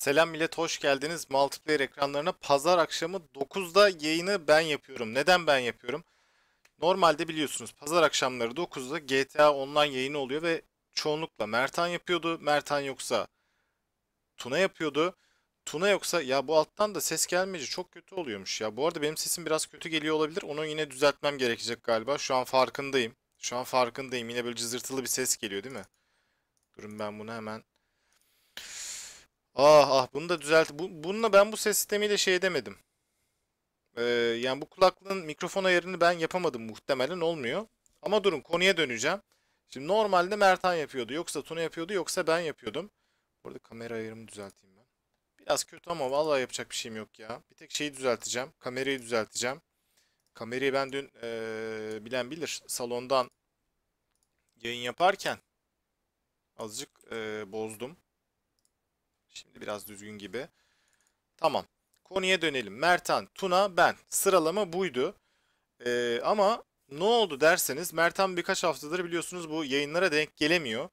Selam millet hoş geldiniz. Multiplayer ekranlarına pazar akşamı 9'da yayını ben yapıyorum. Neden ben yapıyorum? Normalde biliyorsunuz pazar akşamları 9'da GTA Online yayını oluyor ve çoğunlukla Mertan yapıyordu. Mertan yoksa Tuna yapıyordu. Tuna yoksa ya bu alttan da ses gelmeyince çok kötü oluyormuş ya. Bu arada benim sesim biraz kötü geliyor olabilir. Onu yine düzeltmem gerekecek galiba. Şu an farkındayım. Şu an farkındayım. Yine böyle cızırtılı bir ses geliyor değil mi? Durun ben bunu hemen Ah ah bunu da düzelt. Bu, bununla ben bu ses sistemiyle şey edemedim. Ee, yani bu kulaklığın mikrofon ayarını ben yapamadım muhtemelen olmuyor. Ama durun konuya döneceğim. Şimdi normalde Mertan yapıyordu. Yoksa Tuna yapıyordu yoksa ben yapıyordum. Burada kamera ayarımı düzelteyim ben. Biraz kötü ama vallahi yapacak bir şeyim yok ya. Bir tek şeyi düzelteceğim. Kamerayı düzelteceğim. Kamerayı ben dün ee, bilen bilir salondan yayın yaparken azıcık ee, bozdum. Şimdi biraz düzgün gibi. Tamam. Konuya dönelim. Mertan, Tuna, ben. Sıralama buydu. Ee, ama ne oldu derseniz Mertan birkaç haftadır biliyorsunuz bu yayınlara denk gelemiyor.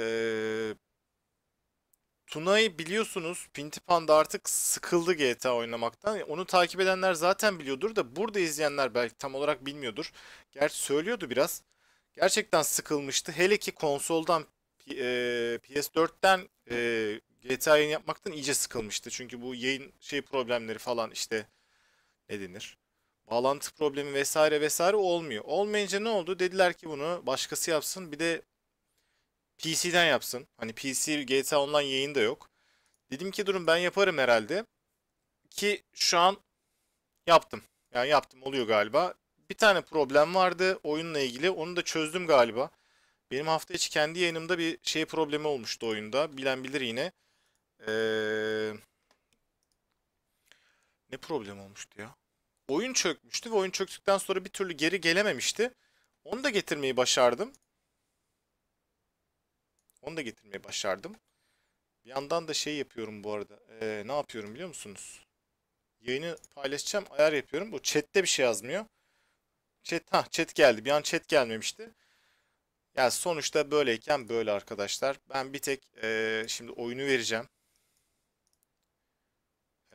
Ee, Tuna'yı biliyorsunuz Pintipan'da artık sıkıldı GTA oynamaktan. Onu takip edenler zaten biliyordur da burada izleyenler belki tam olarak bilmiyordur. Gerçi söylüyordu biraz. Gerçekten sıkılmıştı. Hele ki konsoldan PS4'ten GTA yayın yapmaktan iyice sıkılmıştı. Çünkü bu yayın şey problemleri falan işte ne denir? Bağlantı problemi vesaire vesaire olmuyor. Olmayınca ne oldu? Dediler ki bunu başkası yapsın. Bir de PC'den yapsın. Hani PC GTA Online yayın da yok. Dedim ki durun ben yaparım herhalde. Ki şu an yaptım. Yani yaptım oluyor galiba. Bir tane problem vardı oyunla ilgili. Onu da çözdüm galiba. Benim hafta içi kendi yayınımda bir şey problemi olmuştu oyunda. Bilen bilir yine. Ee, ne problem olmuştu ya? Oyun çökmüştü ve oyun çöktükten sonra bir türlü geri gelememişti. Onu da getirmeyi başardım. Onu da getirmeyi başardım. Bir yandan da şey yapıyorum bu arada. Ee, ne yapıyorum biliyor musunuz? Yayını paylaşacağım, ayar yapıyorum. Bu chatte bir şey yazmıyor. Chat, ha chat geldi. Bir an chat gelmemişti. Yani sonuçta böyleyken böyle arkadaşlar. Ben bir tek e, şimdi oyunu vereceğim.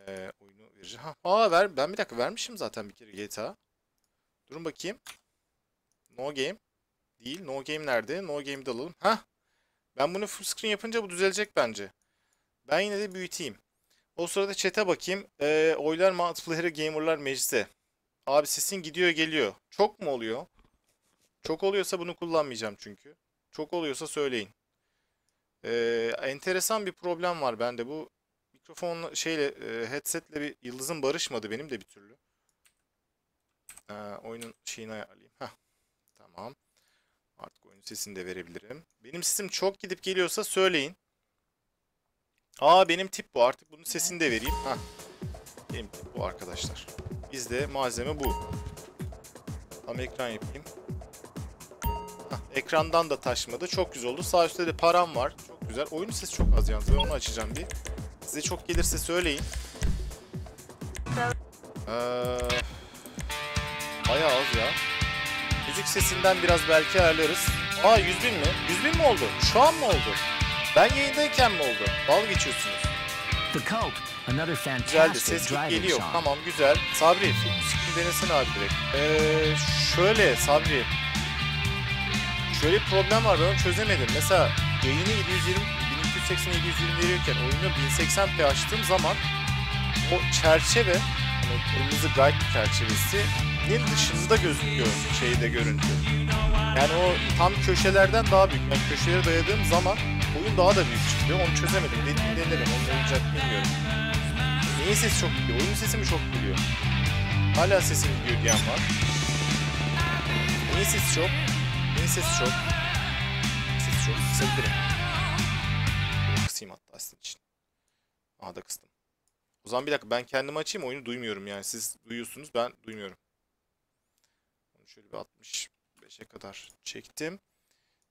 E, oyunu vereceğim. Ha, aa ver. Ben bir dakika vermişim zaten bir kere GTA. Durun bakayım. No game. Değil. No game nerede? No game'de alalım. Ha. Ben bunu full screen yapınca bu düzelecek bence. Ben yine de büyüteyim. O sırada chat'e bakayım. E, oylar multiplayer gamerlar meclise. Abi sesin gidiyor geliyor. Çok mu oluyor? Çok oluyorsa bunu kullanmayacağım çünkü. Çok oluyorsa söyleyin. Ee, enteresan bir problem var bende. Bu mikrofon şeyle e, headsetle bir yıldızım barışmadı benim de bir türlü. Ee, oyunun şeyini ayarlayayım. Heh. Tamam. Artık oyunun sesini de verebilirim. Benim sesim çok gidip geliyorsa söyleyin. Aa benim tip bu. Artık bunun sesini de vereyim. Heh. Benim tip bu arkadaşlar. Bizde malzeme bu. Tam ekran yapayım. Ekrandan da taşmadı. Çok güzel oldu. Sağ üstte de param var. Çok güzel. Oyunun sesi çok az yalnız. Ben onu açacağım bir. Size çok gelirse söyleyin. Ee, bayağı az ya. Müzik sesinden biraz belki ayarlarız. Aa 100 bin mi? 100 bin mi oldu? Şu an mı oldu? Ben yayındayken mi oldu? Dalga geçiyorsunuz. Güzeldi. Ses geliyor. Tamam güzel. Sabri, film denesene abi direkt. Ee, şöyle Sabri. Şöyle bir problem var ben onu çözemedim. Mesela yayını 720, 1280 720 veriyorken oyunu 1080p açtığım zaman o çerçeve hani kırmızı guide çerçevesinin dışında gözüküyor şeyde görüntü. Yani o tam köşelerden daha büyük. Ben köşelere dayadığım zaman oyun daha da büyük çıkıyor. Onu çözemedim. Dediğini denerim. Onu olacak bilmiyorum. Neyin sesi çok geliyor? Oyun sesi mi çok geliyor? Hala sesim gidiyor diyen var. Neyin sesi çok? Neyin sesi çok? Sesi çok. Kısabilirim. Bunu kısayım hatta sizin için. Aha da kıstım. O zaman bir dakika ben kendimi açayım oyunu duymuyorum yani. Siz duyuyorsunuz ben duymuyorum. Onu şöyle bir 65'e kadar çektim.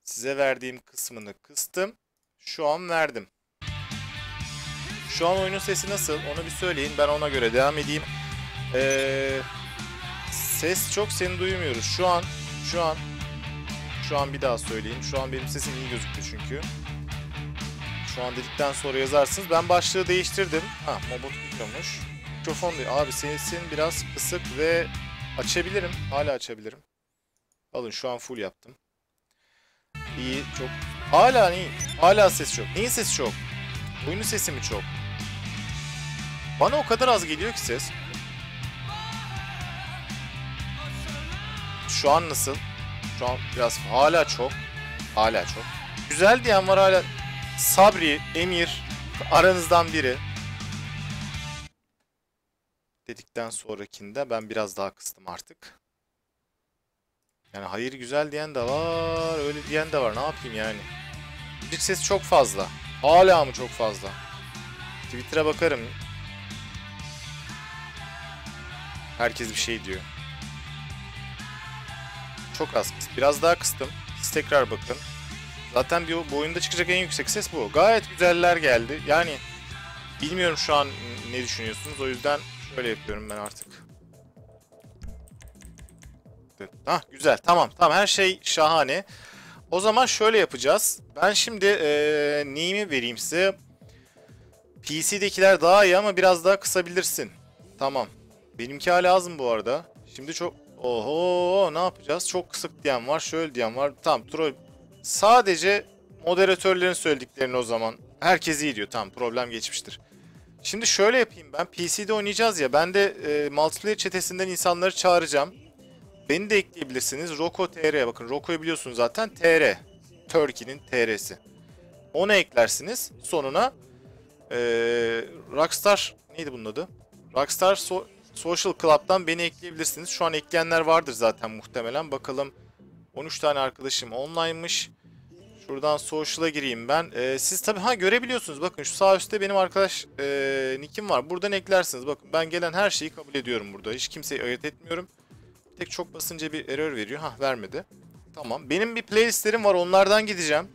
Size verdiğim kısmını kıstım. Şu an verdim. Şu an oyunun sesi nasıl? Onu bir söyleyin. Ben ona göre devam edeyim. Ee, ses çok seni duymuyoruz. Şu an şu an şu an bir daha söyleyeyim. Şu an benim sesim iyi gözüktü çünkü. Şu an dedikten sonra yazarsınız. Ben başlığı değiştirdim. Ha Mobot Mikro'muş. Mikrofon diyor. Abi sesin biraz kısık ve açabilirim. Hala açabilirim. Alın şu an full yaptım. İyi çok. Hala iyi. Hala ses çok. Neyin sesi çok? Oyunun sesi mi çok? Bana o kadar az geliyor ki ses. Şu an nasıl? Şu an biraz hala çok. Hala çok. Güzel diyen var hala. Sabri, Emir aranızdan biri. Dedikten sonrakinde ben biraz daha kıstım artık. Yani hayır güzel diyen de var, öyle diyen de var. Ne yapayım yani? Müzik sesi çok fazla. Hala mı çok fazla? Twitter'a bakarım. Herkes bir şey diyor. Çok az. Biraz daha kıstım. Siz tekrar bakın. Zaten bir, bu oyunda çıkacak en yüksek ses bu. Gayet güzeller geldi. Yani bilmiyorum şu an ne düşünüyorsunuz. O yüzden şöyle yapıyorum ben artık. Hah güzel. Tamam. Tamam her şey şahane. O zaman şöyle yapacağız. Ben şimdi eee neyimi vereyim size? PC'dekiler daha iyi ama biraz daha kısabilirsin. Tamam. Benimki hala az mı bu arada? Şimdi çok... Oho ne yapacağız? Çok kısık diyen var, şöyle diyen var. Tamam troll... Sadece moderatörlerin söylediklerini o zaman. Herkes iyi diyor. Tamam problem geçmiştir. Şimdi şöyle yapayım ben. PC'de oynayacağız ya. Ben de e, multiplayer çetesinden insanları çağıracağım. Beni de ekleyebilirsiniz. Roko TR. Bakın Roko'yu biliyorsunuz zaten. TR. Turkey'nin TR'si. Onu eklersiniz. Sonuna e, Rockstar neydi bunun adı? Rockstar so- Social Club'dan beni ekleyebilirsiniz. Şu an ekleyenler vardır zaten muhtemelen. Bakalım 13 tane arkadaşım online'mış. Şuradan social'a gireyim ben. Ee, siz tabi ha görebiliyorsunuz. Bakın şu sağ üstte benim arkadaş e, nickim var. Buradan eklersiniz. Bakın ben gelen her şeyi kabul ediyorum burada. Hiç kimseyi ayırt etmiyorum. Tek çok basınca bir error veriyor. Ha vermedi. Tamam. Benim bir playlistlerim var. Onlardan gideceğim.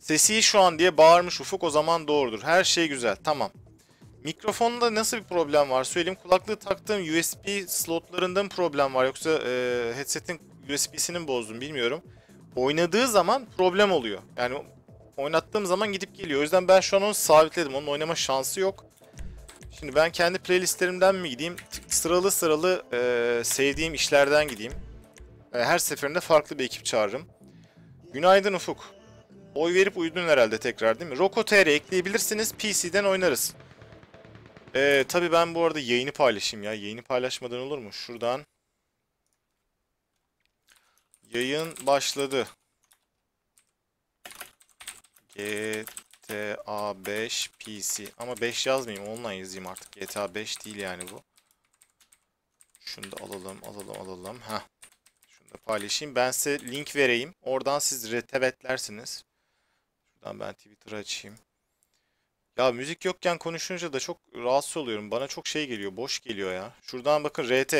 Sesi şu an diye bağırmış Ufuk. O zaman doğrudur. Her şey güzel. Tamam. Mikrofonda nasıl bir problem var söyleyeyim. Kulaklığı taktığım USB slotlarında mı problem var yoksa e, headset'in USB'sini bozdum bilmiyorum. Oynadığı zaman problem oluyor. Yani oynattığım zaman gidip geliyor. O yüzden ben şu an onu sabitledim. Onun oynama şansı yok. Şimdi ben kendi playlistlerimden mi gideyim? Sıralı sıralı e, sevdiğim işlerden gideyim. E, her seferinde farklı bir ekip çağırırım. Günaydın Ufuk. Oy verip uyudun herhalde tekrar değil mi? Roko TR ekleyebilirsiniz. PC'den oynarız. Ee, tabii ben bu arada yayını paylaşayım ya. Yayını paylaşmadan olur mu? Şuradan. Yayın başladı. GTA 5 PC. Ama 5 yazmayayım. Online yazayım artık. GTA 5 değil yani bu. Şunu da alalım, alalım, alalım. Heh. Şunu da paylaşayım. Ben size link vereyim. Oradan siz retweetlersiniz. Şuradan ben Twitter açayım. Ya müzik yokken konuşunca da çok rahatsız oluyorum. Bana çok şey geliyor, boş geliyor ya. Şuradan bakın RT.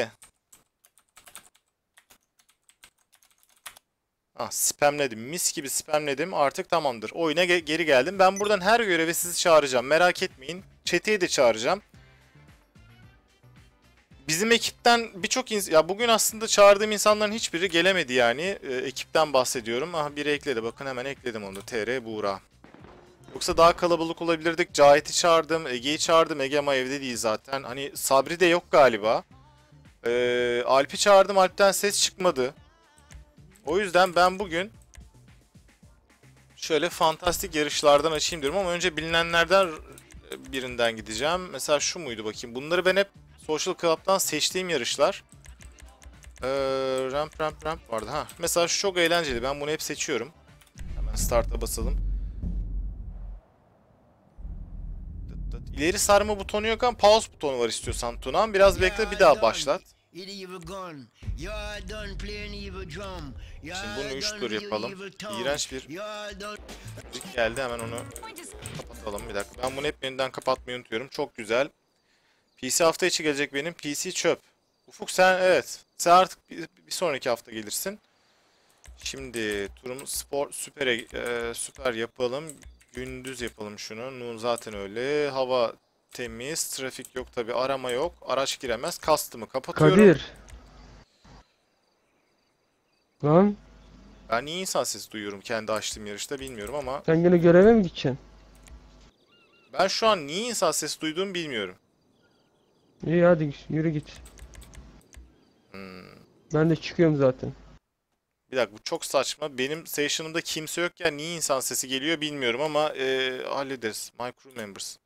Ah spamledim. Mis gibi spamledim. Artık tamamdır. Oyuna ge- geri geldim. Ben buradan her göreve sizi çağıracağım. Merak etmeyin. Chat'i de çağıracağım. Bizim ekipten birçok ins ya bugün aslında çağırdığım insanların hiçbiri gelemedi yani. Ee, ekipten bahsediyorum. Ah biri ekledi. Bakın hemen ekledim onu. TR Buğra. Yoksa daha kalabalık olabilirdik. Cahit'i çağırdım, Ege'yi çağırdım. Ege ama evde değil zaten. Hani Sabri de yok galiba. Ee, Alp'i çağırdım, Alp'ten ses çıkmadı. O yüzden ben bugün şöyle fantastik yarışlardan açayım diyorum ama önce bilinenlerden birinden gideceğim. Mesela şu muydu bakayım. Bunları ben hep Social Club'dan seçtiğim yarışlar. Ee, ramp ramp ramp vardı. Ha, mesela şu çok eğlenceli. Ben bunu hep seçiyorum. Hemen start'a basalım. İleri sarma butonu yok ama pause butonu var istiyorsan Tunan. Biraz bekle bir daha başlat. Şimdi bunu 3 tur yapalım. İğrenç bir müzik geldi hemen onu kapatalım bir dakika. Ben bunu hep yeniden kapatmayı unutuyorum. Çok güzel. PC hafta içi gelecek benim. PC çöp. Ufuk sen evet. Sen artık bir, bir sonraki hafta gelirsin. Şimdi turumuz spor süper e, süper yapalım. Gündüz yapalım şunu. Nun zaten öyle. Hava temiz. Trafik yok tabi. Arama yok. Araç giremez. Kastımı kapatıyorum. Kadir. Lan Ben niye insan sesi duyuyorum kendi açtığım yarışta bilmiyorum ama Sen gene göreve mi gideceksin? ben şu an niye insan sesi duyduğumu bilmiyorum. İyi hadi yürü git. Hmm. Ben de çıkıyorum zaten. Bir dakika bu çok saçma. Benim station'ımda kimse yokken niye insan sesi geliyor bilmiyorum ama e, hallederiz. My crew members.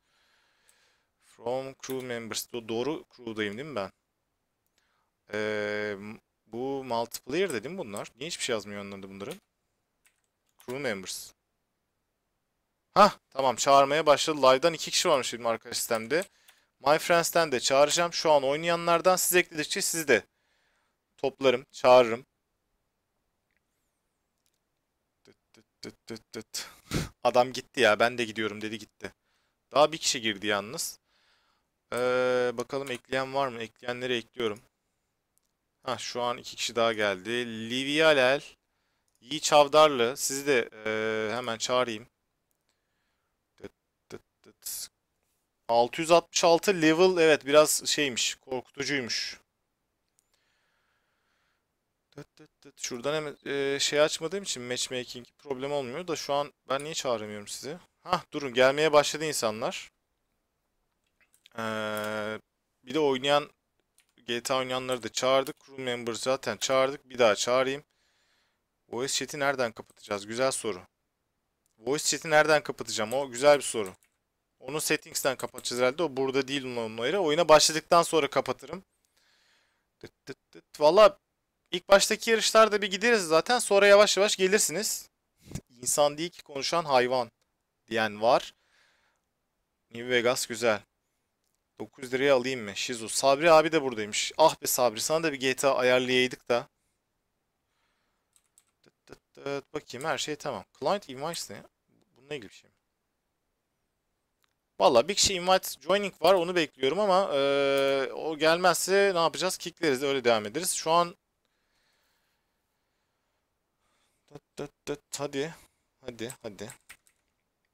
From crew members. Do- doğru crew'dayım değil mi ben? E, bu multiplayer değil mi bunlar? Niye hiçbir şey yazmıyor yanlarında bunların? Crew members. Hah tamam çağırmaya başladı. Live'dan iki kişi varmış benim arkadaş sistemde. My Friends'ten de çağıracağım. Şu an oynayanlardan siz ekledikçe sizi de toplarım, çağırırım. Tıt tıt tıt. Adam gitti ya. Ben de gidiyorum dedi gitti. Daha bir kişi girdi yalnız. Ee, bakalım ekleyen var mı? Ekleyenleri ekliyorum. Ha şu an iki kişi daha geldi. Livialel, Yi Çavdarlı. Sizi de ee, hemen çağırayım. Tıt tıt tıt. 666 level evet biraz şeymiş korkutucuymuş. Tıt tıt Şuradan hemen e, şey açmadığım için matchmaking problem olmuyor da şu an ben niye çağıramıyorum sizi? Hah durun gelmeye başladı insanlar. Ee, bir de oynayan GTA oynayanları da çağırdık. Crew member zaten çağırdık. Bir daha çağırayım. Voice chat'i nereden kapatacağız? Güzel soru. Voice chat'i nereden kapatacağım? O güzel bir soru. Onu settings'ten kapatacağız herhalde. O burada değil onun ayrı. Oyuna başladıktan sonra kapatırım. Valla ilk baştaki yarışlarda bir gideriz zaten. Sonra yavaş yavaş gelirsiniz. İnsan değil ki konuşan hayvan diyen var. New Vegas güzel. 900 liraya alayım mı? Shizu. Sabri abi de buradaymış. Ah be Sabri sana da bir GTA ayarlayaydık da. Tıt tıt tıt. Bakayım her şey tamam. Client invite ne? Bununla ilgili bir şey mi? Valla bir kişi invite joining var onu bekliyorum ama eee, o gelmezse ne yapacağız? Kickleriz öyle devam ederiz. Şu an Tıt tıt. hadi hadi hadi.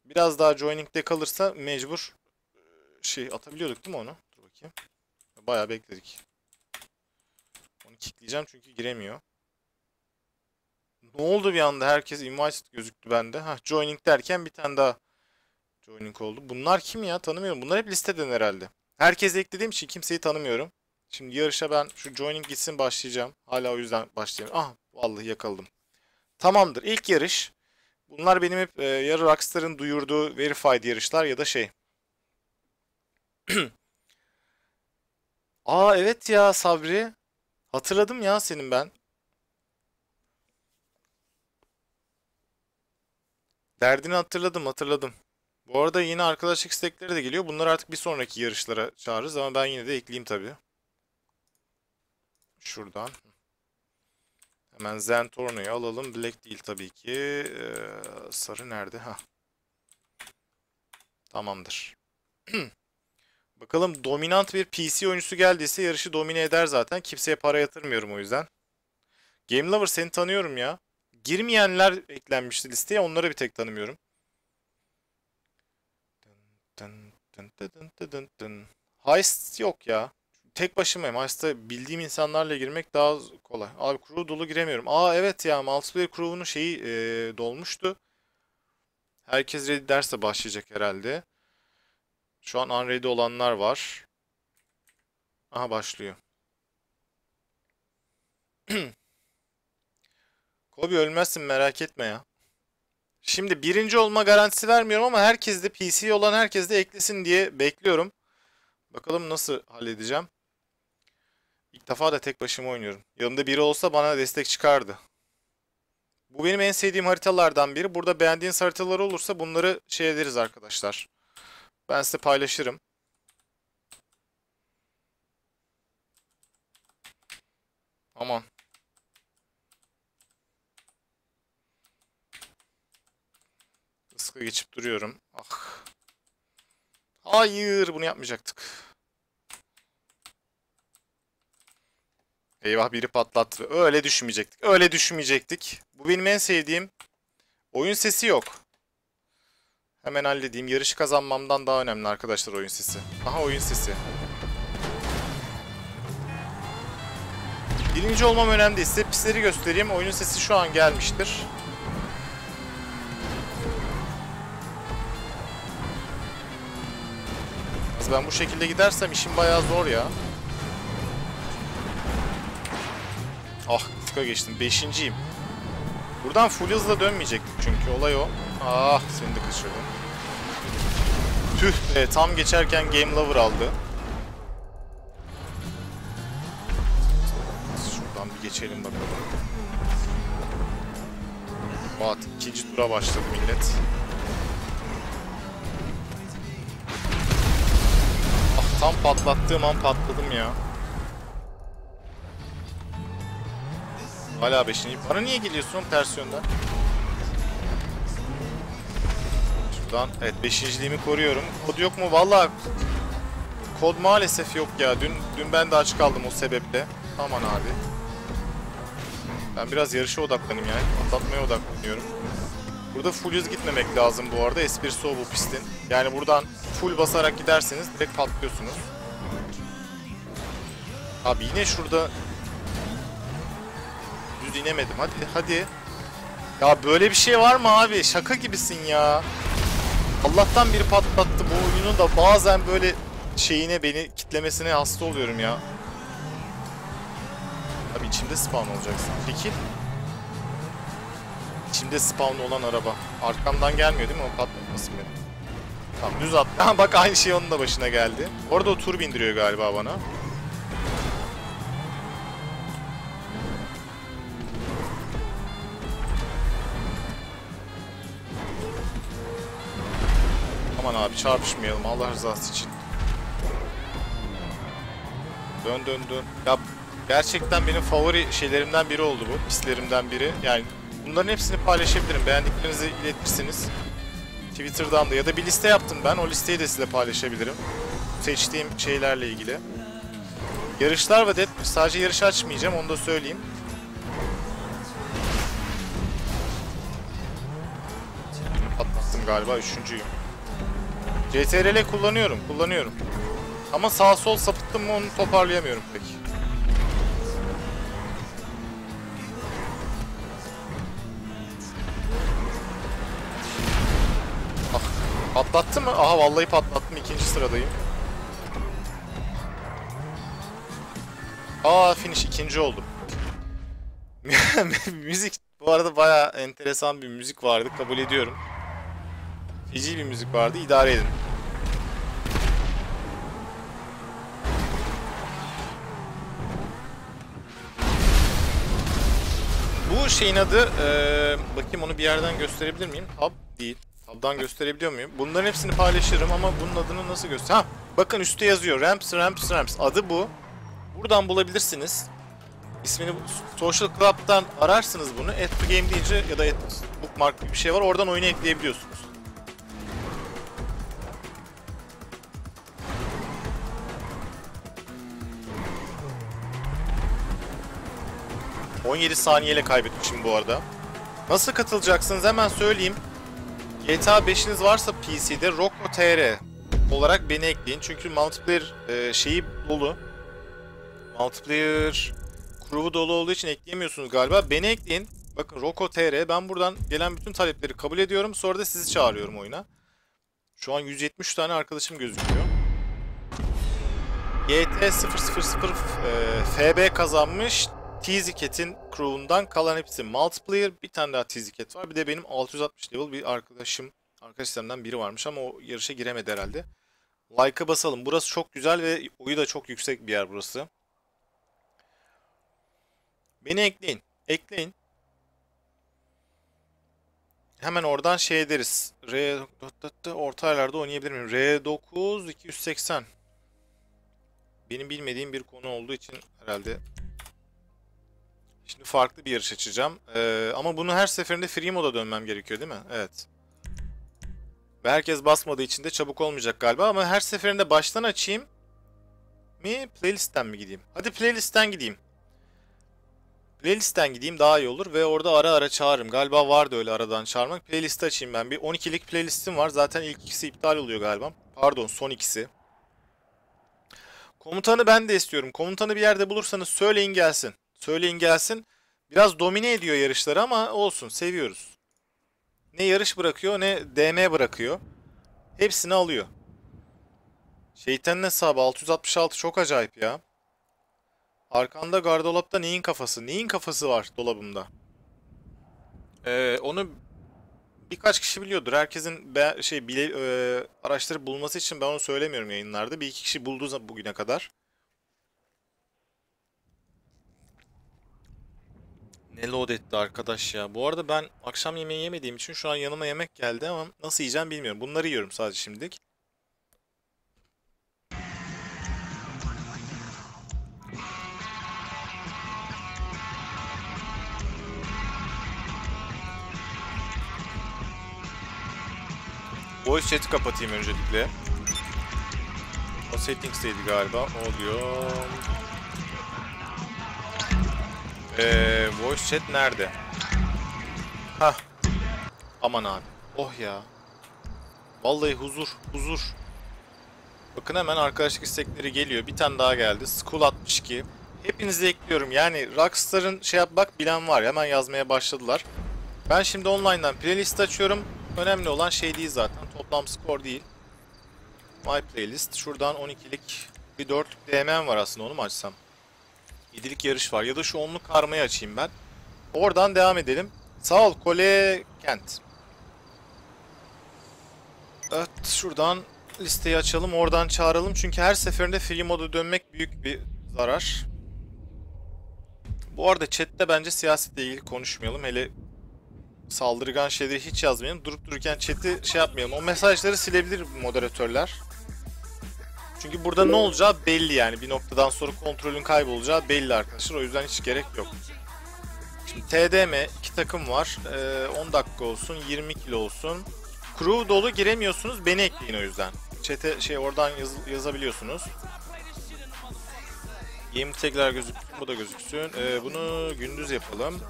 Biraz daha joining'de kalırsa mecbur eee, şey atabiliyorduk değil mi onu? Dur bakayım. Bayağı bekledik. Onu kickleyeceğim çünkü giremiyor. Ne oldu bir anda? Herkes invite gözüktü bende. Ha joining derken bir tane daha joining oldu. Bunlar kim ya? Tanımıyorum. Bunlar hep listeden herhalde. Herkesi eklediğim için kimseyi tanımıyorum. Şimdi yarışa ben şu joining gitsin başlayacağım. Hala o yüzden başlayayım. Ah vallahi yakaladım. Tamamdır. İlk yarış. Bunlar benim hep e, ya Rockstar'ın duyurduğu verified yarışlar ya da şey. Aa evet ya Sabri. Hatırladım ya senin ben. Derdini hatırladım hatırladım. Bu arada yine arkadaşlık istekleri de geliyor. Bunları artık bir sonraki yarışlara çağırırız ama ben yine de ekleyeyim tabii. Şuradan. Hemen Zentorno'yu alalım. Black değil tabii ki. Ee, sarı nerede? Ha. Tamamdır. Bakalım dominant bir PC oyuncusu geldiyse yarışı domine eder zaten. Kimseye para yatırmıyorum o yüzden. Game Lover seni tanıyorum ya. Girmeyenler eklenmişti listeye. Onları bir tek tanımıyorum. Heist yok ya. Tek başımayım. Heist'a bildiğim insanlarla girmek daha kolay. Abi crew dolu giremiyorum. Aa evet ya multiplayer crew'unun şeyi eee, dolmuştu. Herkes ready derse başlayacak herhalde. Şu an unready olanlar var. Aha başlıyor. Kobe ölmezsin merak etme ya. Şimdi birinci olma garantisi vermiyorum ama herkes de PC olan herkes de eklesin diye bekliyorum. Bakalım nasıl halledeceğim. İlk defa da tek başıma oynuyorum. Yanımda biri olsa bana destek çıkardı. Bu benim en sevdiğim haritalardan biri. Burada beğendiğiniz haritalar olursa bunları şey ederiz arkadaşlar. Ben size paylaşırım. Aman. Iska geçip duruyorum. Ah. Hayır, bunu yapmayacaktık. Eyvah biri patlattı. Öyle düşünmeyecektik. Öyle düşünmeyecektik. Bu benim en sevdiğim. Oyun sesi yok. Hemen halledeyim. Yarışı kazanmamdan daha önemli arkadaşlar oyun sesi. Aha oyun sesi. Birinci olmam önemli değil. Size pistleri göstereyim. Oyunun sesi şu an gelmiştir. Ben bu şekilde gidersem işim bayağı zor ya. Ah tıka geçtim. Beşinciyim. Buradan full hızla dönmeyecektik çünkü olay o. Ah seni de kaçırdım. Tüh be tam geçerken Game Lover aldı. Şuradan bir geçelim bakalım. Fuat ikinci tura başladı millet. Ah tam patlattığım an patladım ya. Hala beşinci. Bana niye geliyorsun ters yönden? Şuradan evet beşinciliğimi koruyorum. Kod yok mu? Valla kod maalesef yok ya. Dün dün ben de aç kaldım o sebeple. Aman abi. Ben biraz yarışa odaklanayım yani. Atlatmaya odaklanıyorum. Burada full hız gitmemek lazım bu arada. Espresso bu pistin. Yani buradan full basarak giderseniz direkt patlıyorsunuz. Abi yine şurada düz inemedim. Hadi hadi. Ya böyle bir şey var mı abi? Şaka gibisin ya. Allah'tan biri patlattı bu oyunun da bazen böyle şeyine beni kitlemesine hasta oluyorum ya. Abi içimde spawn olacaksın. Çekil. İçimde spawn olan araba. Arkamdan gelmiyor değil mi? O patlatmasın beni. Tamam düz at. Bak aynı şey onun da başına geldi. Orada o tur bindiriyor galiba bana. Aman abi çarpışmayalım Allah rızası için. Dön dön dön. Ya gerçekten benim favori şeylerimden biri oldu bu. Pistlerimden biri. Yani bunların hepsini paylaşabilirim. Beğendiklerinizi iletirsiniz. Twitter'dan da ya da bir liste yaptım ben. O listeyi de size paylaşabilirim. Seçtiğim şeylerle ilgili. Yarışlar ve Dead sadece yarış açmayacağım onu da söyleyeyim. Patlattım galiba üçüncüyüm. CTRL kullanıyorum, kullanıyorum. Ama sağ sol sapıttım mı onu toparlayamıyorum pek. Ah, patlattı mı? Aha vallahi patlattım ikinci sıradayım. Aa finish ikinci oldum. müzik bu arada bayağı enteresan bir müzik vardı kabul ediyorum. Feci bir müzik vardı idare edin. Bu şeyin adı, eee, bakayım onu bir yerden gösterebilir miyim? Tab değil. Tab'dan gösterebiliyor muyum? Bunların hepsini paylaşırım ama bunun adını nasıl göster? Ha, bakın üstte yazıyor. Ramps, Ramps, Ramps. Adı bu. Buradan bulabilirsiniz. İsmini Social Club'dan ararsınız bunu. Add to Game deyince ya da Add Bookmark gibi bir şey var. Oradan oyunu ekleyebiliyorsunuz. ...17 saniyeyle kaybetmişim bu arada. Nasıl katılacaksınız hemen söyleyeyim. GTA 5'iniz varsa PC'de Rocco.tr olarak beni ekleyin. Çünkü multiplayer e, şeyi dolu. Multiplayer crew'u dolu olduğu için ekleyemiyorsunuz galiba. Beni ekleyin. Bakın Rocco.tr ben buradan gelen bütün talepleri kabul ediyorum. Sonra da sizi çağırıyorum oyuna. Şu an 170 tane arkadaşım gözüküyor. GT 000 e, FB kazanmış. T-Ziket'in crew'undan kalan hepsi multiplayer. Bir tane daha T-Ziket var. Bir de benim 660 level bir arkadaşım, arkadaşlarımdan biri varmış ama o yarışa giremedi herhalde. Like'a basalım. Burası çok güzel ve oyu da çok yüksek bir yer burası. Beni ekleyin. Ekleyin. Hemen oradan şey ederiz. R orta ayarlarda oynayabilir miyim? R9 280. Benim bilmediğim bir konu olduğu için herhalde Şimdi farklı bir yarış açacağım. Ee, ama bunu her seferinde free moda dönmem gerekiyor değil mi? Evet. Ve herkes basmadığı için de çabuk olmayacak galiba. Ama her seferinde baştan açayım. Mi? Playlist'ten mi gideyim? Hadi playlist'ten gideyim. Playlist'ten gideyim daha iyi olur. Ve orada ara ara çağırırım. Galiba vardı öyle aradan çağırmak. Playlist açayım ben. Bir 12'lik playlistim var. Zaten ilk ikisi iptal oluyor galiba. Pardon son ikisi. Komutanı ben de istiyorum. Komutanı bir yerde bulursanız söyleyin gelsin. Söyleyin gelsin. Biraz domine ediyor yarışları ama olsun seviyoruz. Ne yarış bırakıyor ne DM bırakıyor. Hepsini alıyor. Şeytanın hesabı 666 çok acayip ya. Arkanda gardolapta neyin kafası? Neyin kafası var dolabımda? Ee, onu birkaç kişi biliyordur. Herkesin be- şey bile e, araçları bulması için ben onu söylemiyorum yayınlarda. Bir iki kişi buldu bugüne kadar. Ne load etti arkadaş ya. Bu arada ben akşam yemeği yemediğim için şu an yanıma yemek geldi ama nasıl yiyeceğim bilmiyorum. Bunları yiyorum sadece şimdilik. Voice chat'i kapatayım öncelikle. O settings'teydi galiba. Oluyor. Ee, voice chat nerede? Hah. Aman abi. Oh ya. Vallahi huzur, huzur. Bakın hemen arkadaşlık istekleri geliyor. Bir tane daha geldi. School 62. Hepinizi ekliyorum. Yani Rockstar'ın şey yap bak bilen var. Hemen yazmaya başladılar. Ben şimdi online'dan playlist açıyorum. Önemli olan şey değil zaten. Toplam skor değil. My playlist. Şuradan 12'lik bir 4'lük DM'm var aslında onu mu açsam? 7'lik yarış var. Ya da şu 10'luk karmayı açayım ben. Oradan devam edelim. Sağ ol Kole Kent. Evet şuradan listeyi açalım. Oradan çağıralım. Çünkü her seferinde free moda dönmek büyük bir zarar. Bu arada chatte bence siyasetle ilgili konuşmayalım. Hele saldırgan şeyleri hiç yazmayalım. Durup dururken chat'i şey yapmayalım. O mesajları silebilir moderatörler. Çünkü burada ne olacağı belli yani. Bir noktadan sonra kontrolün kaybolacağı belli arkadaşlar. O yüzden hiç gerek yok. Şimdi TDM iki takım var. Ee, 10 dakika olsun, 20 kilo olsun. Crew dolu giremiyorsunuz. Beni ekleyin o yüzden. Chat'e şey oradan yaz- yazabiliyorsunuz. Game tekrar gözüksün. Bu da gözüksün. Ee, bunu gündüz yapalım.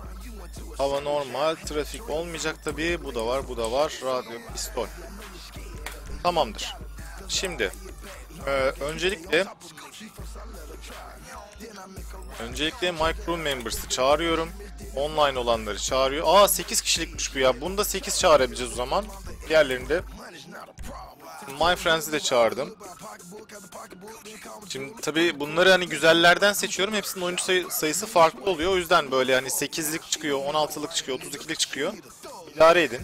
Hava normal. Trafik olmayacak tabii. Bu da var, bu da var. Radyo, pistol. Tamamdır. Şimdi ee, öncelikle öncelikle My Crew Members'ı çağırıyorum. Online olanları çağırıyor. Aa 8 kişilikmiş bu ya. Bunu da 8 çağırabileceğiz o zaman. Diğerlerini de My Friends'i de çağırdım. Şimdi tabii bunları hani güzellerden seçiyorum. Hepsinin oyuncu sayı- sayısı farklı oluyor. O yüzden böyle hani 8'lik çıkıyor, 16'lık çıkıyor, 32'lik çıkıyor. İdare edin.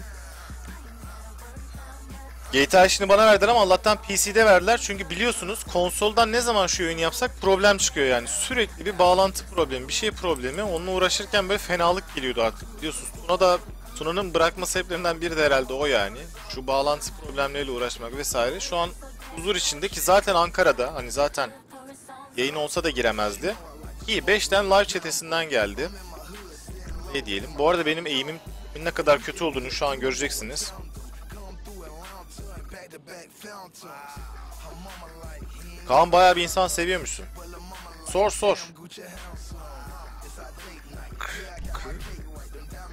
GTA işini bana verdiler ama Allah'tan PC'de verdiler. Çünkü biliyorsunuz konsoldan ne zaman şu oyunu yapsak problem çıkıyor yani. Sürekli bir bağlantı problemi, bir şey problemi. Onunla uğraşırken böyle fenalık geliyordu artık biliyorsunuz. Tuna da Tuna'nın bırakma sebeplerinden biri de herhalde o yani. Şu bağlantı problemleriyle uğraşmak vesaire. Şu an huzur içinde ki zaten Ankara'da hani zaten yayın olsa da giremezdi. İyi 5'ten live çetesinden geldi. Ne diyelim. Bu arada benim eğimim ne kadar kötü olduğunu şu an göreceksiniz. Kaan bayağı bir insan seviyormuşsun. Sor sor.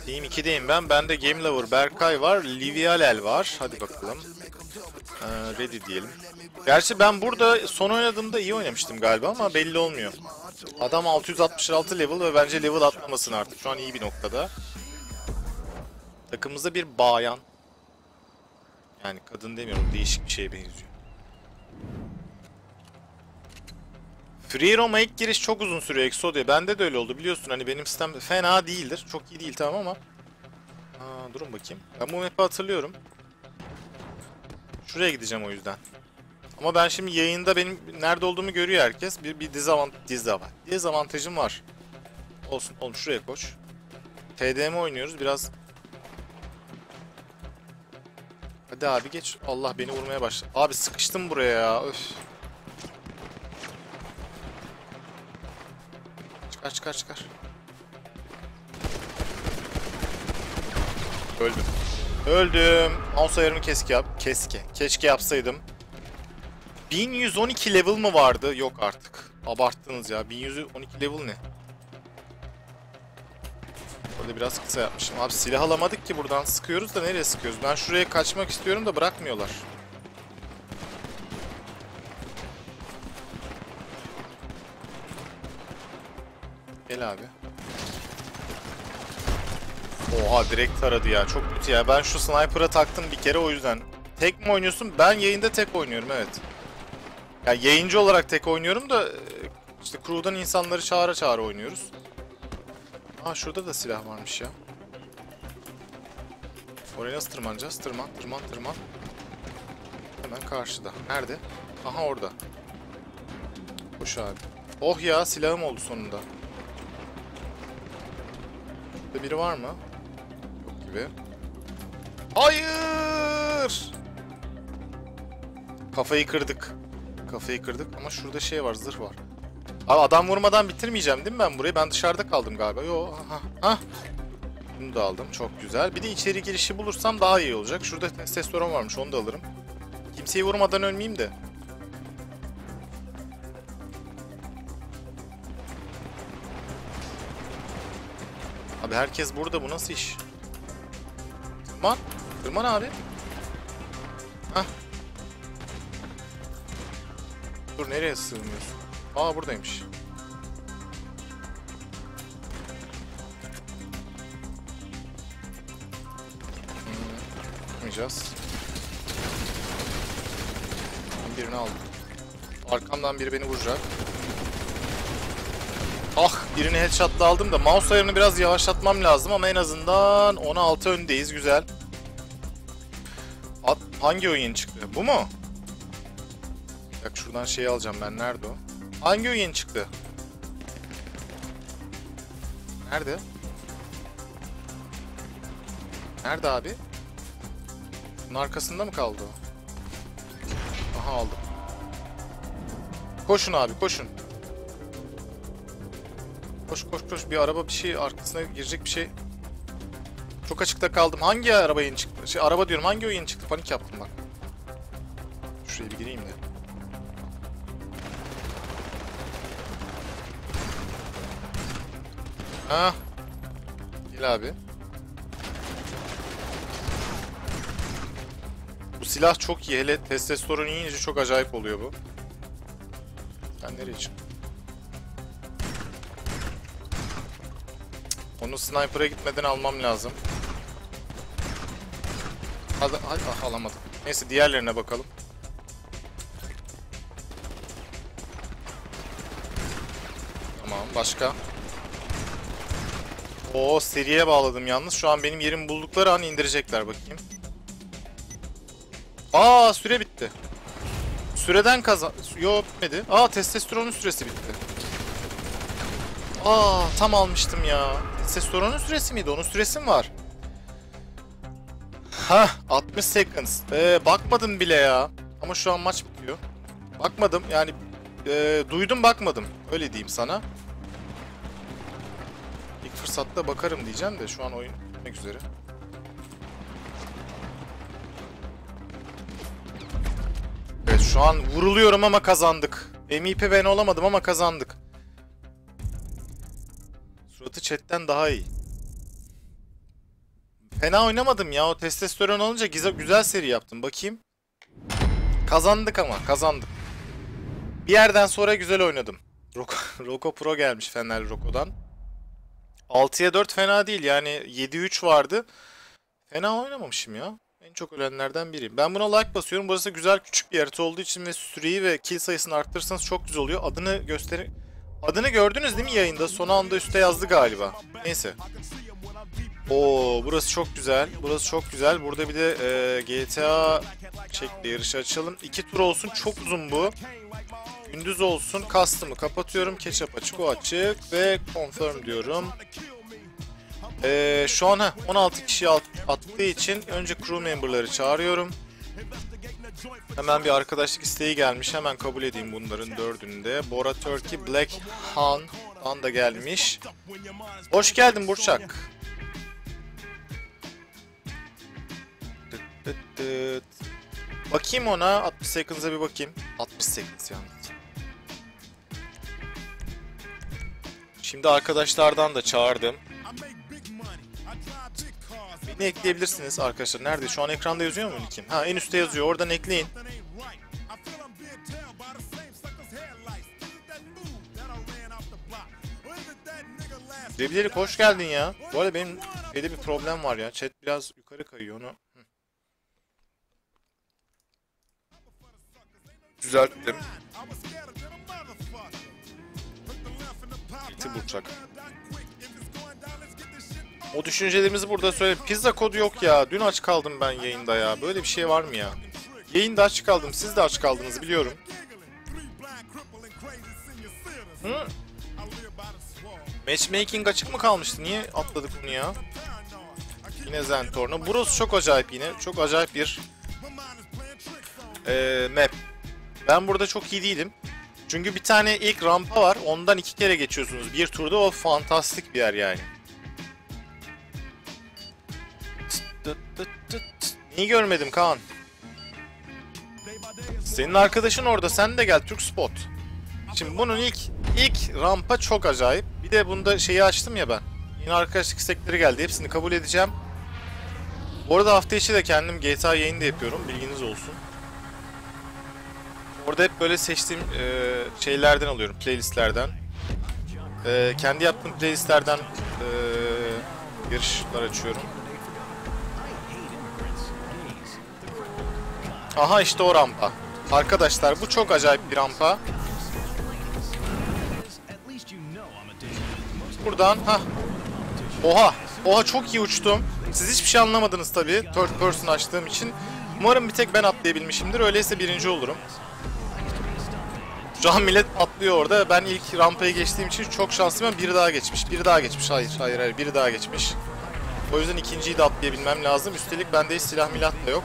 Team 2'deyim ben. Bende Game Lover Berkay var. Livialel var. Hadi bakalım. Ee, ready diyelim. Gerçi ben burada son oynadığımda iyi oynamıştım galiba ama belli olmuyor. Adam 666 level ve bence level atlamasın artık. Şu an iyi bir noktada. Takımımızda bir bayan. Yani kadın demiyorum. Değişik bir şeye benziyor. Free Roam'a ilk giriş çok uzun sürüyor Exodia. Bende de öyle oldu biliyorsun hani benim sistem fena değildir. Çok iyi değil tamam ama. Aa, durun bakayım. Ben bu map'i hatırlıyorum. Şuraya gideceğim o yüzden. Ama ben şimdi yayında benim nerede olduğumu görüyor herkes. Bir, bir dizavant dizavant dezavantajım var. Olsun oğlum şuraya koş. TDM oynuyoruz biraz. Hadi abi geç. Allah beni vurmaya başladı. Abi sıkıştım buraya ya. Öf. Çıkar çıkar çıkar. Öldüm. Öldüm. Mouse keşke yap. Keşke. Keşke yapsaydım. 1112 level mı vardı? Yok artık. Abarttınız ya. 1112 level ne? Böyle biraz kısa yapmışım. Abi silah alamadık ki buradan. Sıkıyoruz da nereye sıkıyoruz? Ben şuraya kaçmak istiyorum da bırakmıyorlar. Gel abi. Oha direkt taradı ya. Çok kötü ya. Ben şu sniper'a taktım bir kere o yüzden. Tek mi oynuyorsun? Ben yayında tek oynuyorum evet. Ya yayıncı olarak tek oynuyorum da e, işte crew'dan insanları çağıra çağıra oynuyoruz. Aa şurada da silah varmış ya. Oraya nasıl tırmanacağız? Tırman, tırman, tırman. Hemen karşıda. Nerede? Aha orada. Koş abi. Oh ya silahım oldu sonunda. Burada biri var mı? Yok gibi. Hayır! Kafayı kırdık. Kafayı kırdık ama şurada şey var, zırh var. Abi adam vurmadan bitirmeyeceğim değil mi ben burayı? Ben dışarıda kaldım galiba. Yo, aha, ha. Bunu da aldım. Çok güzel. Bir de içeri girişi bulursam daha iyi olacak. Şurada testosteron varmış. Onu da alırım. Kimseyi vurmadan ölmeyeyim de. Abi herkes burada. Bu nasıl iş? Tırman. Tırman abi. Hah. Dur nereye sığmıyorsun? Aa buradaymış. Hmm, Yapmayacağız. Ben Birini aldım. Arkamdan biri beni vuracak. Ah birini headshot'la aldım da mouse ayarını biraz yavaşlatmam lazım ama en azından 16 öndeyiz güzel. At, hangi oyun çıktı? Bu mu? Dakika şuradan şeyi alacağım ben. Nerede o? Hangi oyun yeni çıktı? Nerede? Nerede abi? Bunun arkasında mı kaldı? Aha aldım. Koşun abi koşun. Koş koş koş bir araba bir şey arkasına girecek bir şey. Çok açıkta kaldım. Hangi araba yeni çıktı? Şey araba diyorum hangi oyun yeni çıktı? Panik yaptım bak. Şuraya bir gireyim de. Ha. Gel abi. Bu silah çok iyi. Hele testosteron yiyince çok acayip oluyor bu. Ben nereye çıktım? Onu sniper'a gitmeden almam lazım. Hadi, hadi ah, alamadım. Neyse diğerlerine bakalım. Tamam başka. O seriye bağladım yalnız. Şu an benim yerimi buldukları an indirecekler bakayım. Aa süre bitti. Süreden kazan... Yo bitmedi. Aa testosteronun süresi bitti. Aa tam almıştım ya. Testosteronun süresi miydi? Onun süresi mi var? Hah 60 seconds. Ee, bakmadım bile ya. Ama şu an maç bitiyor. Bakmadım yani e, duydum bakmadım. Öyle diyeyim sana. Fırsatta bakarım diyeceğim de şu an oyun bitmek üzere. Evet şu an vuruluyorum ama kazandık. MVP ben olamadım ama kazandık. Suratı chatten daha iyi. Fena oynamadım ya. O testosteron olunca güzel, güzel seri yaptım. Bakayım. Kazandık ama. Kazandık. Bir yerden sonra güzel oynadım. Roko, Roko Pro gelmiş Fener Roko'dan. 6'ya 4 fena değil. Yani 7-3 vardı. Fena oynamamışım ya. En çok ölenlerden biriyim. Ben buna like basıyorum. Burası güzel küçük bir harita olduğu için ve süreyi ve kill sayısını arttırırsanız çok güzel oluyor. Adını göster Adını gördünüz değil mi yayında? Son anda üstte yazdı galiba. Neyse. Oo burası çok güzel. Burası çok güzel. Burada bir de e, GTA şekli yarışı açalım. İki tur olsun. Çok uzun bu. Gündüz olsun. Custom'ı kapatıyorum. Ketchup açık o açık. Ve confirm diyorum. E, şu an heh, 16 kişi at, attığı için önce crew member'ları çağırıyorum. Hemen bir arkadaşlık isteği gelmiş. Hemen kabul edeyim bunların dördünü de. Bora Turkey, Black Han da gelmiş. Hoş geldin Burçak. Dıt dıt. Bakayım ona. 60 seconds'a bir bakayım. 60 seconds yalnız. Şimdi arkadaşlardan da çağırdım. Beni ekleyebilirsiniz arkadaşlar. Nerede? Şu an ekranda yazıyor mu kim? Ha en üstte yazıyor. Oradan ekleyin. Debilerik hoş geldin ya. Bu arada benim Şeyde bir problem var ya. Chat biraz yukarı kayıyor onu. Düzelttim. İti burçak. O düşüncelerimizi burada söyle. Pizza kodu yok ya. Dün aç kaldım ben yayında ya. Böyle bir şey var mı ya? Yayında aç kaldım. Siz de aç kaldınız biliyorum. Hı? Matchmaking açık mı kalmıştı? Niye atladık bunu ya? Yine Zentorno. Burası çok acayip yine. Çok acayip bir eee, map. Ben burada çok iyi değilim. Çünkü bir tane ilk rampa var. Ondan iki kere geçiyorsunuz. Bir turda o fantastik bir yer yani. Niye görmedim Kaan? Senin arkadaşın orada. Sen de gel Türk Spot. Şimdi bunun ilk ilk rampa çok acayip. Bir de bunda şeyi açtım ya ben. Yine arkadaşlık istekleri geldi. Hepsini kabul edeceğim. Bu arada hafta içi de kendim GTA yayını da yapıyorum. Bilginiz olsun. Orada hep böyle seçtiğim e, şeylerden alıyorum. Playlistlerden. E, kendi yaptığım playlistlerden e, yarışlar açıyorum. Aha işte o rampa. Arkadaşlar bu çok acayip bir rampa. Buradan ha. Oha. Oha çok iyi uçtum. Siz hiçbir şey anlamadınız tabii. Third person açtığım için. Umarım bir tek ben atlayabilmişimdir. Öyleyse birinci olurum. Şu an millet atlıyor orada. Ben ilk rampayı geçtiğim için çok şanslıyım. Biri daha geçmiş. Biri daha geçmiş. Hayır hayır hayır. Biri daha geçmiş. O yüzden ikinciyi de atlayabilmem lazım. Üstelik bende hiç silah milat da yok.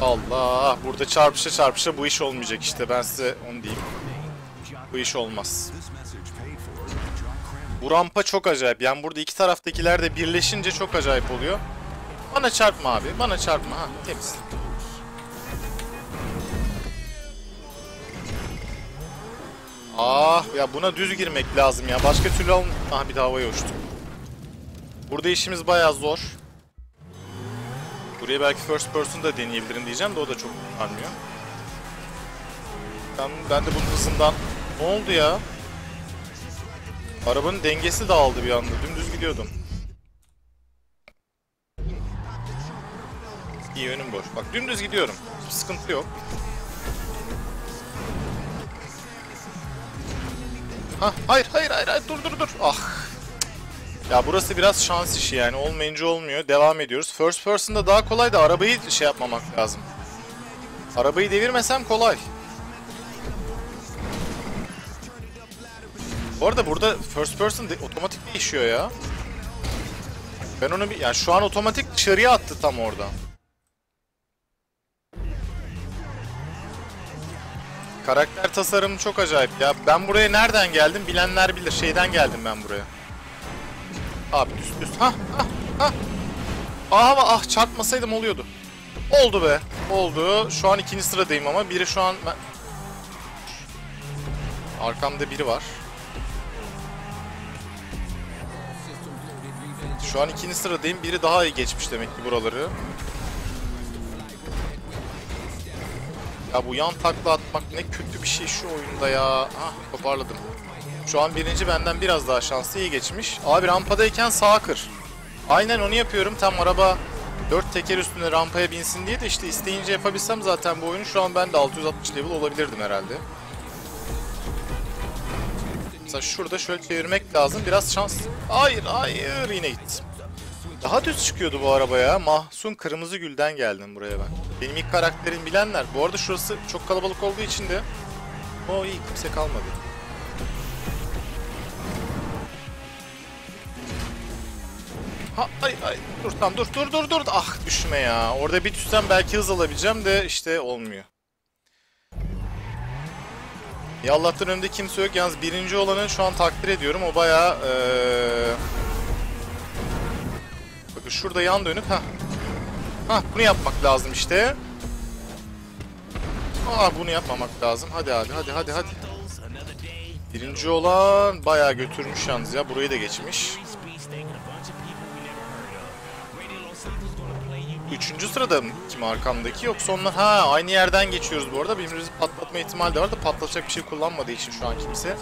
Allah burada çarpışa çarpışa bu iş olmayacak işte ben size onu diyeyim. Bu iş olmaz. Bu rampa çok acayip. Yani burada iki taraftakiler de birleşince çok acayip oluyor. Bana çarpma abi. Bana çarpma. Ha temiz. Ah ya buna düz girmek lazım ya. Başka türlü olm... Ah bir de havaya uçtum. Burada işimiz bayağı zor. Buraya belki first person da deneyebilirim diyeceğim de o da çok kurtarmıyor. Ben, ben de bunun hızından... Ne oldu ya? Arabanın dengesi dağıldı bir anda. Dümdüz gidiyordum. İyi önüm boş. Bak dümdüz gidiyorum. Hiç sıkıntı yok. Ha hayır hayır hayır hayır dur dur dur. Ah. Ya burası biraz şans işi yani. Olmayınca olmuyor. Devam ediyoruz. First person'da daha kolay da arabayı şey yapmamak lazım. Arabayı devirmesem kolay. Bu arada burada first person de, otomatik değişiyor ya. Ben onu bir... Yani şu an otomatik dışarıya attı tam orada. Karakter tasarımı çok acayip ya. Ben buraya nereden geldim bilenler bilir. Şeyden geldim ben buraya. Abi düz düz. Ha ha ha. Ah ah çarpmasaydım oluyordu. Oldu be. Oldu. Şu an ikinci sıradayım ama biri şu an... Arkamda biri var. Şu an ikinci sıradayım. Biri daha iyi geçmiş demek ki buraları. Ya bu yan takla atmak ne kötü bir şey şu oyunda ya. Ah toparladım. Şu an birinci benden biraz daha şanslı iyi geçmiş. Abi rampadayken sağa kır. Aynen onu yapıyorum. Tam araba dört teker üstüne rampaya binsin diye de işte isteyince yapabilsem zaten bu oyunu şu an ben de 660 level olabilirdim herhalde. Mesela şurada şöyle çevirmek lazım. Biraz şans. Hayır hayır yine gittim. Daha düz çıkıyordu bu araba ya. Mahsun Kırmızı Gül'den geldim buraya ben. Benim ilk karakterim bilenler. Bu arada şurası çok kalabalık olduğu için de o iyi kimse kalmadı. Ha ay ay dur tamam dur dur dur dur ah düşme ya. Orada bir düşsem belki hız alabileceğim de işte olmuyor. Ya Allah'tan önümde kimse yok. Yalnız birinci olanı şu an takdir ediyorum. O bayağı ee... Bakın şurada yan dönüp ha. Ha bunu yapmak lazım işte. Aa bunu yapmamak lazım. Hadi abi hadi hadi hadi. Birinci olan bayağı götürmüş yalnız ya. Burayı da geçmiş. Üçüncü sırada mı kim arkamdaki yoksa onlar ha aynı yerden geçiyoruz bu arada birbirimizi patlatma ihtimali de var da patlatacak bir şey kullanmadığı için şu an kimse.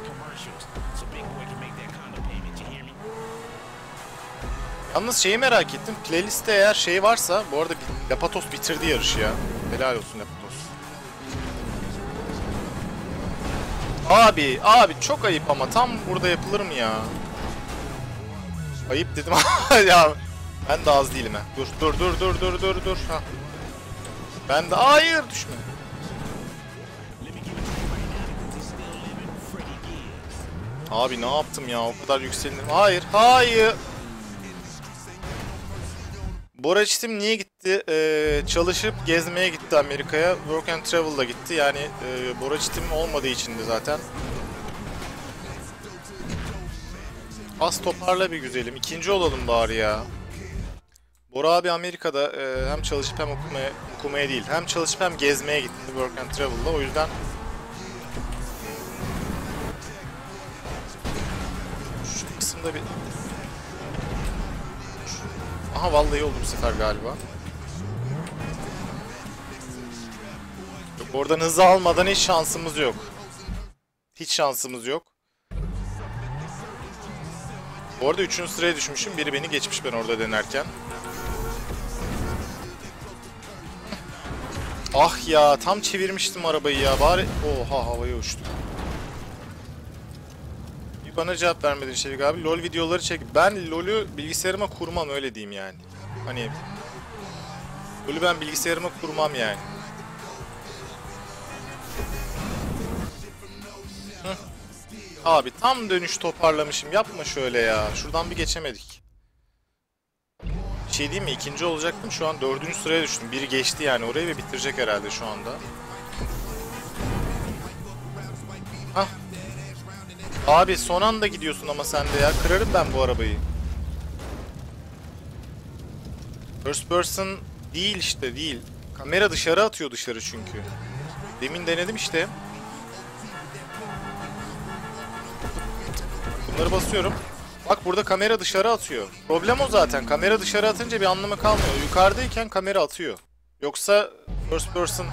Yalnız şeyi merak ettim. Playlistte eğer şey varsa bu arada Lapatos bitirdi yarışı ya. Helal olsun Lapatos. Abi, abi çok ayıp ama tam burada yapılır mı ya? Ayıp dedim ya. Ben de az değilim ha. Dur dur dur dur dur dur dur. Ben de hayır düşme. Abi ne yaptım ya? O kadar yükseldim. Hayır, hayır. Bora Çetin niye gitti? Ee, çalışıp gezmeye gitti Amerika'ya. Work and Travel'la gitti. Yani e, Bora Çetin olmadığı içindi zaten. Az toparla bir güzelim. İkinci olalım bari ya. Bora abi Amerika'da e, hem çalışıp hem okumaya, okumaya değil. Hem çalışıp hem gezmeye gitti Work and Travel'la. O yüzden şu kısımda bir Aha vallahi oldu bu sefer galiba. Yok, oradan hızı almadan hiç şansımız yok. Hiç şansımız yok. Bu arada 3. sıraya düşmüşüm. Biri beni geçmiş ben orada denerken. Ah ya tam çevirmiştim arabayı ya. Bari oha havaya uçtu. Bana cevap vermedin Şevik abi. LoL videoları çek. Ben LoL'ü bilgisayarıma kurmam öyle diyeyim yani. Hani LoL'ü ben bilgisayarıma kurmam yani. Abi tam dönüş toparlamışım. Yapma şöyle ya. Şuradan bir geçemedik. Şey diyeyim mi? İkinci olacaktım. Şu an dördüncü sıraya düştüm. Biri geçti yani orayı ve bitirecek herhalde şu anda. Hah. Abi son anda gidiyorsun ama sen de ya. Kırarım ben bu arabayı. First person değil işte değil. Kamera dışarı atıyor dışarı çünkü. Demin denedim işte. Bunları basıyorum. Bak burada kamera dışarı atıyor. Problem o zaten. Kamera dışarı atınca bir anlamı kalmıyor. Yukarıdayken kamera atıyor. Yoksa first person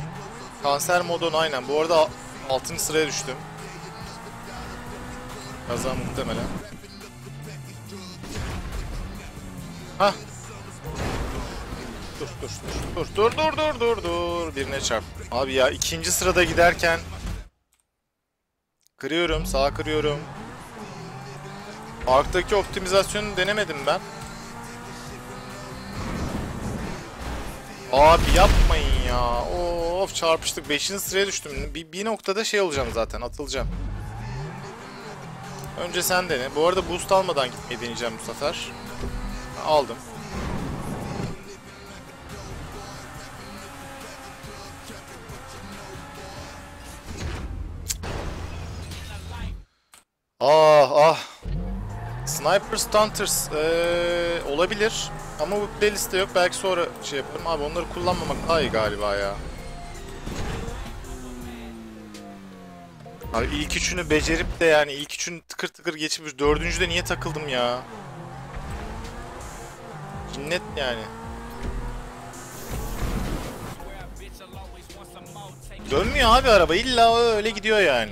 kanser modun aynen. Bu arada 6. sıraya düştüm. Kaza muhtemelen. Hah. Dur dur dur dur dur dur dur dur dur birine çarp. Abi ya ikinci sırada giderken kırıyorum sağa kırıyorum. Arktaki optimizasyonu denemedim ben. Abi yapmayın ya. Of çarpıştık. Beşinci sıraya düştüm. Bir, bir noktada şey olacağım zaten atılacağım. Önce sen dene. Bu arada boost almadan gitmeyi deneyeceğim bu sefer. Aldım. Ah ah. Sniper Stunters ee, olabilir. Ama bu playlistte yok. Belki sonra şey yaparım. Abi onları kullanmamak daha iyi galiba ya. Abi ilk üçünü becerip de yani ilk üçünü tıkır tıkır geçip dördüncüde niye takıldım ya? Cinnet yani. Dönmüyor abi araba illa öyle gidiyor yani.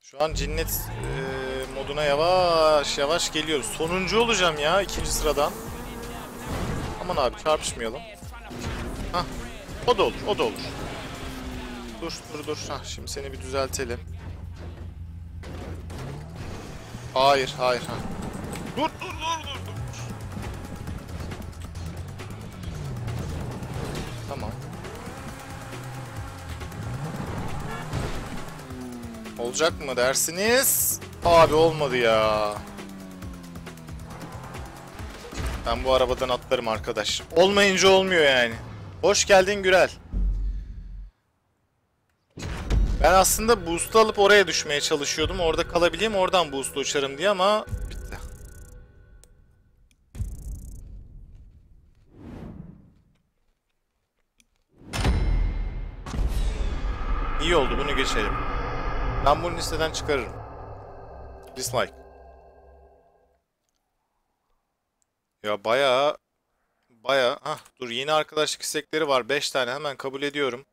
Şu an cinnet eee, moduna yavaş yavaş geliyoruz. Sonuncu olacağım ya ikinci sıradan. Aman abi çarpışmayalım. Hah. O da olur, o da olur. Dur, dur, dur. Hah, şimdi seni bir düzeltelim. Hayır, hayır. Ha. Dur, dur, dur, dur, dur. Tamam. Olacak mı dersiniz? Abi olmadı ya. Ben bu arabadan atlarım arkadaş. Olmayınca olmuyor yani. Hoş geldin Gürel. Ben aslında boost'u alıp oraya düşmeye çalışıyordum. Orada kalabileyim oradan boost'u uçarım diye ama bitti. İyi oldu bunu geçelim. Ben bunu listeden çıkarırım. Dislike. Ya bayağı bayağı ah dur yeni arkadaşlık istekleri var 5 tane hemen kabul ediyorum.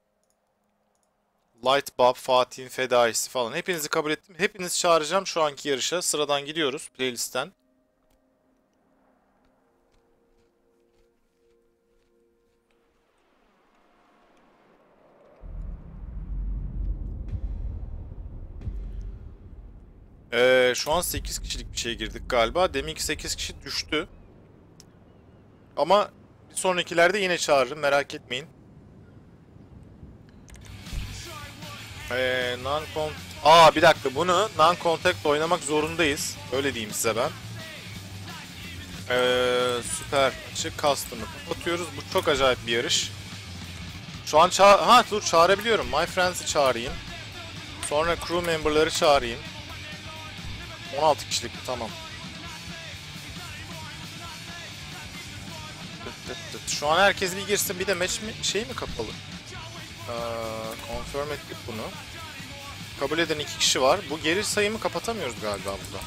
Light Bob, Fatih'in fedaisi falan. Hepinizi kabul ettim. Hepinizi çağıracağım şu anki yarışa. Sıradan gidiyoruz playlistten. Ee, şu an 8 kişilik bir şeye girdik galiba. Deminki 8 kişi düştü. Ama sonrakilerde yine çağırırım merak etmeyin. Ee, non -con Aa bir dakika bunu non contact oynamak zorundayız. Öyle diyeyim size ben. Ee, süper açık custom'ı kapatıyoruz. Bu çok acayip bir yarış. Şu an ça ha dur çağırabiliyorum. My Friends'i çağırayım. Sonra crew member'ları çağırayım. 16 kişilik tamam. Şu an herkes bir girsin. Bir de match mi şey mi kapalı? Ee, ettik bunu. Kabul eden iki kişi var. Bu geri sayımı kapatamıyoruz galiba burada.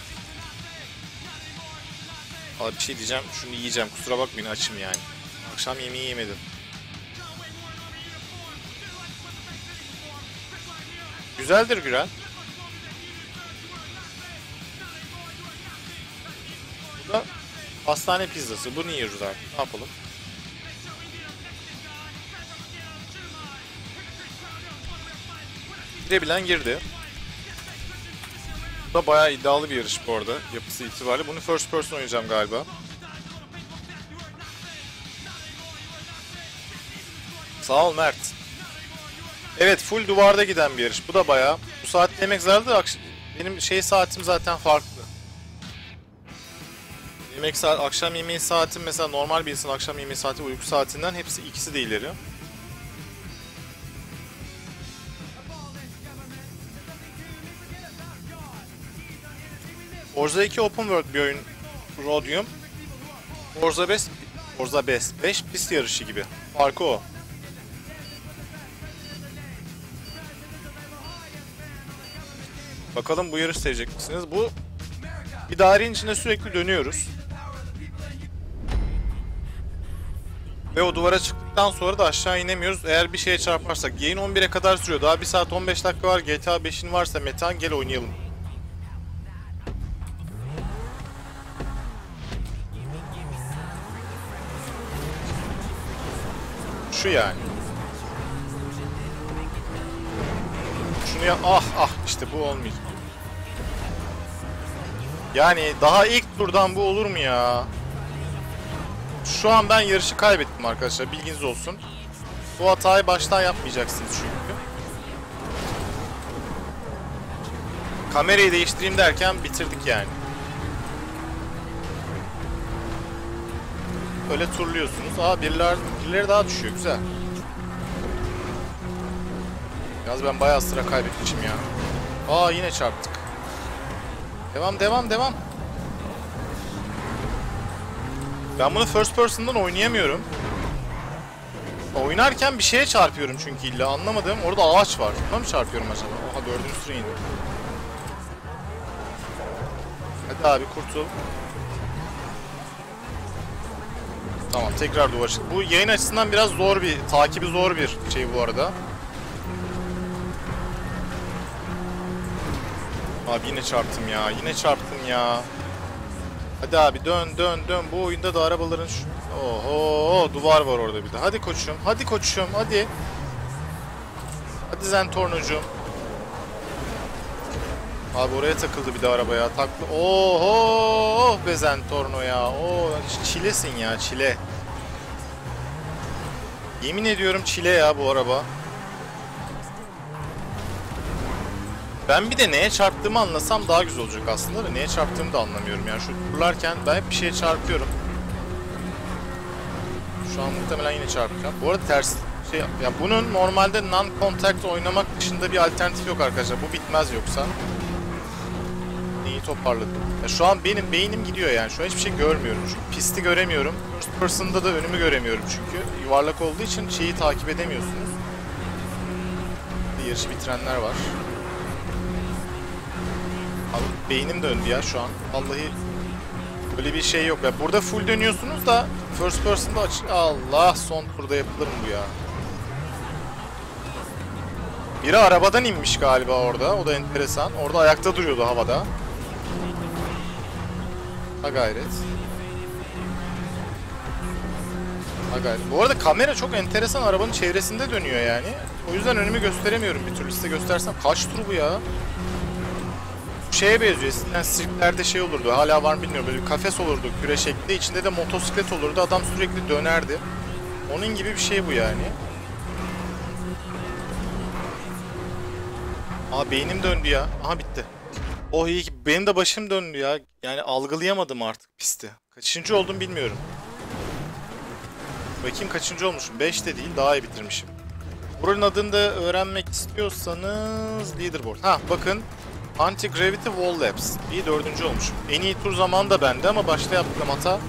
Abi bir şey diyeceğim. Şunu yiyeceğim. Kusura bakmayın açım yani. Akşam yemeği yemedim. Güzeldir Gürel. Bu da hastane pizzası. Bunu yiyoruz artık. Ne yapalım? Girebilen girdi. Bu da bayağı iddialı bir yarış bu arada yapısı itibariyle. Bunu first person oynayacağım galiba. Sağ ol Mert. Evet full duvarda giden bir yarış. Bu da bayağı. Bu saat demek zararlı benim şey saatim zaten farklı. Yemek saat, akşam yemeği saatim mesela normal bir insan akşam yemeği saati uyku saatinden hepsi ikisi de ileri. Forza 2 Open World bir oyun Rhodium. Forza 5 Forza 5 5 pist yarışı gibi. Farkı o. Bakalım bu yarış sevecek misiniz? Bu bir dairenin içinde sürekli dönüyoruz. Ve o duvara çıktıktan sonra da aşağı inemiyoruz. Eğer bir şeye çarparsak. Yayın 11'e kadar sürüyor. Daha 1 saat 15 dakika var. GTA 5'in varsa Metan gel oynayalım. Şu yani. Şunu ya ah ah işte bu olmayacak. Yani daha ilk turdan bu olur mu ya? Şu an ben yarışı kaybettim arkadaşlar bilginiz olsun. Bu hatayı baştan yapmayacaksınız çünkü. Kamerayı değiştireyim derken bitirdik yani. Öyle turluyorsunuz. Aa biriler, birileri daha düşüyor. Güzel. Yalnız ben bayağı sıra kaybetmişim ya. Aa yine çarptık. Devam devam devam. Ben bunu first person'dan oynayamıyorum. Oynarken bir şeye çarpıyorum çünkü illa anlamadım. Orada ağaç var. Buna mı çarpıyorum acaba? Oha dördüncü sıraya indim. Hadi abi kurtul. Tamam tekrar duvar çıktı. Bu yayın açısından biraz zor bir, takibi zor bir şey bu arada. Abi yine çarptım ya, yine çarptım ya. Hadi abi dön dön dön. Bu oyunda da arabaların şu... Oho duvar var orada bir de. Hadi koçum, hadi koçum, hadi. Hadi Zentornocuğum. Abi oraya takıldı bir de arabaya. Taklı. Oho oh be Zentorno ya. Oo çilesin ya çile. Yemin ediyorum çile ya bu araba. Ben bir de neye çarptığımı anlasam daha güzel olacak aslında da neye çarptığımı da anlamıyorum yani şu turlarken ben hep bir şeye çarpıyorum. Şu an muhtemelen yine çarpacağım. Bu arada ters şey ya bunun normalde non contact oynamak dışında bir alternatif yok arkadaşlar. Bu bitmez yoksa. Toparladım. Ya şu an benim beynim gidiyor yani. Şu an hiçbir şey görmüyorum. Çünkü pisti göremiyorum. First person'da da önümü göremiyorum çünkü. Yuvarlak olduğu için şeyi takip edemiyorsunuz. Yarışı bitirenler var. Abi beynim döndü ya şu an. Vallahi Öyle bir şey yok. Ya burada full dönüyorsunuz da first person'da aç. Allah son turda yapılır mı bu ya? Biri arabadan inmiş galiba orada. O da enteresan. Orada ayakta duruyordu havada. Ha gayret. Ha gayret. Bu arada kamera çok enteresan arabanın çevresinde dönüyor yani. O yüzden önümü gösteremiyorum bir türlü. Size göstersem kaç tur bu ya? şeye benziyor. Eskiden sirklerde şey olurdu. Hala var mı bilmiyorum. Böyle bir kafes olurdu küre şeklinde. İçinde de motosiklet olurdu. Adam sürekli dönerdi. Onun gibi bir şey bu yani. Aa beynim döndü ya. Aha bitti. Oh iyi ki benim de başım döndü ya. Yani algılayamadım artık pisti. Kaçıncı oldum bilmiyorum. Bakayım kaçıncı olmuşum. 5 de değil daha iyi bitirmişim. Buranın adını da öğrenmek istiyorsanız leaderboard. Ha bakın Anti-Gravity Wall Labs. İyi dördüncü olmuşum. En iyi tur zamanı da bende ama başta yaptığım hata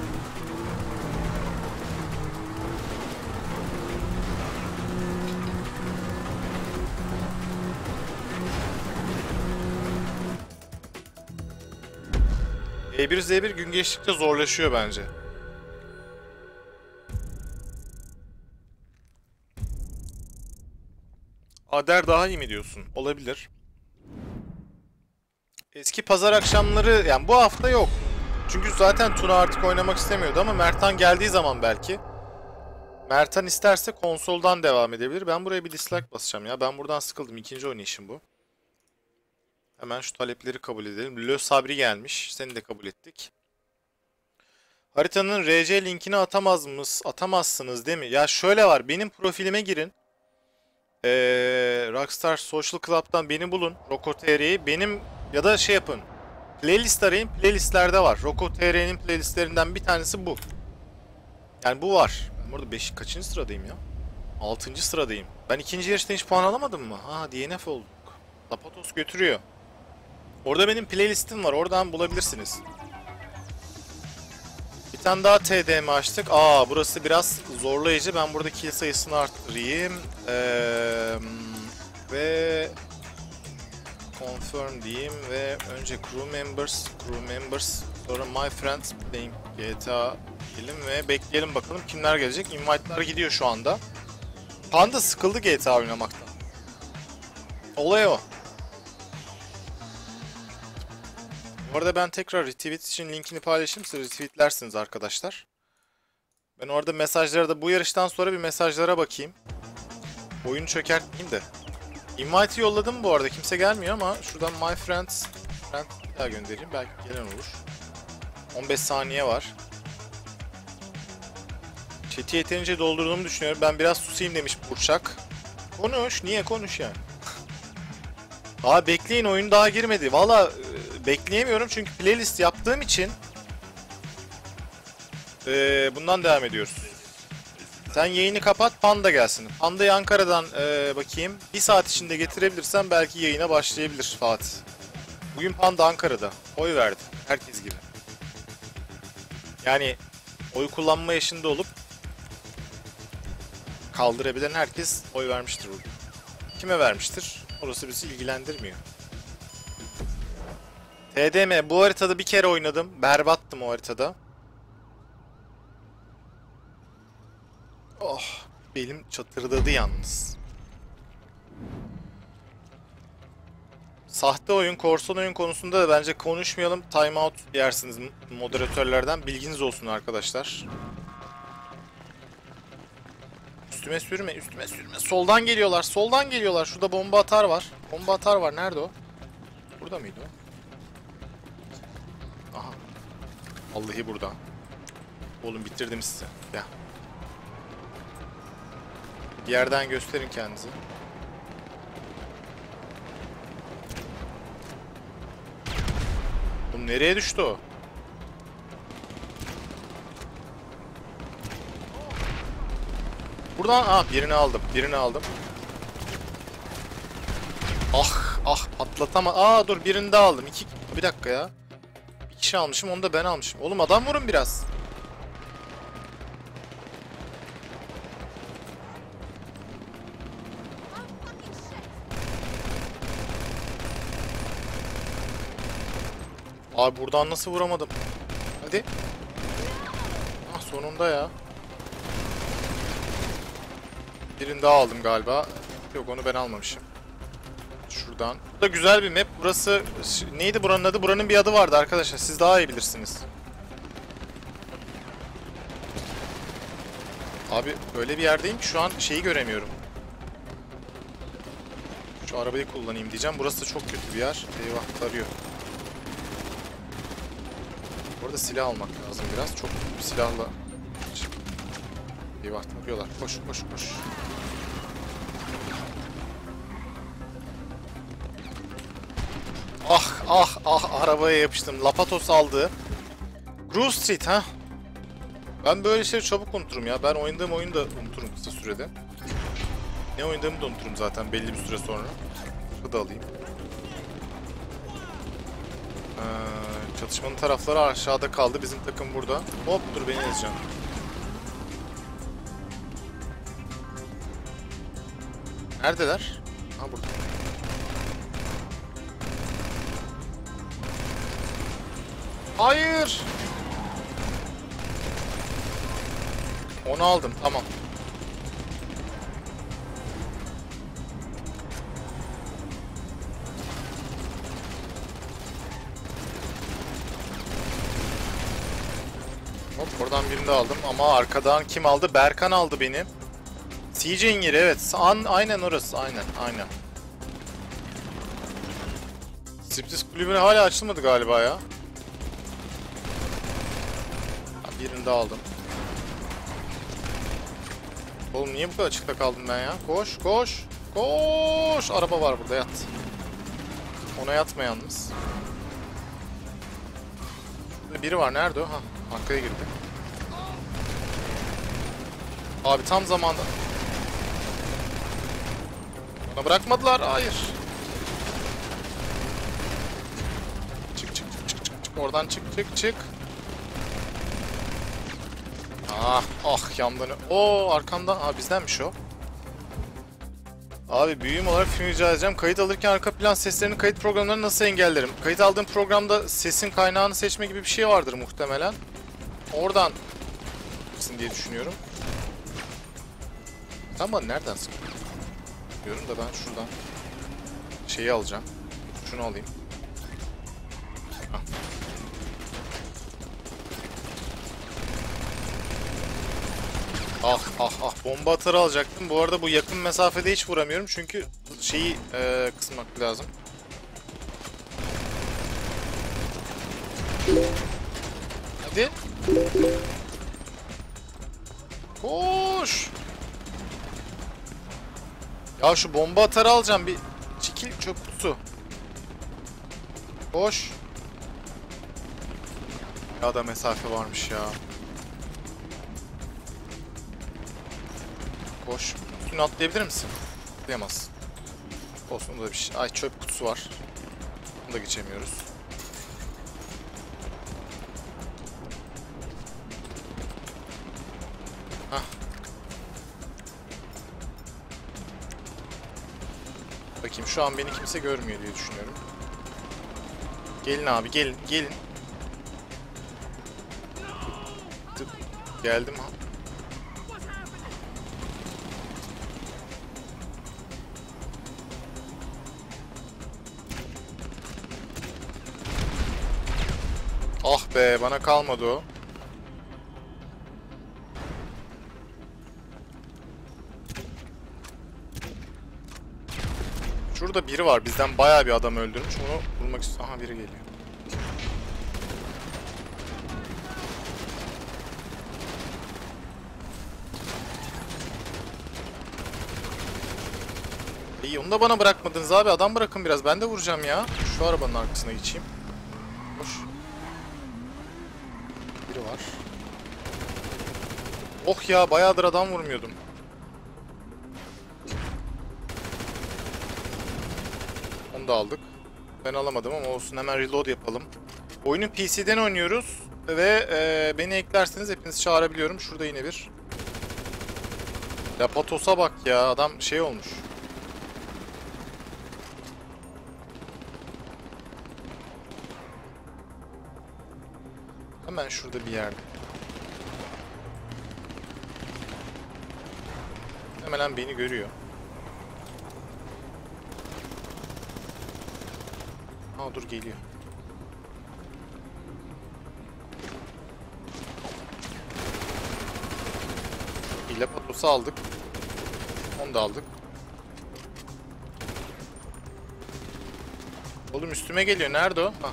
E1 Z1 gün geçtikçe zorlaşıyor bence. Ader daha iyi mi diyorsun? Olabilir. Eski pazar akşamları yani bu hafta yok. Çünkü zaten Tuna artık oynamak istemiyordu ama Mertan geldiği zaman belki. Mertan isterse konsoldan devam edebilir. Ben buraya bir dislike basacağım ya. Ben buradan sıkıldım. İkinci oynayışım bu. Hemen şu talepleri kabul edelim. Lö Sabri gelmiş. Seni de kabul ettik. Haritanın RC linkini atamaz mısınız? Atamazsınız değil mi? Ya şöyle var. Benim profilime girin. Ee, Rockstar Social Club'dan beni bulun. RocoTR'yi. Benim ya da şey yapın. Playlist arayın. Playlistlerde var. RocoTR'nin playlistlerinden bir tanesi bu. Yani bu var. Ben burada 5 kaçıncı sıradayım ya? 6. sıradayım. Ben ikinci yarışta hiç puan alamadım mı? Ha DNF olduk. Lapatos götürüyor. Orada benim playlistim var. Oradan bulabilirsiniz. Bir tane daha TDM açtık. Aa burası biraz zorlayıcı. Ben burada kill sayısını arttırayım. Ee, ve confirm diyeyim ve önce crew members, crew members, sonra my friends playing GTA diyelim ve bekleyelim bakalım kimler gelecek. Invite'lar gidiyor şu anda. Panda sıkıldı GTA oynamaktan. Olay o. Bu arada ben tekrar retweet için linkini paylaşayım. Siz retweetlersiniz arkadaşlar. Ben orada mesajlara da bu yarıştan sonra bir mesajlara bakayım. Oyunu çökertmeyeyim de. Invite'i yolladım bu arada. Kimse gelmiyor ama şuradan my friends friend daha göndereyim. Belki gelen olur. 15 saniye var. Chat'i yeterince doldurduğumu düşünüyorum. Ben biraz susayım demiş Burçak. Konuş. Niye konuş yani? Aa bekleyin oyun daha girmedi. Valla bekleyemiyorum çünkü playlist yaptığım için e, bundan devam ediyoruz. Sen yayını kapat Panda gelsin. Panda'yı Ankara'dan e, bakayım. Bir saat içinde getirebilirsem belki yayına başlayabilir Fatih. Bugün Panda Ankara'da. Oy verdi. Herkes gibi. Yani oy kullanma yaşında olup kaldırabilen herkes oy vermiştir bugün. Kime vermiştir? Orası bizi ilgilendirmiyor. TDM bu haritada bir kere oynadım. Berbattım o haritada. Oh, belim çatırdadı yalnız. Sahte oyun, korsan oyun konusunda da bence konuşmayalım. Timeout yersiniz moderatörlerden. Bilginiz olsun arkadaşlar. Üstüme sürme, üstüme sürme. Soldan geliyorlar, soldan geliyorlar. Şurada bomba atar var. Bomba atar var. Nerede o? Burada mıydı o? Aha. Vallahi burada. Oğlum bitirdim sizi. Ya. Bir yerden gösterin kendinizi. Oğlum nereye düştü o? Buradan ah birini aldım. Birini aldım. Ah ah patlatama. Aa dur birini daha aldım. İki bir dakika ya. Bir kişi almışım onu da ben almışım. Oğlum adam vurun biraz. Abi buradan nasıl vuramadım? Hadi. sonunda ya. Birini daha aldım galiba. Yok onu ben almamışım. Şuradan. Bu da güzel bir map. Burası neydi buranın adı? Buranın bir adı vardı arkadaşlar. Siz daha iyi bilirsiniz. Abi öyle bir yerdeyim ki şu an şeyi göremiyorum. Şu arabayı kullanayım diyeceğim. Burası da çok kötü bir yer. Eyvah tarıyor. Burada silah almak lazım biraz. Çok bir silahla. Eyvah tarıyorlar. Koş koş koş. Ah ah arabaya yapıştım. Lapatos aldı. Grove Street ha. Ben böyle şeyleri çabuk unuturum ya. Ben oynadığım oyunu da unuturum kısa sürede. Ne oynadığımı da unuturum zaten belli bir süre sonra. Bu da alayım. Ee, çatışmanın tarafları aşağıda kaldı. Bizim takım burada. Hop dur beni ezeceğim. Neredeler? Ha burada. Hayır. Onu aldım. Tamam. Hop oradan birini de aldım ama arkadan kim aldı? Berkan aldı beni. CJ'in yeri evet. An aynen orası. Aynen aynen. Sürpriz kulübü hala açılmadı galiba ya. Ha, Birini de aldım. Oğlum niye bu kadar açıkta kaldım ben ya? Koş koş. Koş. Araba var burada yat. Ona yatma yalnız. Biri var. Nerede o? Ha, arkaya girdi. Abi tam zamanda. Bana bırakmadılar. Hayır. Çık çık çık çık. çık. Oradan çık çık çık. Ah yandan. Oo arkamdan. Aa bizdenmiş o. Abi büyüğüm olarak film rica edeceğim. Kayıt alırken arka plan seslerini kayıt programlarını nasıl engellerim? Kayıt aldığım programda sesin kaynağını seçme gibi bir şey vardır muhtemelen. Oradan diye düşünüyorum. Sen bana nereden sıkıyorsun? Diyorum da ben şuradan şeyi alacağım. Şunu alayım. Hah. Ah ah ah bomba atarı alacaktım. Bu arada bu yakın mesafede hiç vuramıyorum çünkü şeyi eee kısmak lazım. Hadi. Koş. Ya şu bomba atarı alacağım bir çekil çöp kutusu. Koş. Ya da mesafe varmış ya. Koş. Üstüne atlayabilir misin? Atlayamaz. Olsun da bir şey. Ay çöp kutusu var. Bunu da geçemiyoruz. Hah. Bakayım şu an beni kimse görmüyor diye düşünüyorum. Gelin abi gelin gelin. Geldim ha. Be bana kalmadı o. Şurada biri var. Bizden bayağı bir adam öldürmüş. Onu bulmak istiyorum. Aha biri geliyor. İyi onu da bana bırakmadınız abi. Adam bırakın biraz. Ben de vuracağım ya. Şu arabanın arkasına geçeyim. Hoş. Biri var. Oh ya bayağıdır adam vurmuyordum. Onu da aldık. Ben alamadım ama olsun hemen reload yapalım. Oyunu PC'den oynuyoruz ve e, beni eklerseniz hepinizi çağırabiliyorum. Şurada yine bir. Ya Patos'a bak ya adam şey olmuş. Hemen şurada bir yerde. Muhtemelen beni görüyor. Aa dur geliyor. Hile patosu aldık. Onu da aldık. Oğlum üstüme geliyor. Nerede o? Hah.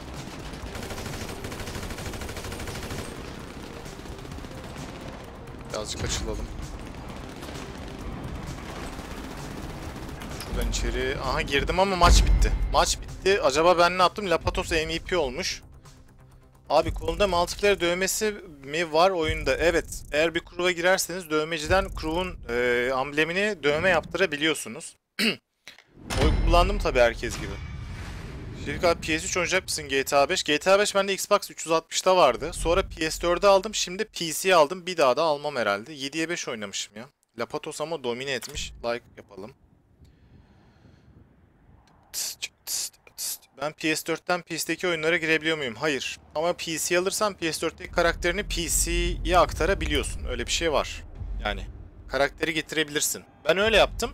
Birazcık açılalım. İçeri... Aha girdim ama maç bitti. Maç bitti. Acaba ben ne yaptım? Lapatos MVP olmuş. Abi kolunda multiplayer dövmesi mi var oyunda? Evet. Eğer bir crew'a girerseniz dövmeciden crew'un e, amblemini dövme yaptırabiliyorsunuz. Oy kullandım tabii herkes gibi. Şirik abi PS3 oynayacak mısın GTA 5? GTA 5 bende Xbox 360'da vardı. Sonra PS4'e aldım. Şimdi PC'ye aldım. Bir daha da almam herhalde. 7'ye 5 oynamışım ya. Lapatos ama domine etmiş. Like yapalım. Ben PS4'ten PC'deki oyunlara girebiliyor muyum? Hayır. Ama PC alırsan PS4'teki karakterini PC'ye aktarabiliyorsun. Öyle bir şey var. Yani karakteri getirebilirsin. Ben öyle yaptım.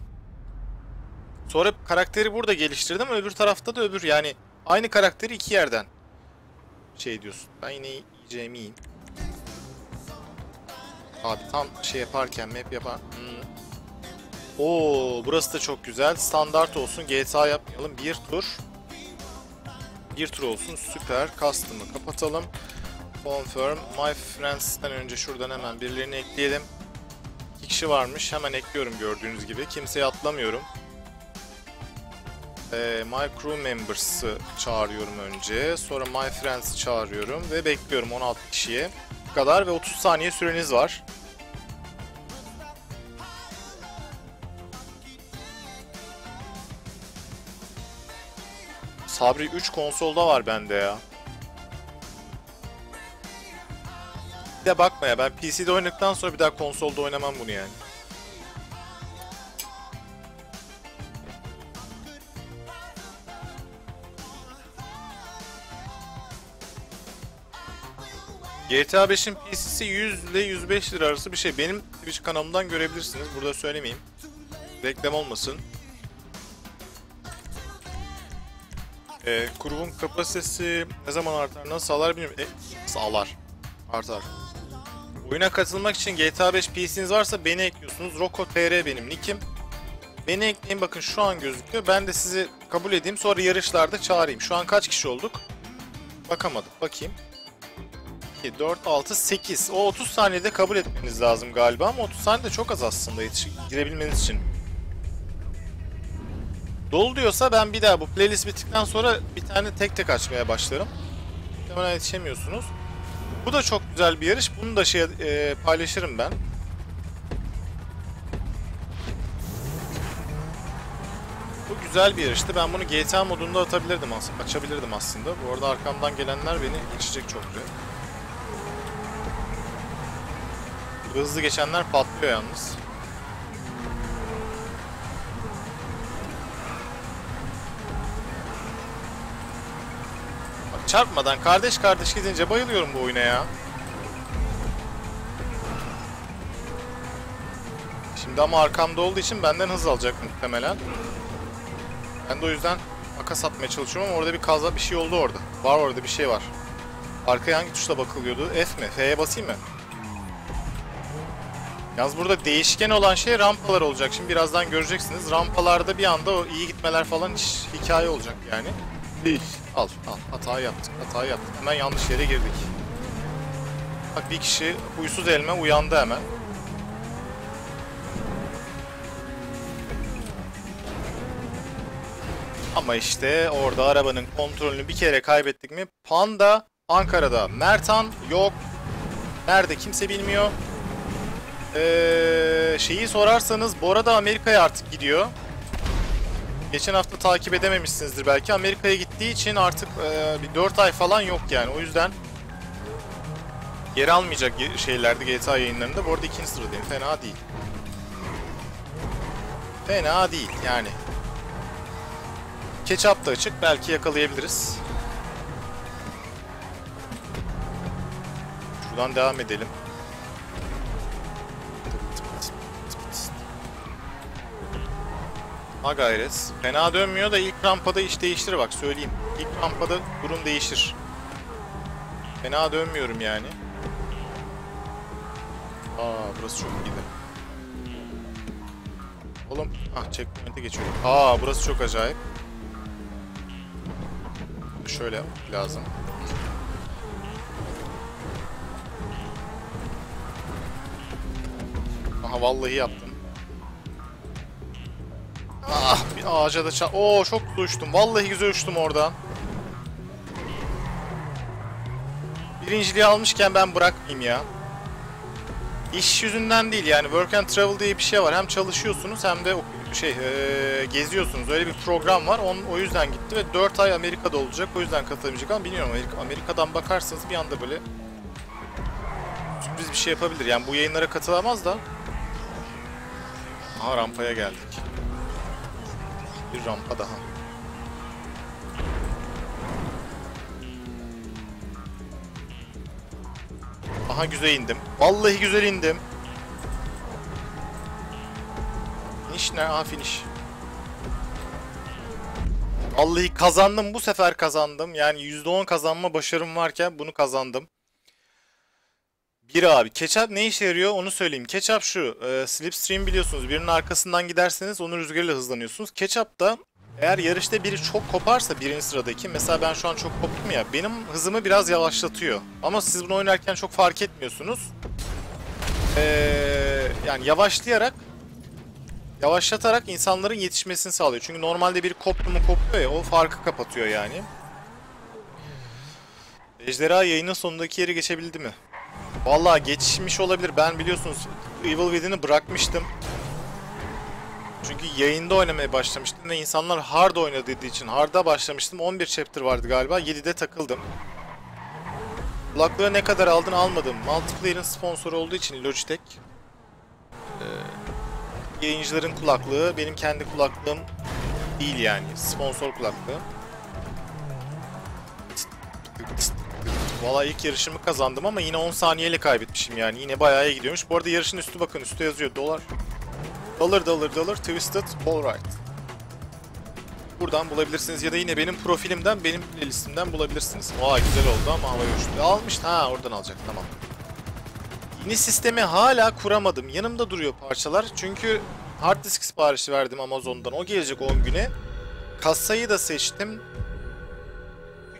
Sonra karakteri burada geliştirdim. Öbür tarafta da öbür yani aynı karakteri iki yerden şey diyorsun. Ben yine yiyeceğimi yiyeyim. Abi tam şey yaparken map yapar. Hmm. Oo burası da çok güzel. Standart olsun. GTA yapmayalım. Bir tur. Bir tur olsun. Süper. Custom'ı kapatalım. Confirm. My Friends'ten önce şuradan hemen birilerini ekleyelim. İki kişi varmış. Hemen ekliyorum gördüğünüz gibi. Kimseye atlamıyorum. Ee, my Crew Members'ı çağırıyorum önce. Sonra My Friends'ı çağırıyorum. Ve bekliyorum 16 kişiye. Bu kadar ve 30 saniye süreniz var. Sabri 3 konsolda var bende ya. Bir de bakma ya ben PC'de oynadıktan sonra bir daha konsolda oynamam bunu yani. GTA 5'in PC'si 100 ile 105 lira arası bir şey. Benim Twitch kanalımdan görebilirsiniz. Burada söylemeyeyim. Reklam olmasın. Ee, kurulum kapasitesi ne zaman artar, nasıl sağlar bilmiyorum. E, sağlar. Artar. Oyuna katılmak için GTA 5 PC'niz varsa beni ekliyorsunuz. RocoTR benim nickim. Beni ekleyin bakın şu an gözüküyor. Ben de sizi kabul edeyim sonra yarışlarda çağırayım. Şu an kaç kişi olduk? Bakamadım. Bakayım. 2, 4, 6, 8. O 30 saniyede kabul etmeniz lazım galiba ama 30 saniye de çok az aslında yetişik girebilmeniz için. Dolu diyorsa ben bir daha bu playlist bittikten sonra bir tane tek tek açmaya başlarım. Muhtemelen yetişemiyorsunuz. Bu da çok güzel bir yarış. Bunu da şey e, paylaşırım ben. Bu güzel bir yarıştı. Ben bunu GTA modunda atabilirdim aslında. Açabilirdim aslında. Bu arada arkamdan gelenler beni geçecek çok güzel. Hızlı geçenler patlıyor yalnız. Çarpmadan kardeş kardeş gidince bayılıyorum bu oyuna ya. Şimdi ama arkamda olduğu için benden hız alacak muhtemelen. Ben de o yüzden makas atmaya çalışıyorum ama orada bir kaza bir şey oldu orada. Var orada bir şey var. Arkaya hangi tuşla bakılıyordu? F mi? F'ye basayım mı? Yalnız burada değişken olan şey rampalar olacak. Şimdi birazdan göreceksiniz. Rampalarda bir anda o iyi gitmeler falan iş, hikaye olacak yani. Al, al. Hata yaptık, hata yaptık. Hemen yanlış yere girdik. Bak bir kişi huysuz elme uyandı hemen. Ama işte orada arabanın kontrolünü bir kere kaybettik mi? Panda Ankara'da. Mertan yok. Nerede kimse bilmiyor. Ee, şeyi sorarsanız Bora da Amerika'ya artık gidiyor. Geçen hafta takip edememişsinizdir belki. Amerika'ya gittiği için artık e, bir 4 ay falan yok yani. O yüzden yer almayacak şeylerde GTA yayınlarında. Bu arada ikinci sıradayım. Fena değil. Fena değil yani. Ketchup da açık. Belki yakalayabiliriz. Şuradan devam edelim. Ha gayret. Fena dönmüyor da ilk rampada iş değiştir bak söyleyeyim. İlk rampada durum değişir. Fena dönmüyorum yani. Aa burası çok iyiydi. Oğlum ah checkpoint'e geçiyorum. Aa burası çok acayip. Şöyle lazım. Aha vallahi yaptım. Ah bir ağaca da ça... Oo çok güzel uçtum. Vallahi güzel uçtum oradan. Birinciliği almışken ben bırakmayayım ya. İş yüzünden değil yani work and travel diye bir şey var. Hem çalışıyorsunuz hem de şey eee, geziyorsunuz. Öyle bir program var. Onun, o yüzden gitti ve 4 ay Amerika'da olacak. O yüzden katılamayacak ama bilmiyorum Amerika, Amerika'dan bakarsanız bir anda böyle sürpriz bir şey yapabilir. Yani bu yayınlara katılamaz da. Aha rampaya geldik. Bir rampa daha. Aha güzel indim. Vallahi güzel indim. Finish ne? Aha finish. Vallahi kazandım. Bu sefer kazandım. Yani %10 kazanma başarım varken bunu kazandım. Bir abi. Ketchup ne işe yarıyor onu söyleyeyim. Ketchup şu. E, slipstream biliyorsunuz. Birinin arkasından giderseniz onun rüzgarıyla hızlanıyorsunuz. Ketchup da eğer yarışta biri çok koparsa birinci sıradaki. Mesela ben şu an çok koptum ya. Benim hızımı biraz yavaşlatıyor. Ama siz bunu oynarken çok fark etmiyorsunuz. Ee, yani yavaşlayarak yavaşlatarak insanların yetişmesini sağlıyor. Çünkü normalde biri koptu mu kopuyor ya o farkı kapatıyor yani. Ejderha yayının sonundaki yeri geçebildi mi? Vallahi geçmiş olabilir. Ben biliyorsunuz Evil Within'i bırakmıştım. Çünkü yayında oynamaya başlamıştım ve insanlar hard oynadığı için hard'a başlamıştım. 11 chapter vardı galiba. 7'de takıldım. Kulaklığı ne kadar aldın almadım. Multiplayer'ın sponsoru olduğu için Logitech. Ee, yayıncıların kulaklığı benim kendi kulaklığım değil yani. Sponsor kulaklığı. Valla ilk yarışımı kazandım ama yine 10 saniyeyle kaybetmişim yani. Yine bayağı iyi gidiyormuş. Bu arada yarışın üstü bakın üstte yazıyor dolar. Dollar dollar dollar twisted all right. Buradan bulabilirsiniz ya da yine benim profilimden benim playlistimden bulabilirsiniz. Vay güzel oldu ama hava uçtu. Almış ha oradan alacak tamam. Yeni sistemi hala kuramadım. Yanımda duruyor parçalar. Çünkü hard disk siparişi verdim Amazon'dan. O gelecek 10 güne. Kasayı da seçtim.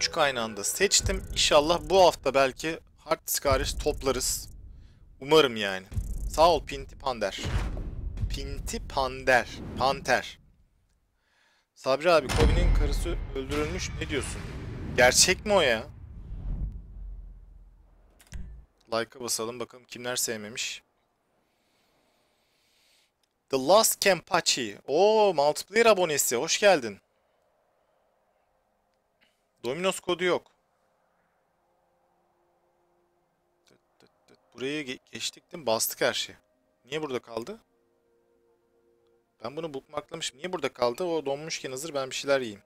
3 kaynağında seçtim. İnşallah bu hafta belki hard disk toplarız. Umarım yani. Sağ ol Pinti Pander. Pinti Pander. Panter. Sabri abi Kobe'nin karısı öldürülmüş. Ne diyorsun? Gerçek mi o ya? Like'a basalım bakalım kimler sevmemiş. The Last Kempachi. Oo multiplayer abonesi. Hoş geldin. Domino's kodu yok. Ge- geçtik değil mi? Bastık her şeyi. Niye burada kaldı? Ben bunu bookmarklamışım. Niye burada kaldı? O donmuşken hazır ben bir şeyler yiyeyim.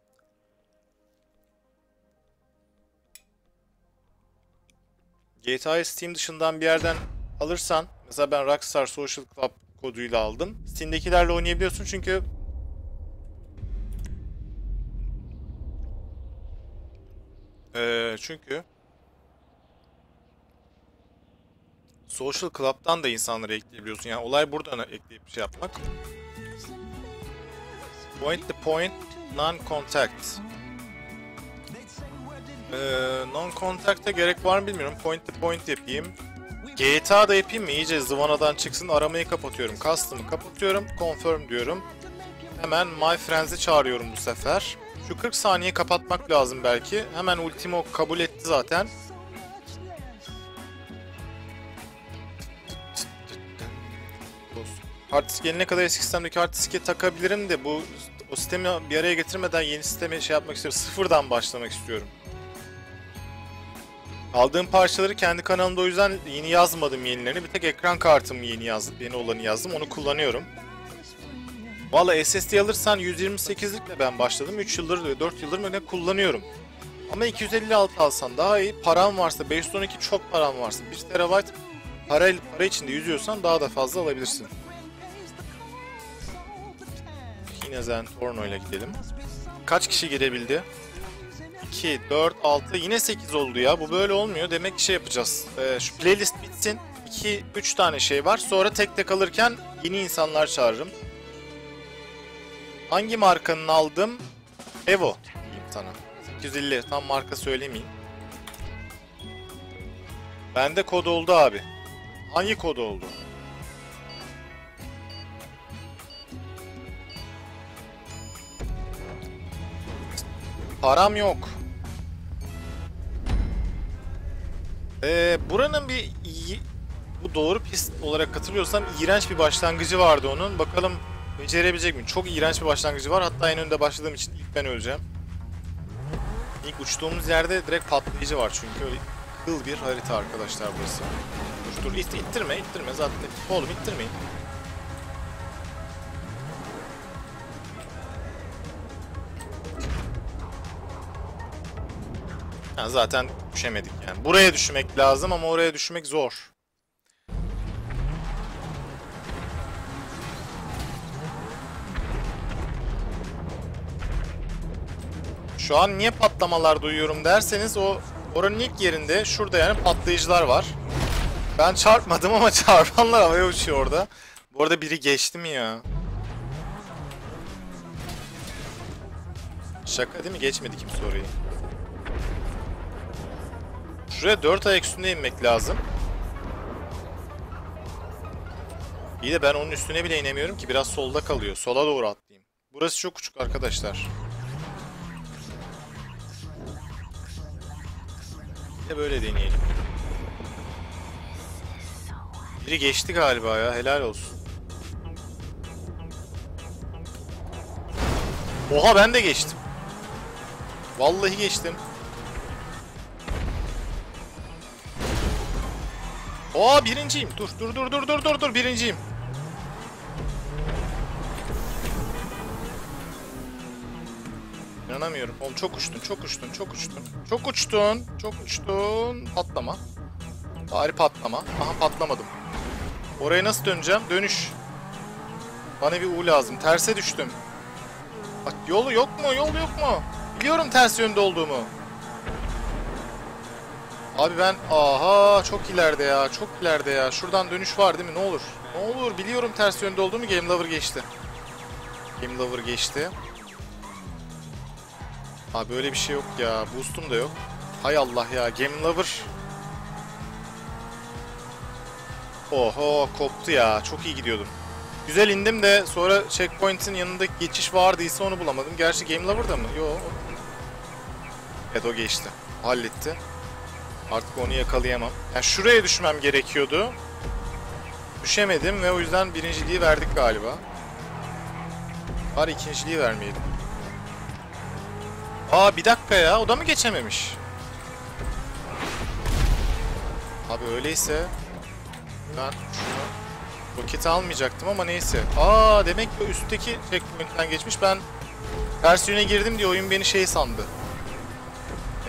GTA'yı Steam dışından bir yerden alırsan mesela ben Rockstar Social Club koduyla aldım. Steam'dekilerle oynayabiliyorsun çünkü Ee, çünkü Social Club'dan da insanları ekleyebiliyorsun. Yani olay buradan ekleyip şey yapmak. Point the point, non-contact. Ee, non-contact'a gerek var mı bilmiyorum. Point the point yapayım. GTA'da yapayım mı? İyice zıvanadan çıksın. Aramayı kapatıyorum. Custom'ı kapatıyorum. Confirm diyorum. Hemen My Friends'i çağırıyorum bu sefer. Şu 40 saniye kapatmak lazım belki. Hemen Ultimo kabul etti zaten. Hard disk gelene kadar eski sistemdeki hard diske takabilirim de bu o sistemi bir araya getirmeden yeni sisteme şey yapmak istiyorum. Sıfırdan başlamak istiyorum. Aldığım parçaları kendi kanalımda o yüzden yeni yazmadım yenilerini. Bir tek ekran kartımı yeni yazdım. Yeni olanı yazdım. Onu kullanıyorum. Valla SSD alırsan 128'likle ben başladım. 3 yıldır 4 yıldır ne kullanıyorum. Ama 256 alsan daha iyi. Param varsa 512 çok param varsa 1 TB para, para içinde yüzüyorsan daha da fazla alabilirsin. Yine Zentorno ile gidelim. Kaç kişi girebildi? 2, 4, 6, yine 8 oldu ya. Bu böyle olmuyor. Demek ki şey yapacağız. Ee, şu playlist bitsin. 2, 3 tane şey var. Sonra tek tek alırken yeni insanlar çağırırım. Hangi markanın aldım? Evo diyeyim sana. 850 tam marka söylemeyeyim. Bende kod oldu abi. Hangi kod oldu? Param yok. Ee, buranın bir bu doğru pist olarak hatırlıyorsam iğrenç bir başlangıcı vardı onun. Bakalım becerebilecek mi? Çok iğrenç bir başlangıcı var. Hatta en önde başladığım için ilk ben öleceğim. İlk uçtuğumuz yerde direkt patlayıcı var çünkü öyle kıl bir harita arkadaşlar burası. Dur dur it, ittirme ittirme zaten. Oğlum ittirmeyin. Ha, zaten düşemedik yani. Buraya düşmek lazım ama oraya düşmek zor. Şu an niye patlamalar duyuyorum derseniz o oranın ilk yerinde şurada yani patlayıcılar var. Ben çarpmadım ama çarpanlar havaya uçuyor orada. Bu arada biri geçti mi ya? Şaka değil mi? Geçmedi kimse orayı. Şuraya 4 ayak üstünde inmek lazım. İyi de ben onun üstüne bile inemiyorum ki biraz solda kalıyor. Sola doğru atlayayım. Burası çok küçük arkadaşlar. De böyle deneyelim. Biri geçti galiba ya. Helal olsun. Oha ben de geçtim. Vallahi geçtim. Aa birinciyim. Dur dur dur dur dur dur dur birinciyim. İnanamıyorum. Oğlum çok uçtun, çok uçtun, çok uçtun. Çok uçtun, çok uçtun. Patlama. Bari patlama. Aha patlamadım. Oraya nasıl döneceğim? Dönüş. Bana bir U lazım. Terse düştüm. Bak yolu yok mu? Yol yok mu? Biliyorum ters yönde olduğumu. Abi ben aha çok ileride ya. Çok ileride ya. Şuradan dönüş var değil mi? Ne olur. Ne olur biliyorum ters yönde olduğumu. Game Lover geçti. Game Lover geçti. Abi böyle bir şey yok ya. Boost'um da yok. Hay Allah ya. Game Lover. Oho koptu ya. Çok iyi gidiyordum. Güzel indim de sonra checkpoint'in yanındaki geçiş vardıysa onu bulamadım. Gerçi Game Lover'da mı? Yo. Evet o geçti. Halletti. Artık onu yakalayamam. Yani şuraya düşmem gerekiyordu. Düşemedim ve o yüzden birinciliği verdik galiba. Bari ikinciliği vermeyelim. Aa bir dakika ya o da mı geçememiş? Abi öyleyse ben şunu roketi almayacaktım ama neyse. Aa demek ki üstteki checkpoint'ten geçmiş. Ben ters yöne girdim diye oyun beni şey sandı.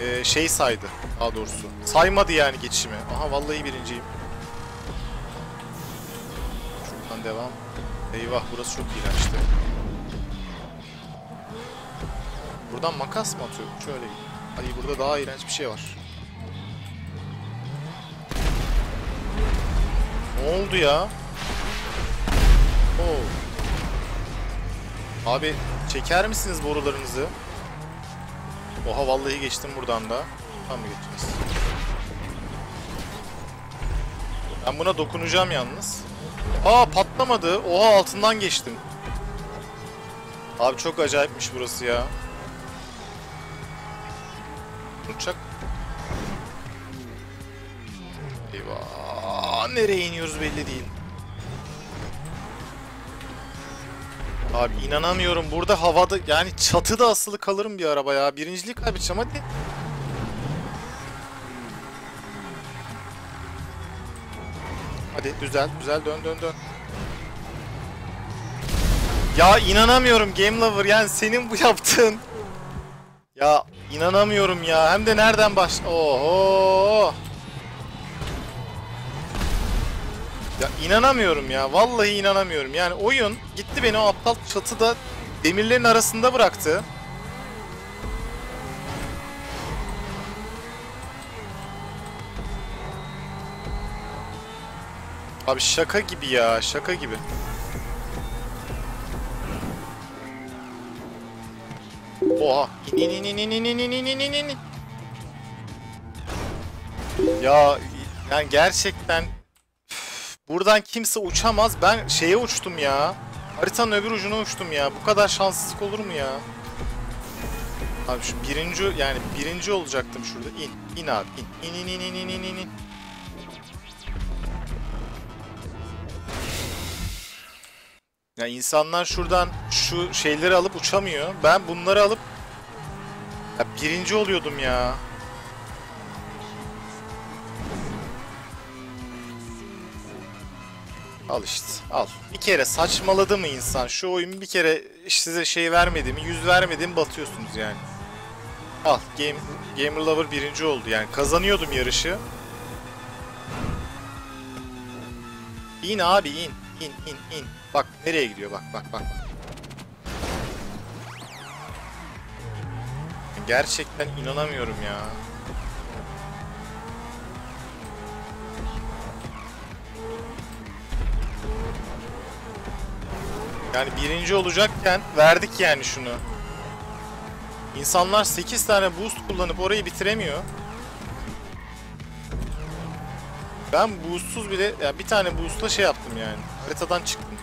Ee, şey saydı daha doğrusu. Saymadı yani geçişimi. Aha vallahi birinciyim. Şuradan devam. Eyvah burası çok iğrençti. Buradan makas mı atıyor? Şöyle. Ay burada daha iğrenç bir şey var. Ne oldu ya? Oo. Abi çeker misiniz borularınızı? Oha vallahi geçtim buradan da. Tam mı geçeceğiz? Ben buna dokunacağım yalnız. Aa patlamadı. Oha altından geçtim. Abi çok acayipmiş burası ya. Uçak. Eyvah. Nereye iniyoruz belli değil. Abi inanamıyorum. Burada havada yani çatıda asılı kalırım bir araba ya. Birinciliği kaybedeceğim hadi. Hadi düzel, düzel dön dön dön. Ya inanamıyorum Game Lover yani senin bu yaptığın. Ya inanamıyorum ya. Hem de nereden baş... Oho. Ya inanamıyorum ya. Vallahi inanamıyorum. Yani oyun gitti beni o aptal çatıda demirlerin arasında bıraktı. Abi şaka gibi ya, şaka gibi. Oha. İn in in in in in in in in in. Ya yani gerçekten üf, buradan kimse uçamaz. Ben şeye uçtum ya. Haritanın öbür ucuna uçtum ya. Bu kadar şanssızlık olur mu ya? Abi şu birinci yani birinci olacaktım şurada. İn. in abi. in. İn in in in in in in. İn. Ya insanlar şuradan şu şeyleri alıp uçamıyor. Ben bunları alıp ya birinci oluyordum ya. Al işte al. Bir kere saçmaladı mı insan? Şu oyun bir kere size şey vermedi mi? Yüz vermedi mi batıyorsunuz yani. Al. Game, Gamer Lover birinci oldu yani. Kazanıyordum yarışı. İn abi in. İn in in. Bak nereye gidiyor bak bak bak. Gerçekten inanamıyorum ya. Yani birinci olacakken verdik yani şunu. İnsanlar 8 tane boost kullanıp orayı bitiremiyor. Ben boostsuz bile ya bir tane boostla şey yaptım yani. Haritadan çıktım.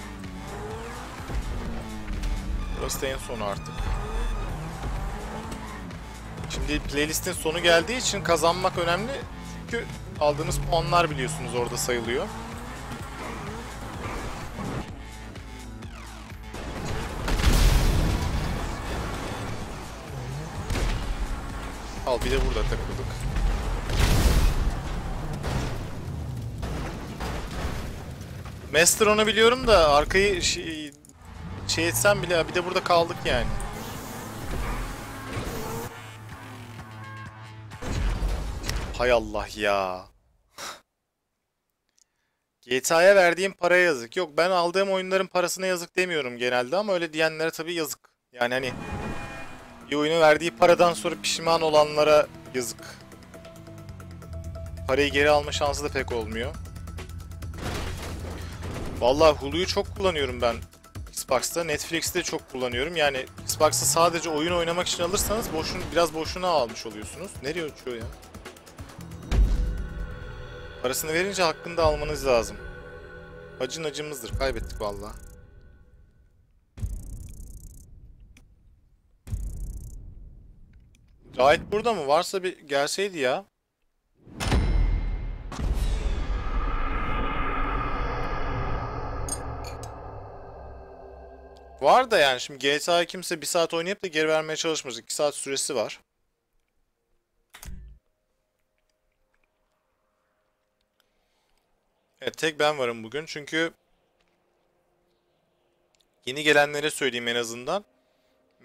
Burası da en sonu artık. Şimdi playlistin sonu geldiği için kazanmak önemli. Çünkü aldığınız puanlar biliyorsunuz orada sayılıyor. Al bir de burada takıldık. Master onu biliyorum da arkayı şey, şey etsem bile bir de burada kaldık yani. Hay Allah ya. GTA'ya verdiğim paraya yazık. Yok ben aldığım oyunların parasına yazık demiyorum genelde ama öyle diyenlere tabii yazık. Yani hani bir oyunu verdiği paradan sonra pişman olanlara yazık. Parayı geri alma şansı da pek olmuyor. Vallahi Hulu'yu çok kullanıyorum ben Xbox'ta. Netflix'te çok kullanıyorum. Yani Xbox'ta sadece oyun oynamak için alırsanız boşun biraz boşuna almış oluyorsunuz. Nereye uçuyor ya? Parasını verince hakkını da almanız lazım. Acın acımızdır. Kaybettik vallahi. Cahit burada mı? Varsa bir gelseydi ya. Var da yani şimdi GTA kimse bir saat oynayıp da geri vermeye çalışmaz. 2 saat süresi var. Evet tek ben varım bugün çünkü yeni gelenlere söyleyeyim en azından.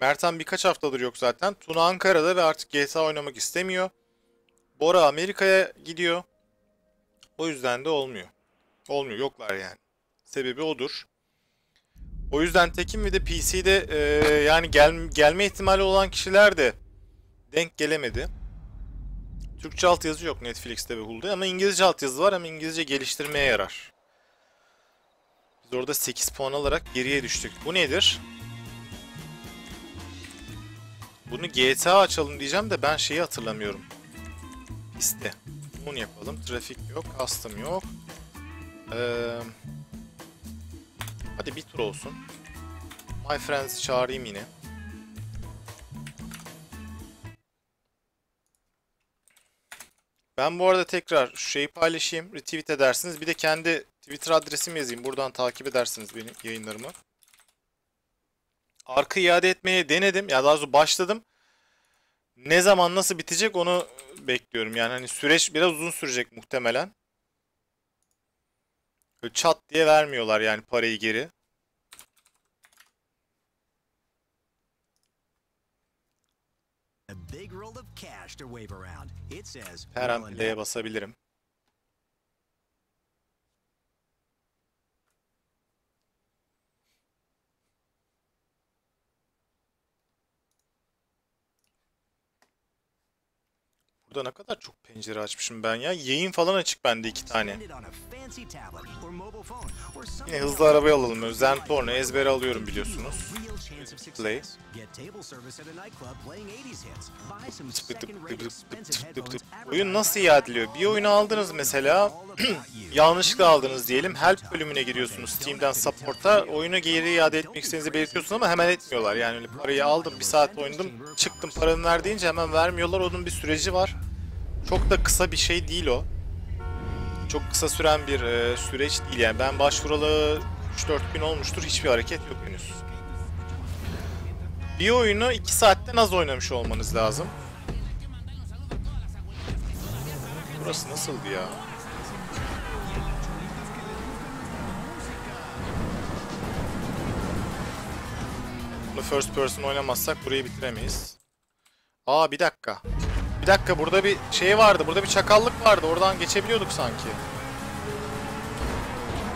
Mertan birkaç haftadır yok zaten. Tuna Ankara'da ve artık GTA oynamak istemiyor. Bora Amerika'ya gidiyor. O yüzden de olmuyor. Olmuyor yoklar yani. Sebebi odur. O yüzden Tekin ve de PC'de e, yani gel, gelme ihtimali olan kişiler de denk gelemedi. Türkçe altyazı yok Netflix'te ve Hulu'da ama İngilizce altyazı var ama İngilizce geliştirmeye yarar. Biz orada 8 puan alarak geriye düştük. Bu nedir? Bunu GTA açalım diyeceğim de ben şeyi hatırlamıyorum. Piste. Bunu yapalım. Trafik yok. Custom yok. Ee, hadi bir tur olsun. My Friends'i çağırayım yine. Ben bu arada tekrar şu şeyi paylaşayım. Retweet edersiniz. Bir de kendi Twitter adresimi yazayım. Buradan takip edersiniz benim yayınlarımı. Arka iade etmeye denedim. Ya daha doğrusu başladım. Ne zaman nasıl bitecek onu bekliyorum. Yani hani süreç biraz uzun sürecek muhtemelen çat diye vermiyorlar yani parayı geri. Her an play'e basabilirim. Burada ne kadar çok pencere açmışım ben ya. Yayın falan açık bende iki tane. Yine hızlı arabaya alalım. Zentorno ezbere alıyorum biliyorsunuz. Play. success. Get table service at a nightclub playing 80s hits. Buy some Tıp tıp tıp second-rate tıp tıp expensive tıp tıp tıp. headphones Oyun nasıl iade ediliyor? Bir oyunu aldınız mesela. yanlışlıkla aldınız diyelim. Help bölümüne giriyorsunuz Steam'den support'a. Oyunu geri iade etmek istediğinizi belirtiyorsunuz ama hemen etmiyorlar. Yani parayı aldım, bir saat oynadım, çıktım paranı ver deyince hemen vermiyorlar. Onun bir süreci var. Çok da kısa bir şey değil o. Çok kısa süren bir e, süreç değil yani. Ben başvuralı 3-4 gün olmuştur. Hiçbir hareket yok henüz. Bir oyunu 2 saatten az oynamış olmanız lazım. Burası nasıldı ya? Bunu first person oynamazsak burayı bitiremeyiz. Aa bir dakika. Bir dakika burada bir şey vardı. Burada bir çakallık vardı. Oradan geçebiliyorduk sanki.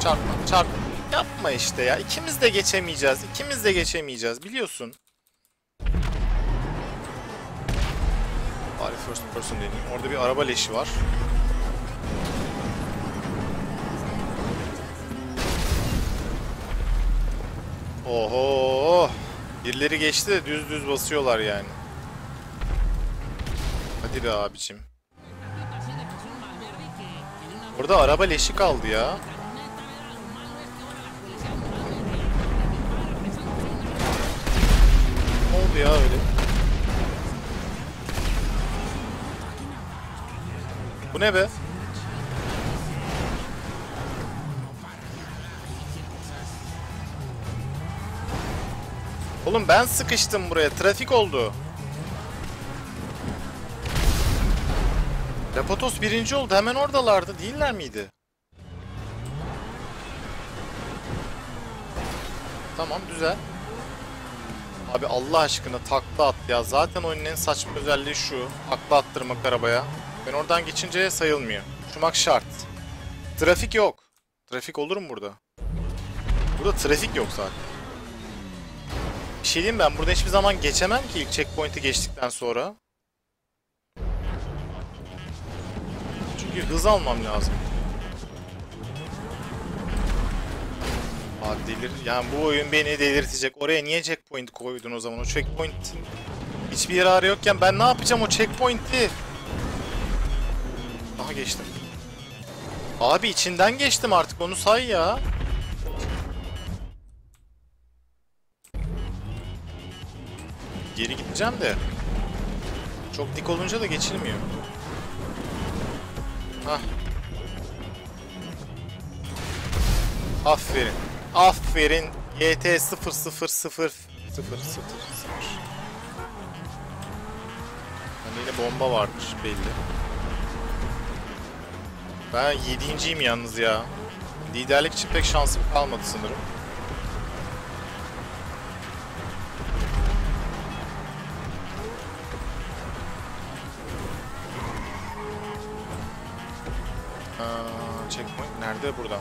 Çarpma, çarpma. Yapma işte ya. İkimiz de geçemeyeceğiz. İkimiz de geçemeyeceğiz. Biliyorsun. Bari first person deneyeyim. Orada bir araba leşi var. Oho! Birileri geçti de düz düz basıyorlar yani. Hadi be abicim. Burada araba leşi kaldı ya. Ne oldu ya öyle? Bu ne be? Oğlum ben sıkıştım buraya. Trafik oldu. Lapatos birinci oldu. Hemen oradalardı. Değiller miydi? Tamam güzel. Abi Allah aşkına takla at ya. Zaten oyunun en saçma özelliği şu. Takla attırmak arabaya. Ben oradan geçince sayılmıyor. Uçmak şart. Trafik yok. Trafik olur mu burada? Burada trafik yok zaten. Bir şey diyeyim ben burada hiçbir zaman geçemem ki ilk checkpoint'i geçtikten sonra. Çünkü hız almam lazım. Delir. Yani bu oyun beni delirtecek. Oraya niye checkpoint koydun o zaman? O checkpoint'in hiçbir yararı yokken ben ne yapacağım o checkpoint'i? Aha geçtim. Abi içinden geçtim artık onu say ya. Geri gideceğim de. Çok dik olunca da geçilmiyor. Hah. Aferin. Aferin. YT 000 Hani yine bomba varmış belli. Ben yedinciyim yalnız ya. Liderlik için pek şansım kalmadı sanırım. Checkpoint nerede? Burada.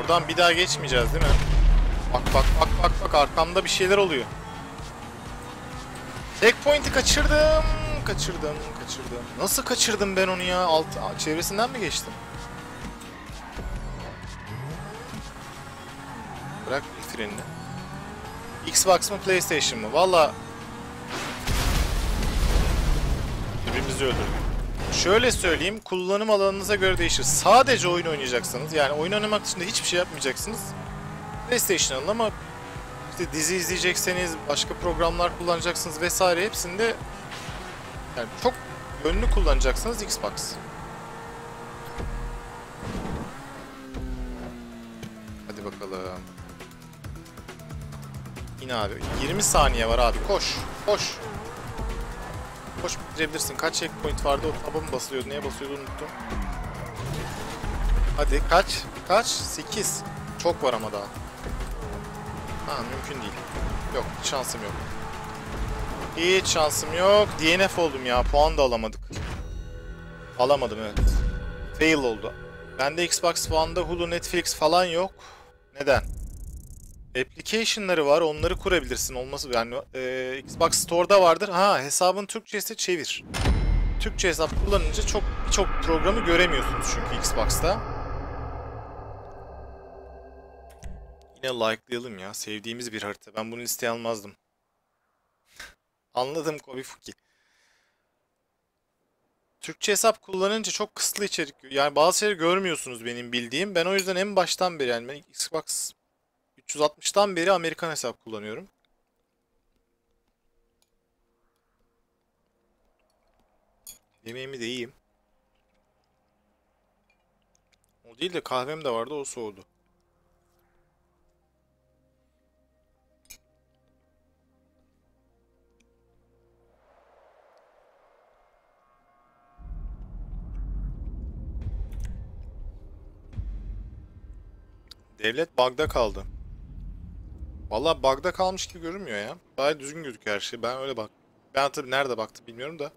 Oradan bir daha geçmeyeceğiz değil mi? Bak bak bak bak bak arkamda bir şeyler oluyor. Checkpoint'i kaçırdım. Kaçırdım, kaçırdım. Nasıl kaçırdım ben onu ya? Alt çevresinden mi geçtim? Bırak frenini. Xbox mı PlayStation mı? Valla birbirimizi öldürdük. Şöyle söyleyeyim, kullanım alanınıza göre değişir. Sadece oyun oynayacaksanız, yani oyun oynamak dışında hiçbir şey yapmayacaksınız. PlayStation alın ama işte dizi izleyecekseniz, başka programlar kullanacaksınız vesaire hepsinde yani çok yönlü kullanacaksınız Xbox. Hadi bakalım. Yine abi 20 saniye var abi koş koş. Koş bitirebilirsin. Kaç checkpoint vardı? O taba mı basılıyordu? Neye basıyordu unuttum. Hadi kaç? Kaç? 8. Çok var ama daha. Ha mümkün değil. Yok hiç şansım yok. Hiç şansım yok. DNF oldum ya. Puan da alamadık. Alamadım evet. Fail oldu. Bende Xbox One'da Hulu, Netflix falan yok. Neden? Application'ları var. Onları kurabilirsin. Olması yani e, Xbox Store'da vardır. Ha hesabın Türkçesi çevir. Türkçe hesap kullanınca çok birçok programı göremiyorsunuz çünkü Xbox'ta. Yine likelayalım ya. Sevdiğimiz bir harita. Ben bunu listeye almazdım. Anladım Kobi Fuki. Türkçe hesap kullanınca çok kısıtlı içerik. Yani bazı şeyleri görmüyorsunuz benim bildiğim. Ben o yüzden en baştan beri yani Xbox 360'tan beri Amerikan hesap kullanıyorum. Yemeğimi de yiyeyim. O değil de kahvem de vardı o soğudu. Devlet bug'da kaldı. Vallahi bug'da kalmış gibi görünmüyor ya. Daha düzgün gözüküyor her şey. Ben öyle bak. Ben tabii nerede baktım bilmiyorum da.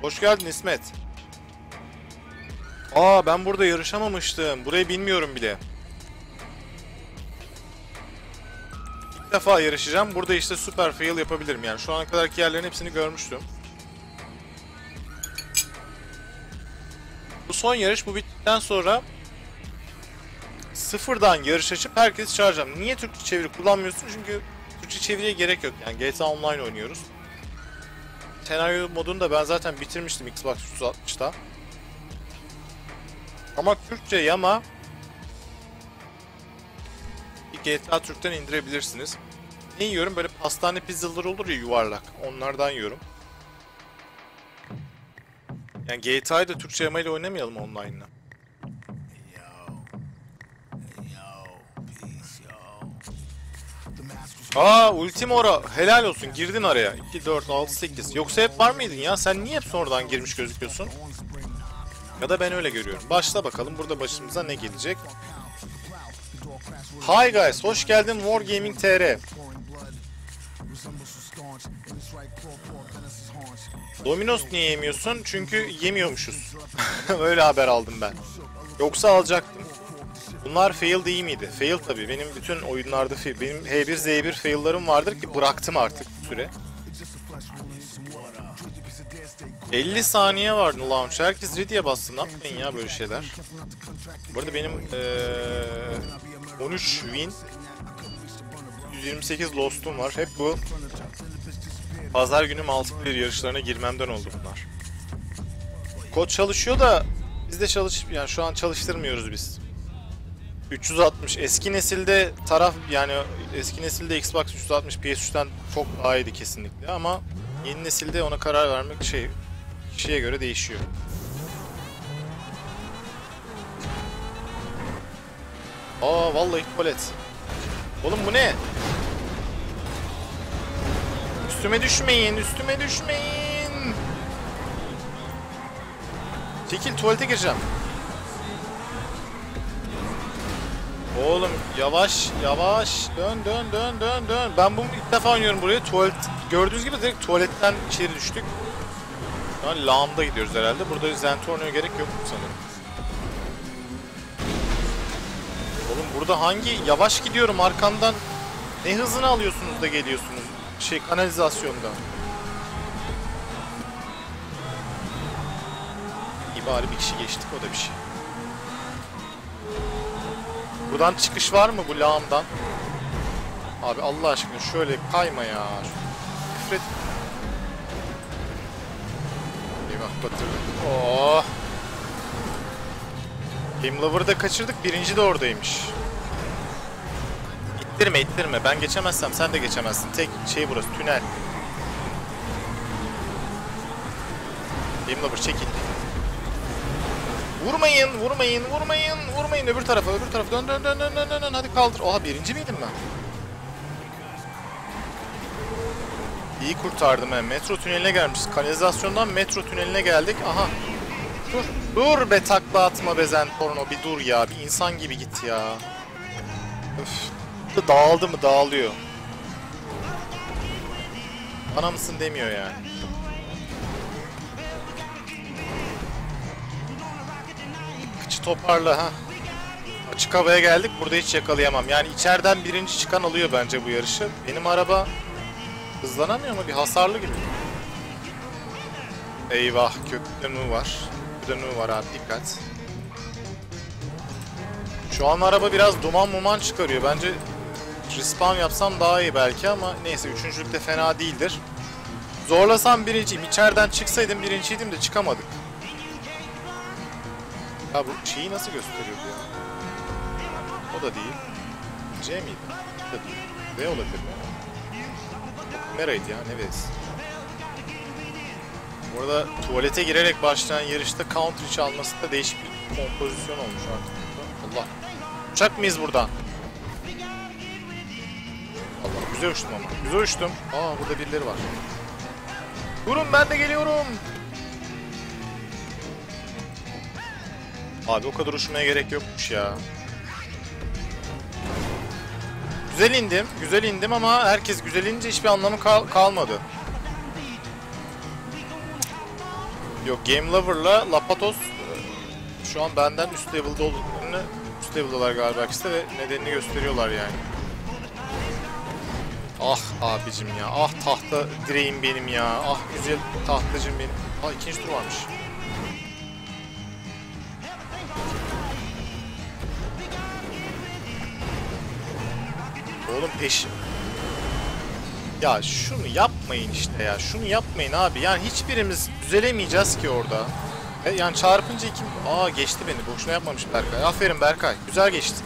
Hoş geldin İsmet. Aa ben burada yarışamamıştım. Burayı bilmiyorum bile. İlk defa yarışacağım. Burada işte super fail yapabilirim yani. Şu ana kadarki yerlerin hepsini görmüştüm. Bu son yarış bu bittikten sonra sıfırdan yarış açıp herkes çağıracağım. Niye Türkçe çeviri kullanmıyorsun? Çünkü Türkçe çeviriye gerek yok. Yani GTA Online oynuyoruz. Senaryo modunu da ben zaten bitirmiştim Xbox 360'ta. Ama Türkçe yama GTA Türk'ten indirebilirsiniz. Ne yiyorum? Böyle pastane pizzalar olur ya yuvarlak. Onlardan yiyorum. Yani GTA'yı da Türkçe yamayla oynamayalım online'la. Aa Ultimora helal olsun. Girdin araya. 2 4 6 8 yoksa hep var mıydın ya? Sen niye hep sonradan girmiş gözüküyorsun? Ya da ben öyle görüyorum. Başla bakalım. Burada başımıza ne gelecek? Hi guys. Hoş geldin Wargaming TR Domino's niye yemiyorsun? Çünkü yemiyormuşuz. Öyle haber aldım ben. Yoksa alacaktım. Bunlar fail değil miydi? Fail tabii. Benim bütün oyunlarda fail. Benim H1Z1 fail'larım vardır ki bıraktım artık süre. 50 saniye var launch. Herkes ready'ye bassın. Ne yapmayın ya böyle şeyler. Bu arada benim ee, 13 win 128 lost'um var. Hep bu pazar günü multiplayer yarışlarına girmemden oldu bunlar. Kod çalışıyor da biz de çalış yani şu an çalıştırmıyoruz biz. 360 eski nesilde taraf yani eski nesilde Xbox 360 PS3'ten çok daha iyiydi kesinlikle ama yeni nesilde ona karar vermek şey kişiye göre değişiyor. Aa vallahi tuvalet. Oğlum bu ne? Üstüme düşmeyin, üstüme düşmeyin. Çekil tuvalete gireceğim. Oğlum yavaş yavaş dön dön dön dön dön. Ben bunu ilk defa oynuyorum buraya. Tuvalet gördüğünüz gibi direkt tuvaletten içeri düştük. Şu an lağımda gidiyoruz herhalde. Burada Zentorno'ya gerek yok sanırım. Oğlum burada hangi yavaş gidiyorum arkamdan ne hızını alıyorsunuz da geliyorsunuz şey kanalizasyonda. İyi bari bir kişi geçtik o da bir şey. Buradan çıkış var mı bu lağımdan? Abi Allah aşkına şöyle kayma ya. Küfret. Eyvah batırdım. Oh. Game Lover'ı da kaçırdık. Birinci de oradaymış. İttirme ittirme. Ben geçemezsem sen de geçemezsin. Tek şey burası. Tünel. Game Lover çekil. Vurmayın, vurmayın, vurmayın, vurmayın. Öbür tarafa, öbür tarafa. Dön, dön, dön, dön, dön, dön. Hadi kaldır. Oha birinci miydim ben? İyi kurtardım he. Metro tüneline gelmişiz. Kanalizasyondan metro tüneline geldik. Aha. Dur. Dur be takla atma be Zentorno. Bir dur ya. Bir insan gibi git ya. Öf. Dağıldı mı? Dağılıyor. Bana mısın demiyor yani. Toparla ha. açık havaya geldik. Burada hiç yakalayamam. Yani içeriden birinci çıkan alıyor bence bu yarışı. Benim araba hızlanamıyor mu? Bir hasarlı gibi. Eyvah köprüde var. Köprüde var abi dikkat. Şu an araba biraz duman muman çıkarıyor. Bence respawn yapsam daha iyi belki ama neyse üçüncülük de fena değildir. Zorlasam birinciyim. İçeriden çıksaydım birinciydim de çıkamadık. Ya bu şeyi nasıl gösteriyordu ya? O da değil. C miydi? O da değil. V olabilir mi? O kameraydı ya ne V'si? Bu arada tuvalete girerek başlayan yarışta country çalması da değişik bir kompozisyon olmuş artık. Allah. Uçak mıyız buradan? Allah güzel uçtum ama. Güzel uçtum. Aa burada birileri var. Durun ben de geliyorum. Abi o kadar uçmaya gerek yokmuş ya. Güzel indim, güzel indim ama herkes güzel inince hiçbir anlamı kal- kalmadı. Yok Game Lover'la Lapatos e, şu an benden üst level'da olduklarını üst level'dalar galiba ikisi ve nedenini gösteriyorlar yani. Ah abicim ya, ah tahta direğim benim ya, ah güzel tahtacım benim. Ah ikinci tur varmış. Oğlum peş... Ya şunu yapmayın işte ya. Şunu yapmayın abi. Yani hiçbirimiz düzelemeyeceğiz ki orada. E, yani çarpınca iki... Aa geçti beni. Boşuna yapmamış Berkay. Aferin Berkay. Güzel geçti.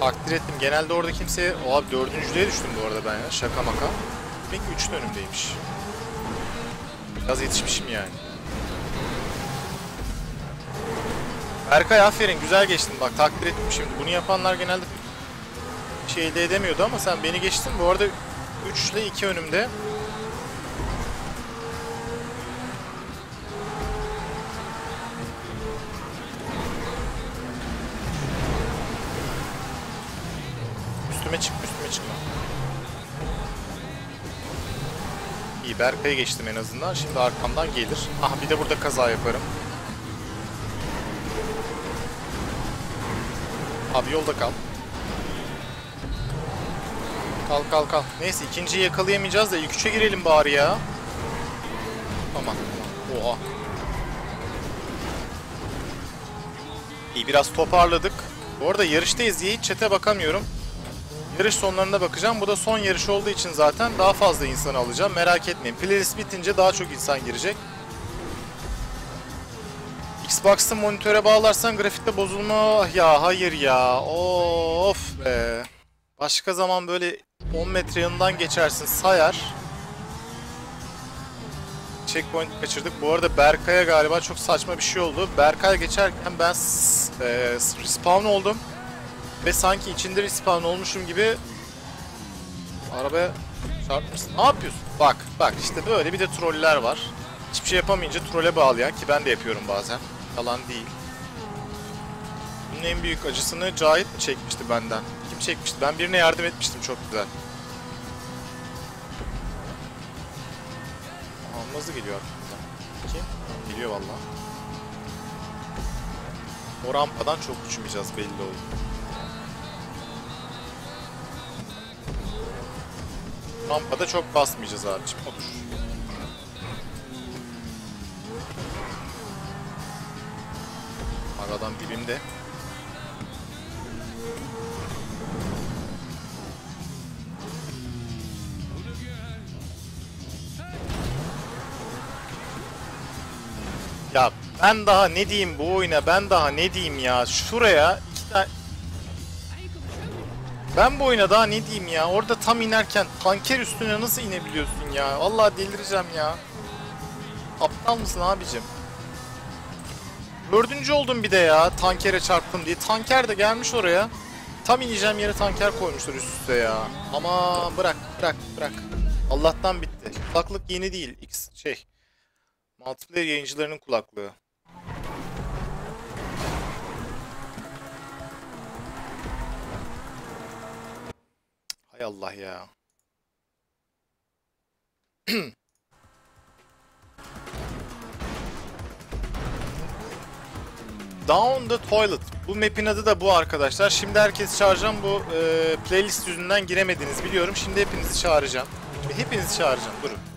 Takdir ettim. Genelde orada kimseye... O abi dördüncülüğe düştüm bu arada ben ya. Şaka maka. Peki üçün önümdeymiş. Biraz yetişmişim yani. Berkay aferin. Güzel geçtin. Bak takdir ettim şimdi. Bunu yapanlar genelde şey elde edemiyordu ama sen beni geçtin. Bu arada 3 ile 2 önümde. Üstüme çık, üstüme çıkma. İyi Berkay'ı geçtim en azından. Şimdi arkamdan gelir. Aha bir de burada kaza yaparım. Abi yolda kal. Kal kal kal. Neyse ikinciyi yakalayamayacağız da ilk girelim bari ya. Tamam. Oha. İyi biraz toparladık. Bu arada yarıştayız diye hiç chat'e bakamıyorum. Yarış sonlarında bakacağım. Bu da son yarış olduğu için zaten daha fazla insan alacağım. Merak etmeyin. Playlist bitince daha çok insan girecek. Xbox'ta monitöre bağlarsan grafikte bozulma... Ya hayır ya. Of be. Başka zaman böyle 10 metre yanından geçersin sayar. Checkpoint kaçırdık. Bu arada Berkay'a galiba çok saçma bir şey oldu. Berkay geçerken ben e, respawn oldum. Ve sanki içinde respawn olmuşum gibi arabaya çarpmışsın. Ne yapıyorsun? Bak bak işte böyle bir de troller var. Hiçbir şey yapamayınca trole bağlayan ki ben de yapıyorum bazen. Yalan değil. Bunun en büyük acısını Cahit mi çekmişti benden? Çekmişti? Ben birine yardım etmiştim çok güzel. Aa, nasıl geliyor arkamızdan? Geliyor valla. O rampadan çok uçmayacağız belli oldu. Rampada çok basmayacağız abicim. Otur. Bak adam dibimde. Ya ben daha ne diyeyim bu oyuna? Ben daha ne diyeyim ya? Şuraya iki tane ben bu oyuna daha ne diyeyim ya? Orada tam inerken tanker üstüne nasıl inebiliyorsun ya? Vallahi delireceğim ya. Aptal mısın abicim? Dördüncü oldum bir de ya tankere çarptım diye. Tanker de gelmiş oraya. Tam ineceğim yere tanker koymuşlar üst üste ya. Ama bırak bırak bırak. Allah'tan bitti. Kulaklık yeni değil X şey Multiplayer yayıncılarının kulaklığı. Hay Allah ya. Down the toilet. Bu map'in adı da bu arkadaşlar. Şimdi herkes çağıracağım. Bu e, playlist yüzünden giremediniz biliyorum. Şimdi hepinizi çağıracağım. Hepinizi çağıracağım. Durun.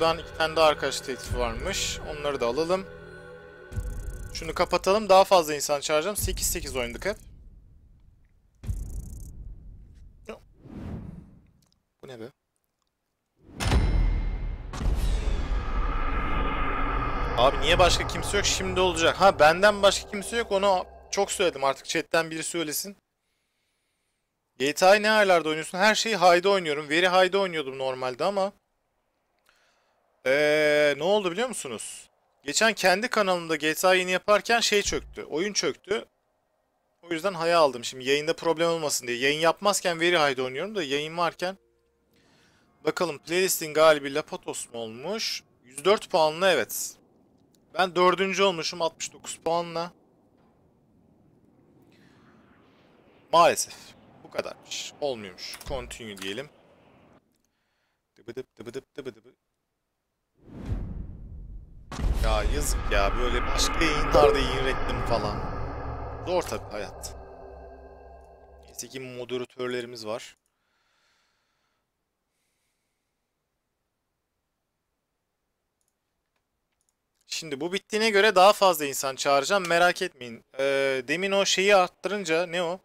Buradan iki tane daha arkadaş teklifi varmış. Onları da alalım. Şunu kapatalım. Daha fazla insan çağıracağım. 8-8 oynadık hep. Bu ne be? Abi niye başka kimse yok? Şimdi olacak. Ha benden başka kimse yok. Onu çok söyledim artık. Chatten biri söylesin. GTA'yı ne ayarlarda oynuyorsun? Her şeyi high'da oynuyorum. Veri high'da oynuyordum normalde ama ee, ne oldu biliyor musunuz? Geçen kendi kanalımda GTA yeni yaparken şey çöktü. Oyun çöktü. O yüzden haya aldım. Şimdi yayında problem olmasın diye. Yayın yapmazken veri high'da oynuyorum da yayın varken Bakalım playlistin galibi Lapatos mu olmuş? 104 puanla evet. Ben dördüncü olmuşum 69 puanla. Maalesef. Bu kadarmış. Olmuyormuş. Continue diyelim. Dıbıdıp dıbıdıp dıbıdıbı. Ya yazık ya böyle başka yayınlarda yayın reklamı falan. Zor tabi hayat. Neyse ki moderatörlerimiz var. Şimdi bu bittiğine göre daha fazla insan çağıracağım. Merak etmeyin. Ee, demin o şeyi arttırınca ne o?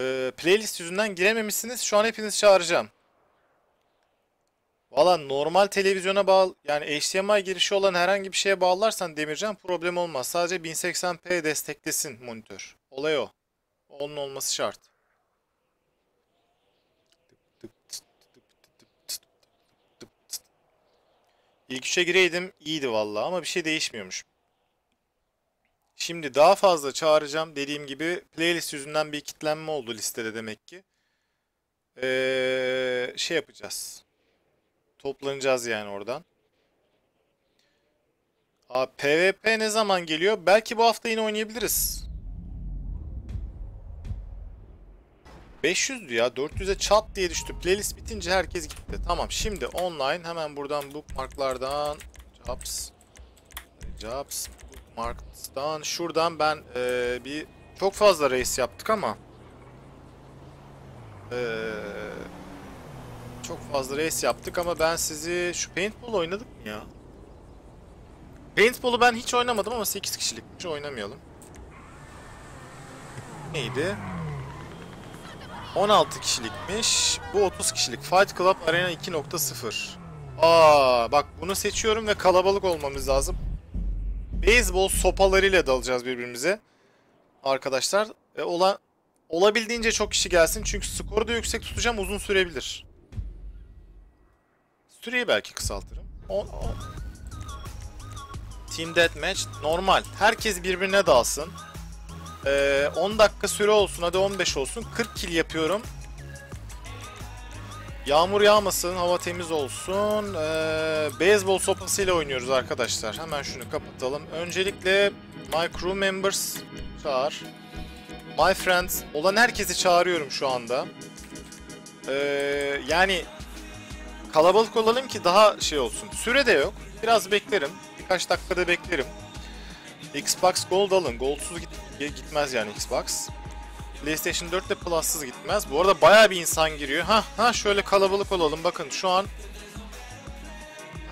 Ee, playlist yüzünden girememişsiniz. Şu an hepinizi çağıracağım. Valla normal televizyona bağlı yani HDMI girişi olan herhangi bir şeye bağlarsan Demircan problem olmaz. Sadece 1080p desteklesin monitör. Olay o. Onun olması şart. İlk üçe gireydim iyiydi vallahi ama bir şey değişmiyormuş. Şimdi daha fazla çağıracağım. Dediğim gibi playlist yüzünden bir kitlenme oldu listede demek ki. Ee, şey yapacağız. Toplanacağız yani oradan. Aa, PvP ne zaman geliyor? Belki bu hafta yine oynayabiliriz. 500'dü ya. 400'e çat diye düştü. Playlist bitince herkes gitti. Tamam şimdi online hemen buradan bookmarklardan jobs jobs bookmarks'tan şuradan ben eee, bir çok fazla race yaptık ama eee, çok fazla race yaptık ama ben sizi şu paintball oynadık mı ya? Paintball'u ben hiç oynamadım ama 8 kişilikmiş oynamayalım. Neydi? 16 kişilikmiş. Bu 30 kişilik. Fight Club Arena 2.0. Aa, bak bunu seçiyorum ve kalabalık olmamız lazım. Beyzbol sopalarıyla dalacağız birbirimize. Arkadaşlar, e, ola, olabildiğince çok kişi gelsin çünkü skoru da yüksek tutacağım uzun sürebilir. Süreyi belki kısaltırım. O, o. Team Deathmatch normal. Herkes birbirine dalsın. Ee, 10 dakika süre olsun hadi 15 olsun 40 kill yapıyorum Yağmur yağmasın hava temiz olsun ee, Beyzbol sopasıyla oynuyoruz arkadaşlar Hemen şunu kapatalım Öncelikle My crew members Çağır My friends Olan herkesi çağırıyorum şu anda ee, Yani Kalabalık olalım ki daha şey olsun Süre de yok Biraz beklerim Birkaç dakikada beklerim Xbox Gold alın. Goldsuz git gitmez yani Xbox. PlayStation 4 de Plus'sız gitmez. Bu arada bayağı bir insan giriyor. Ha ha şöyle kalabalık olalım. Bakın şu an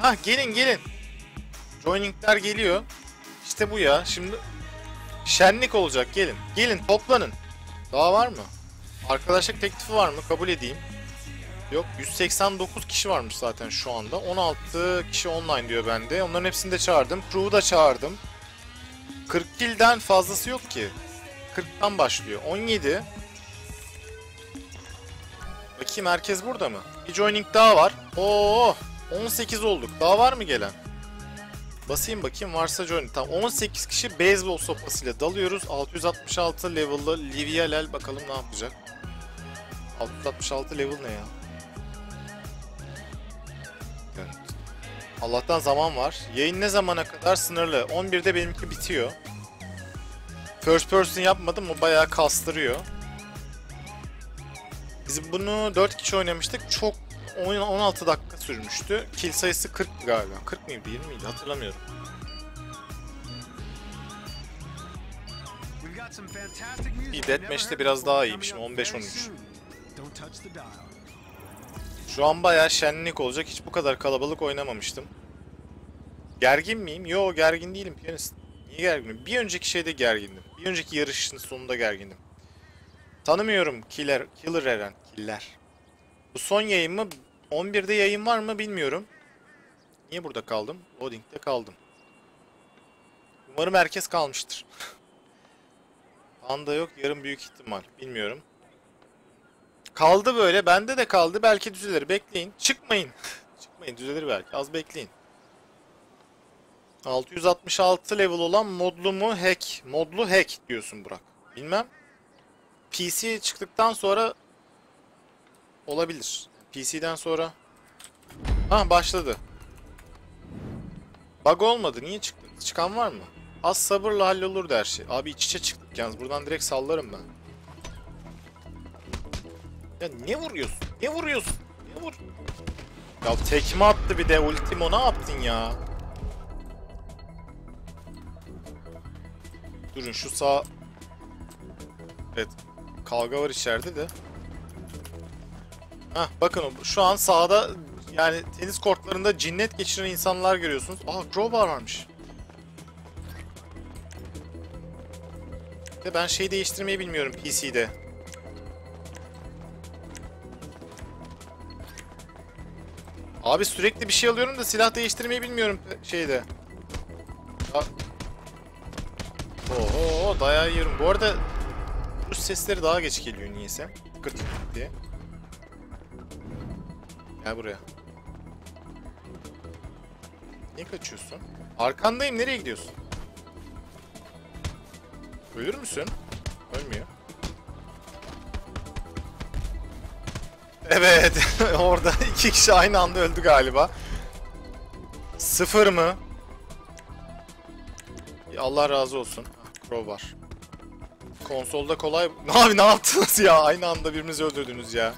Ha gelin gelin. Joining'ler geliyor. İşte bu ya. Şimdi şenlik olacak. Gelin. Gelin toplanın. Daha var mı? Arkadaşlık teklifi var mı? Kabul edeyim. Yok 189 kişi varmış zaten şu anda. 16 kişi online diyor bende. Onların hepsini de çağırdım. Crew'u da çağırdım. 40 kill'den fazlası yok ki. 40'tan başlıyor. 17. Bakayım herkes burada mı? Bir joining daha var. Oo, 18 olduk. Daha var mı gelen? Basayım bakayım varsa joining. Tamam 18 kişi beyzbol sopasıyla dalıyoruz. 666 level'lı Livia Lel bakalım ne yapacak. 666 level ne ya? Allah'tan zaman var. Yayın ne zamana kadar sınırlı. 11'de benimki bitiyor. First person yapmadım o bayağı kastırıyor. Biz bunu 4 kişi oynamıştık. Çok 16 dakika sürmüştü. Kill sayısı 40 galiba. 40 mıydı 20 miydi hatırlamıyorum. Bir deathmatch'te biraz daha iyiymişim, up 15-13. Şu an bayağı şenlik olacak. Hiç bu kadar kalabalık oynamamıştım. Gergin miyim? Yo gergin değilim piyanist. Niye gerginim? Bir önceki şeyde gergindim. Bir önceki yarışın sonunda gergindim. Tanımıyorum Killer, Killer Eren. Killer. Bu son yayın mı? 11'de yayın var mı bilmiyorum. Niye burada kaldım? Loading'de kaldım. Umarım herkes kalmıştır. Anda yok, yarın büyük ihtimal. Bilmiyorum. Kaldı böyle. Bende de kaldı. Belki düzelir. Bekleyin. Çıkmayın. Çıkmayın. Düzelir belki. Az bekleyin. 666 level olan modlu mu hack? Modlu hack diyorsun Burak. Bilmem. PC çıktıktan sonra olabilir. PC'den sonra Ha başladı. Bug olmadı. Niye çıktı? Çıkan var mı? Az sabırla hallolurdu her şey. Abi iç içe çıktık yalnız. Buradan direkt sallarım ben. Ya ne vuruyorsun? Ne vuruyorsun? Ne vur? Ya tekme attı bir de ultimo ne yaptın ya? Durun şu sağ... Evet. Kavga var içeride de. Hah bakın şu an sağda yani tenis kortlarında cinnet geçiren insanlar görüyorsunuz. Aa crowbar varmış. De ben şey değiştirmeyi bilmiyorum PC'de. Abi sürekli bir şey alıyorum da silah değiştirmeyi bilmiyorum şeyde. Ya. Oho dayağı yiyorum. Bu arada Rus sesleri daha geç geliyor niyeyse. Tıkır diye. Gel buraya. Niye kaçıyorsun? Arkandayım nereye gidiyorsun? Ölür müsün? Ölmüyor. Evet, orada iki kişi aynı anda öldü galiba. Sıfır mı? Allah razı olsun. Crowbar. Konsolda kolay... Abi ne yaptınız ya? Aynı anda birbirinizi öldürdünüz ya.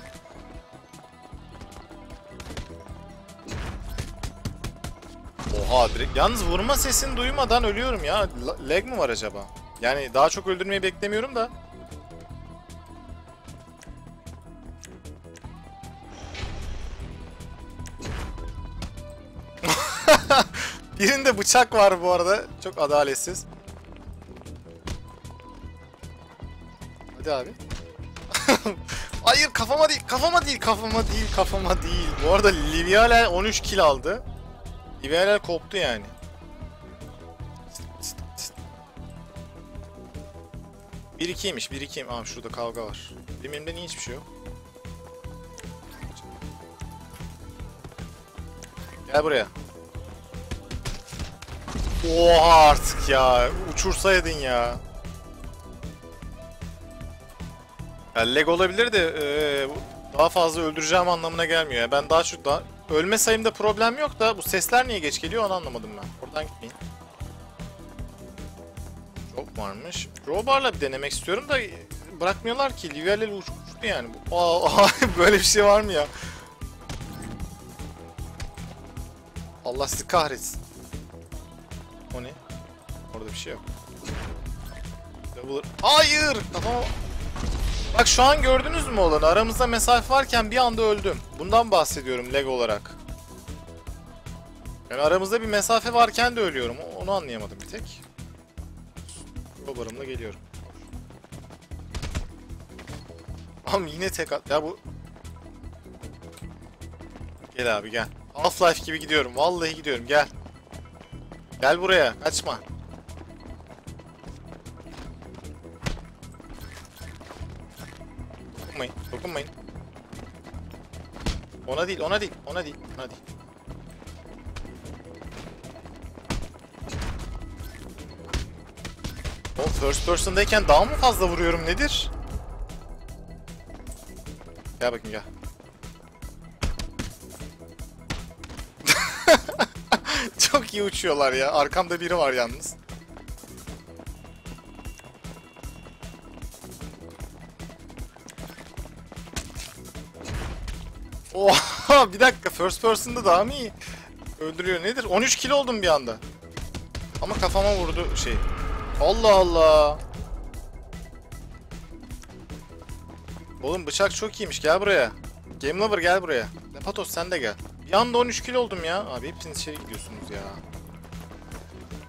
Oha direkt. Yalnız vurma sesini duymadan ölüyorum ya. La- Lag mı var acaba? Yani daha çok öldürmeyi beklemiyorum da. Birinde bıçak var bu arada. Çok adaletsiz. Hadi abi. Hayır kafama değil, kafama değil, kafama değil, kafama değil. Bu arada Liviala 13 kill aldı. Liviala koptu yani. 1-2'ymiş, 1-2'yim. Aa şurada kavga var. Benim elimde niye hiçbir şey yok? Gel buraya. Oha artık ya. Uçursaydın ya. Ya lag olabilir de bu daha fazla öldüreceğim anlamına gelmiyor. ya. Ben daha şu daha ölme sayımda problem yok da bu sesler niye geç geliyor onu anlamadım ben. Oradan gitmeyin. Çok varmış. Crowbar'la bir denemek istiyorum da bırakmıyorlar ki. Livia'lı uç, uçtu yani. Aa, böyle bir şey var mı ya? Allah sizi kahretsin. O ne? Orada bir şey yok. Double... Hayır! Kafama... Bak şu an gördünüz mü olanı? Aramızda mesafe varken bir anda öldüm. Bundan bahsediyorum lag olarak. Yani aramızda bir mesafe varken de ölüyorum. Onu anlayamadım bir tek. Robarımla geliyorum. Am yine tek at. Ya bu... Gel abi gel. Half-Life gibi gidiyorum. Vallahi gidiyorum. Gel. Gel buraya. Kaçma. Dokunmayın. Dokunmayın. Ona değil, ona değil, ona değil, ona değil. O first person'dayken daha mı fazla vuruyorum nedir? Gel bakayım gel. Çok iyi uçuyorlar ya. Arkamda biri var yalnız. Oha bir dakika first person'da daha mı iyi? Öldürüyor nedir? 13 kilo oldum bir anda. Ama kafama vurdu şey. Allah Allah. Oğlum bıçak çok iyiymiş gel buraya. Game Lover gel buraya. Lepatos sen de gel. Bir anda 13 kilo oldum ya. Abi hepiniz içeri gidiyorsunuz ya.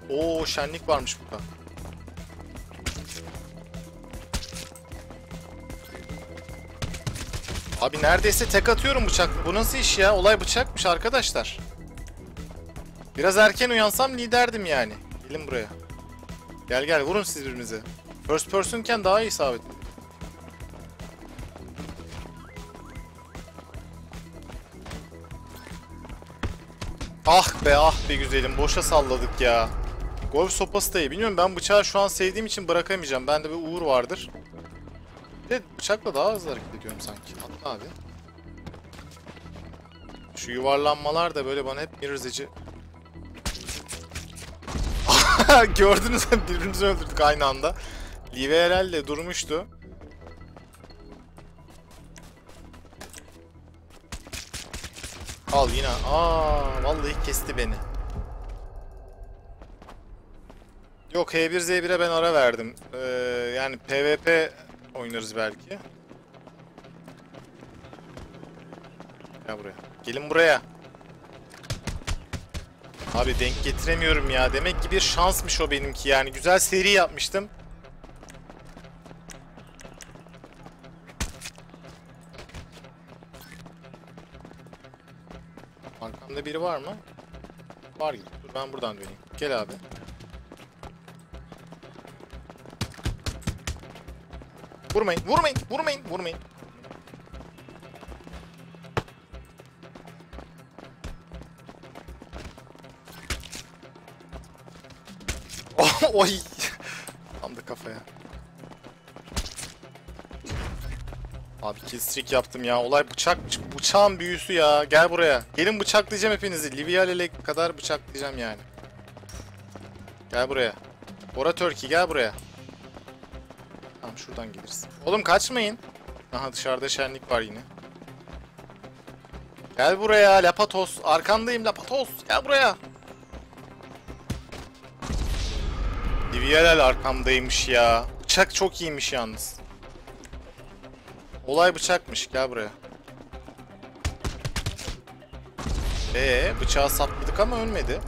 Oo şenlik varmış burada. Abi neredeyse tek atıyorum bıçakla. Bu nasıl iş ya? Olay bıçakmış arkadaşlar. Biraz erken uyansam liderdim yani. Gelin buraya. Gel gel vurun siz birbirinize. First person'ken daha iyi isabet. Ah be ah be güzelim boşa salladık ya. Golf sopası da iyi. Bilmiyorum ben bıçağı şu an sevdiğim için bırakamayacağım. Bende bir uğur vardır. Bir bıçakla daha hızlı hareket ediyorum sanki. Atla abi. Şu yuvarlanmalar da böyle bana hep mirror'cı. Gördünüz mü birbirimizi öldürdük aynı anda. Liverel de durmuştu. Al yine. Aa, vallahi kesti beni. Yok H1Z1'e ben ara verdim. Ee, yani PvP oynarız belki. Gel buraya. Gelin buraya. Abi denk getiremiyorum ya. Demek ki bir şansmış o benimki yani. Güzel seri yapmıştım. Arkamda biri var mı? Var gibi. Dur ben buradan döneyim. Gel abi. Vurmayın, vurmayın, vurmayın, vurmayın. Oy. Abi killstreak yaptım ya. Olay bıçak bıçağın büyüsü ya. Gel buraya. Gelin bıçaklayacağım hepinizi. Livia ile kadar bıçaklayacağım yani. Gel buraya. Bora Turkey gel buraya. Tamam şuradan geliriz. Oğlum kaçmayın. Aha dışarıda şenlik var yine. Gel buraya Lapatos. Arkandayım Lapatos. Gel buraya. Livialel arkamdaymış ya. Bıçak çok iyiymiş yalnız. Olay bıçakmış. Gel buraya. Ee, bıçağı sapladık ama ölmedi.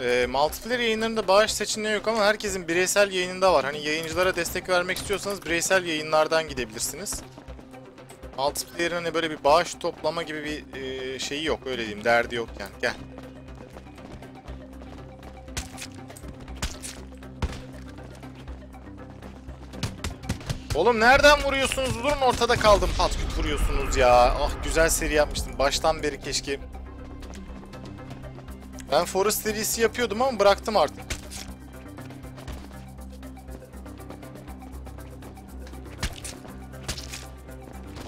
Ee, multiplayer yayınlarında bağış seçeneği yok ama herkesin bireysel yayınında var. Hani yayıncılara destek vermek istiyorsanız bireysel yayınlardan gidebilirsiniz. Multiplayer'ın hani böyle bir bağış toplama gibi bir e, şeyi yok öyle diyeyim. Derdi yok yani. Gel. Oğlum nereden vuruyorsunuz? Durun ortada kaldım. Pat küt vuruyorsunuz ya. Ah güzel seri yapmıştım. Baştan beri keşke. Ben Forest serisi yapıyordum ama bıraktım artık.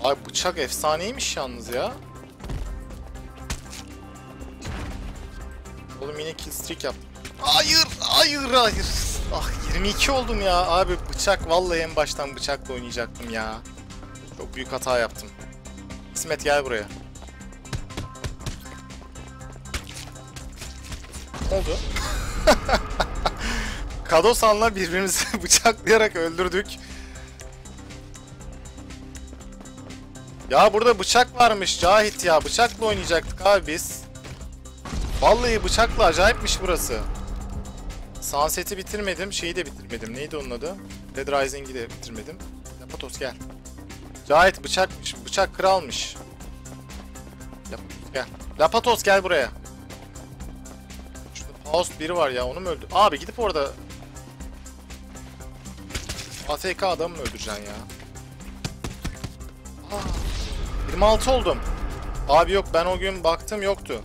Ay bıçak efsaneymiş yalnız ya. Oğlum yine killstreak yaptım. Hayır, hayır, hayır. Ah 22 oldum ya. Abi bıçak vallahi en baştan bıçakla oynayacaktım ya. Çok büyük hata yaptım. İsmet gel buraya. Oldu? Kadosan'la birbirimizi bıçaklayarak öldürdük. Ya burada bıçak varmış Cahit ya. Bıçakla oynayacaktık abi biz. Vallahi bıçakla acayipmiş burası. Sunset'i bitirmedim. Şeyi de bitirmedim. Neydi onun adı? Dead Rising'i de bitirmedim. Lapatos gel. Cahit bıçakmış. Bıçak kralmış. Lapatos gel. Lapatos gel buraya. Şurada Faust biri var ya. Onu mu öldü? Abi gidip orada... AFK adamı mı öldüreceksin ya? Aa, 26 oldum. Abi yok ben o gün baktım yoktu.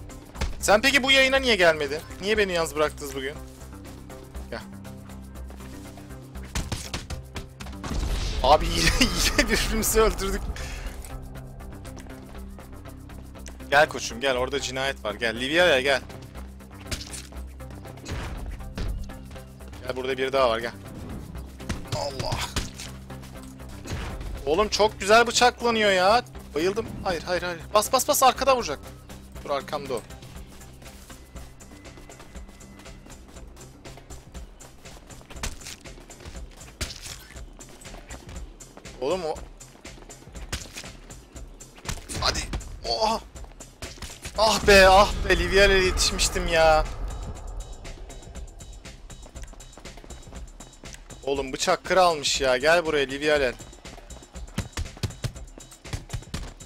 Sen peki bu yayına niye gelmedin? Niye beni yalnız bıraktınız bugün? Abi yine, yine birbirimizi öldürdük. Gel koçum gel orada cinayet var gel Livia'ya gel. Gel burada biri daha var gel. Allah. Oğlum çok güzel bıçaklanıyor ya. Bayıldım. Hayır hayır hayır. Bas bas bas arkada vuracak. Dur arkamda o. Oğlum o... Hadi. Oha. Ah be ah be Livia yetişmiştim ya. Oğlum bıçak kır almış ya. Gel buraya Livia ile.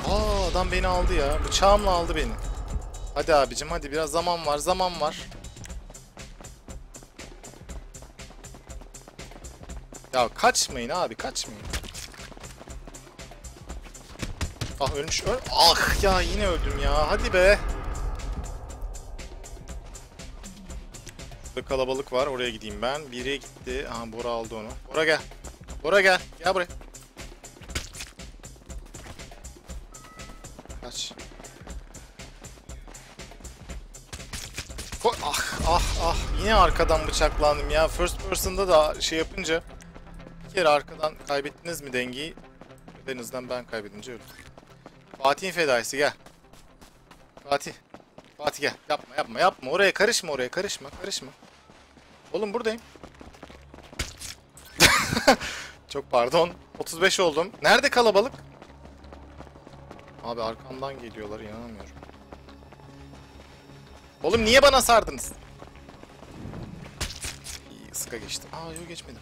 Aa adam beni aldı ya. Bıçağımla aldı beni. Hadi abicim hadi biraz zaman var zaman var. Ya kaçmayın abi kaçmayın. Ah ölmüş öl. Ah ya yine öldüm ya. Hadi be. Burada kalabalık var. Oraya gideyim ben. Biri gitti. Aha Bora aldı onu. Bora gel. Bora gel. Gel buraya. Kaç. Ko- ah ah ah. Yine arkadan bıçaklandım ya. First person'da da şey yapınca bir kere arkadan kaybettiniz mi dengeyi? En azından ben kaybedince öldüm. Fatih'in fedaisi gel. Fatih. Fatih gel. Yapma yapma yapma. Oraya karışma oraya karışma karışma. Oğlum buradayım. Çok pardon. 35 oldum. Nerede kalabalık? Abi arkamdan geliyorlar inanamıyorum. Oğlum niye bana sardınız? İyi ıska geçtim. Aa yok geçmedim.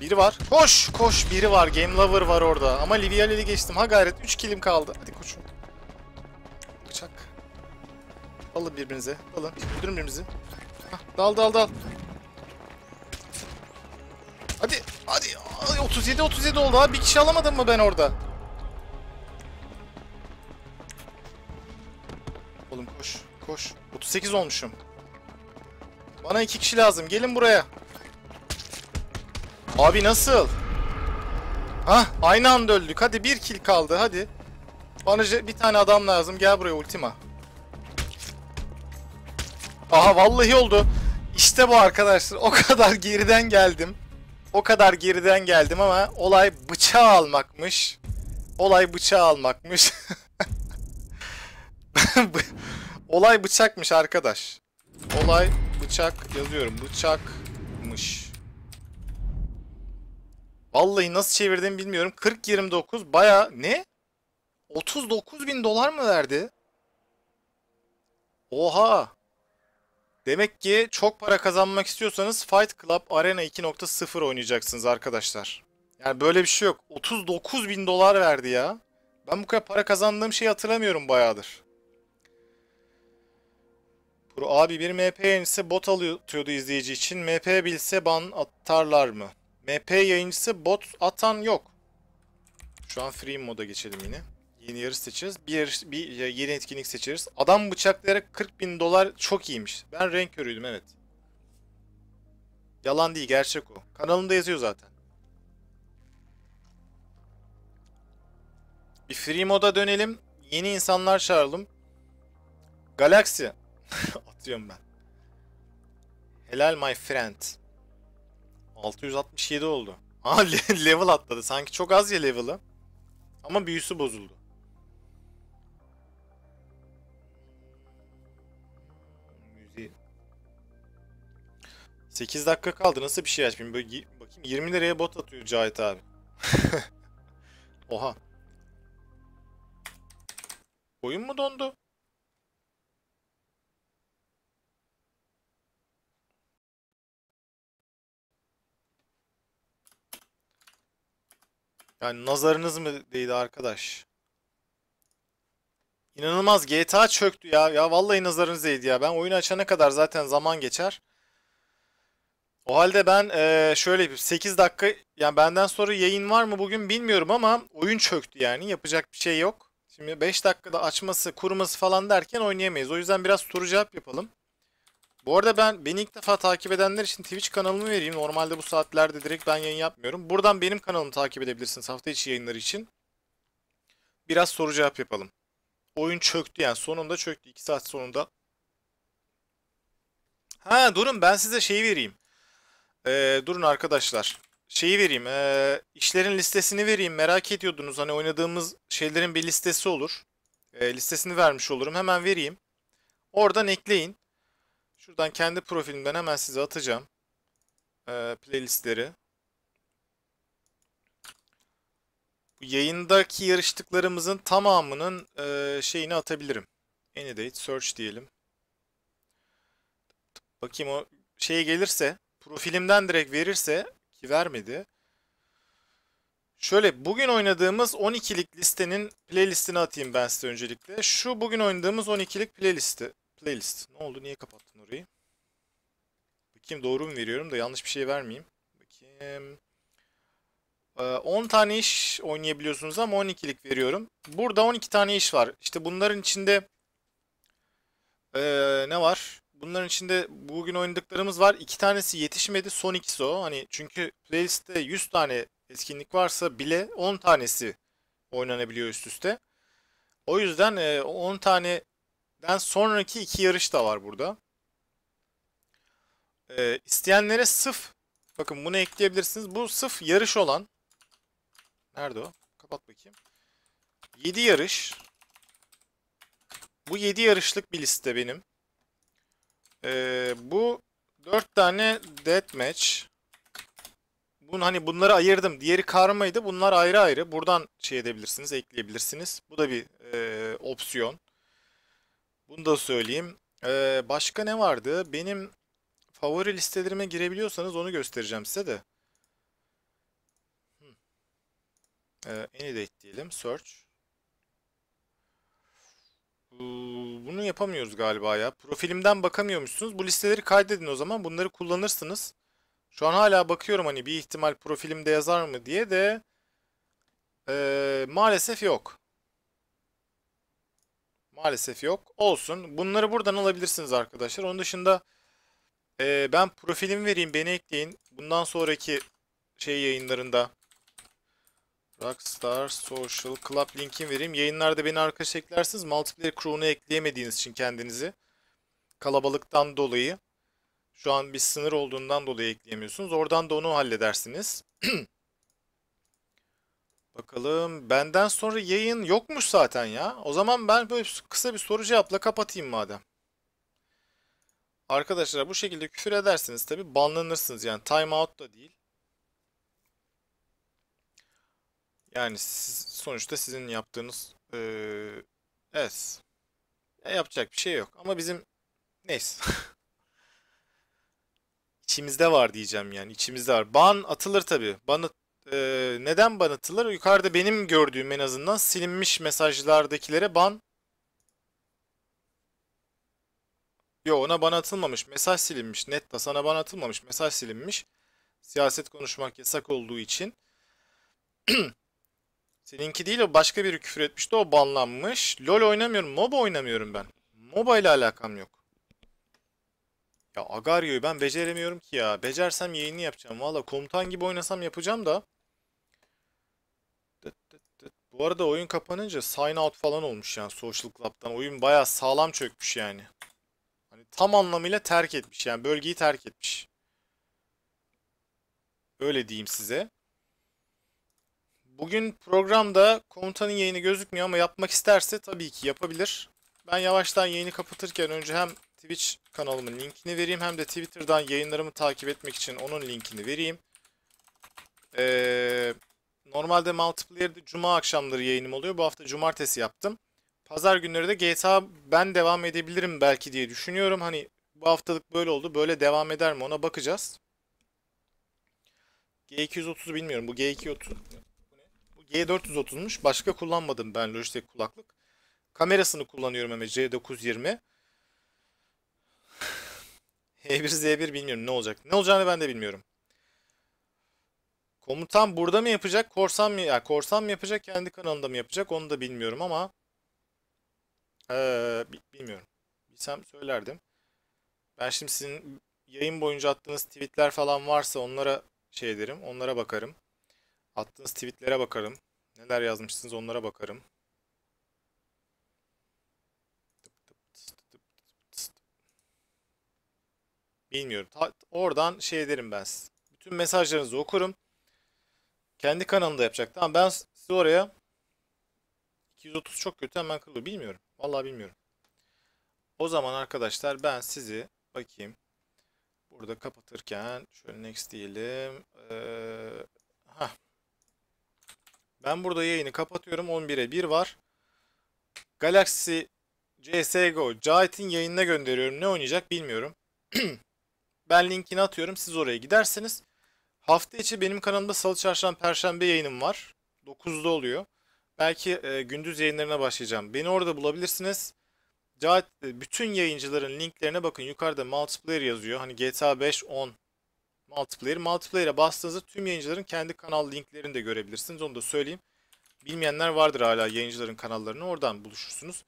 Biri var. Koş koş biri var. Game Lover var orada. Ama Livia ile geçtim. Ha gayret 3 kilim kaldı. Hadi koşun. Bıçak. Dalın birbirinize. Dalın. Öldürün birbirinizi. Hah, dal dal dal. Hadi. Hadi. Ay, 37 37 oldu ha. Bir kişi alamadım mı ben orada? Oğlum koş. Koş. 38 olmuşum. Bana iki kişi lazım. Gelin buraya. Abi nasıl? Hah aynı anda öldük. Hadi bir kill kaldı hadi. Bana bir tane adam lazım. Gel buraya ultima. Aha vallahi oldu. İşte bu arkadaşlar. O kadar geriden geldim. O kadar geriden geldim ama olay bıçağı almakmış. Olay bıçağı almakmış. olay bıçakmış arkadaş. Olay bıçak yazıyorum. Bıçakmış. Vallahi nasıl çevirdiğimi bilmiyorum. 40-29 baya ne? 39 bin dolar mı verdi? Oha! Demek ki çok para kazanmak istiyorsanız Fight Club Arena 2.0 oynayacaksınız arkadaşlar. Yani böyle bir şey yok. 39 bin dolar verdi ya. Ben bu kadar para kazandığım şeyi hatırlamıyorum bayağıdır. Pro abi bir MP yayıncısı bot alıyordu izleyici için. MP bilse ban atarlar mı? MP yayıncısı bot atan yok. Şu an free moda geçelim yine. Yeni yarış seçeceğiz. Bir, bir yeni etkinlik seçeriz. Adam bıçaklayarak 40 bin dolar çok iyiymiş. Ben renk körüydüm evet. Yalan değil gerçek o. Kanalımda yazıyor zaten. Bir free moda dönelim. Yeni insanlar çağıralım. Galaxy. Atıyorum ben. Helal my friend. 667 oldu. Aa le- level atladı. Sanki çok az ya level'ı. Ama büyüsü bozuldu. Müziği. 8 dakika kaldı. Nasıl bir şey açmayayım? Böyle bakayım 20 liraya bot atıyor Cahit abi. Oha. Oyun mu dondu? Yani nazarınız mı değdi arkadaş? İnanılmaz GTA çöktü ya. Ya vallahi nazarınız değdi ya. Ben oyunu açana kadar zaten zaman geçer. O halde ben eee, şöyle yapayım. 8 dakika yani benden sonra yayın var mı bugün bilmiyorum ama oyun çöktü yani. Yapacak bir şey yok. Şimdi 5 dakikada açması, kuruması falan derken oynayamayız. O yüzden biraz soru cevap yapalım. Bu arada ben beni ilk defa takip edenler için Twitch kanalımı vereyim. Normalde bu saatlerde direkt ben yayın yapmıyorum. Buradan benim kanalımı takip edebilirsiniz hafta içi yayınları için. Biraz soru cevap yapalım. Oyun çöktü yani sonunda çöktü. 2 saat sonunda. Ha durun ben size şeyi vereyim. Ee, durun arkadaşlar. Şeyi vereyim. Ee, işlerin listesini vereyim. Merak ediyordunuz. Hani oynadığımız şeylerin bir listesi olur. Ee, listesini vermiş olurum. Hemen vereyim. Oradan ekleyin. Şuradan kendi profilimden hemen size atacağım. Ee, playlistleri. Yayındaki yarıştıklarımızın tamamının e, şeyini atabilirim. Anydate search diyelim. Bakayım o şey gelirse profilimden direkt verirse ki vermedi. Şöyle bugün oynadığımız 12'lik listenin playlistini atayım ben size öncelikle. Şu bugün oynadığımız 12'lik playlisti. Playlist. Ne oldu? Niye kapattın orayı? Bakayım doğru mu veriyorum da yanlış bir şey vermeyeyim. Bakayım. Ee, 10 tane iş oynayabiliyorsunuz ama 12'lik veriyorum. Burada 12 tane iş var. İşte bunların içinde ee, ne var? Bunların içinde bugün oynadıklarımız var. İki tanesi yetişmedi. Son ikisi o. Hani çünkü playlistte 100 tane etkinlik varsa bile 10 tanesi oynanabiliyor üst üste. O yüzden e, 10 taneden sonraki iki yarış da var burada. E, isteyenlere sıf bakın bunu ekleyebilirsiniz. Bu sıf yarış olan nerede o? Kapat bakayım. 7 yarış. Bu 7 yarışlık bir liste benim. Ee, bu 4 tane deathmatch. Bunu hani bunları ayırdım. Diğeri karmaydı. Bunlar ayrı ayrı. Buradan şey edebilirsiniz, ekleyebilirsiniz. Bu da bir e, opsiyon. Bunu da söyleyeyim. Ee, başka ne vardı? Benim favori listelerime girebiliyorsanız onu göstereceğim size de. Hmm. Ee, Anydate diyelim. Search. Bunu yapamıyoruz galiba ya. Profilimden bakamıyormuşsunuz. Bu listeleri kaydedin o zaman. Bunları kullanırsınız. Şu an hala bakıyorum hani bir ihtimal profilimde yazar mı diye de ee, maalesef yok. Maalesef yok. Olsun. Bunları buradan alabilirsiniz arkadaşlar. Onun dışında ee, ben profilimi vereyim. Beni ekleyin. Bundan sonraki şey yayınlarında Rockstar Social Club linkini vereyim. Yayınlarda beni arkadaş eklersiniz. Multiplayer crew'una ekleyemediğiniz için kendinizi. Kalabalıktan dolayı. Şu an bir sınır olduğundan dolayı ekleyemiyorsunuz. Oradan da onu halledersiniz. Bakalım. Benden sonra yayın yokmuş zaten ya. O zaman ben böyle kısa bir soru cevapla kapatayım madem. Arkadaşlar bu şekilde küfür ederseniz tabi banlanırsınız. Yani timeout da değil. Yani siz, sonuçta sizin yaptığınız eee evet. Ya yapacak bir şey yok. Ama bizim neyse. İçimizde var diyeceğim yani. İçimizde var. Ban atılır tabii. Ban eee, neden ban atılır? Yukarıda benim gördüğüm en azından silinmiş mesajlardakilere ban Yo ona ban atılmamış. Mesaj silinmiş. Netta sana ban atılmamış. Mesaj silinmiş. Siyaset konuşmak yasak olduğu için. Seninki değil o başka biri küfür etmişti o banlanmış. LoL oynamıyorum. MOBA oynamıyorum ben. MOBA ile alakam yok. Ya Agario'yu ben beceremiyorum ki ya. Becersem yayını yapacağım. Valla komutan gibi oynasam yapacağım da. Bu arada oyun kapanınca sign out falan olmuş yani Social Club'dan. Oyun bayağı sağlam çökmüş yani. Hani tam anlamıyla terk etmiş yani bölgeyi terk etmiş. Öyle diyeyim size. Bugün programda komutanın yayını gözükmüyor ama yapmak isterse tabii ki yapabilir. Ben yavaştan yayını kapatırken önce hem Twitch kanalımın linkini vereyim hem de Twitter'dan yayınlarımı takip etmek için onun linkini vereyim. Ee, normalde multiplayer'de cuma akşamları yayınım oluyor. Bu hafta cumartesi yaptım. Pazar günleri de GTA ben devam edebilirim belki diye düşünüyorum. Hani bu haftalık böyle oldu. Böyle devam eder mi ona bakacağız. G230 bilmiyorum. Bu G230 bu G430'muş. Başka kullanmadım ben Logitech kulaklık. Kamerasını kullanıyorum ama C920. H1Z1 bilmiyorum ne olacak. Ne olacağını ben de bilmiyorum. Komutan burada mı yapacak? Korsan mı? Yani korsan mı yapacak? Kendi kanalında mı yapacak? Onu da bilmiyorum ama ee, bi- bilmiyorum. Bilsem söylerdim. Ben şimdi sizin yayın boyunca attığınız tweetler falan varsa onlara şey ederim. Onlara bakarım. Attığınız tweetlere bakarım. Neler yazmışsınız onlara bakarım. Bilmiyorum. Ta- oradan şey ederim ben. Bütün mesajlarınızı okurum. Kendi kanalında yapacak. Tamam ben size oraya 230 çok kötü hemen kırılıyor. Bilmiyorum. Vallahi bilmiyorum. O zaman arkadaşlar ben sizi Bakayım. Burada kapatırken şöyle next diyelim. Ee. Ben burada yayını kapatıyorum. 11'e 1 var. Galaxy CSGO Cahit'in yayınına gönderiyorum. Ne oynayacak bilmiyorum. ben linkini atıyorum. Siz oraya gidersiniz. Hafta içi benim kanalımda Salı, Çarşamba, Perşembe yayınım var. 9'da oluyor. Belki e, gündüz yayınlarına başlayacağım. Beni orada bulabilirsiniz. E, bütün yayıncıların linklerine bakın. Yukarıda multiplayer yazıyor. Hani GTA 5, 10 multiplayer. Multiplayer'e bastığınızda tüm yayıncıların kendi kanal linklerini de görebilirsiniz. Onu da söyleyeyim. Bilmeyenler vardır hala yayıncıların kanallarını. Oradan buluşursunuz.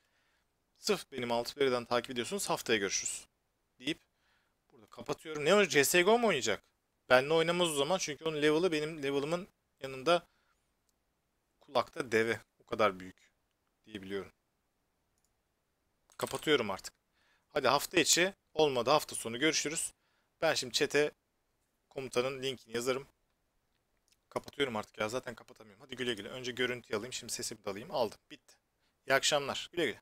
Sırf beni multiplayer'dan takip ediyorsunuz. Haftaya görüşürüz. Deyip burada kapatıyorum. Ne oynayacak? CSGO mu oynayacak? Benle oynamaz o zaman. Çünkü onun level'ı benim level'ımın yanında kulakta deve. O kadar büyük diyebiliyorum. Kapatıyorum artık. Hadi hafta içi olmadı hafta sonu görüşürüz. Ben şimdi chat'e komutanın linkini yazarım. Kapatıyorum artık ya zaten kapatamıyorum. Hadi güle güle. Önce görüntü alayım şimdi sesimi de alayım. Aldım. Bitti. İyi akşamlar. Güle güle.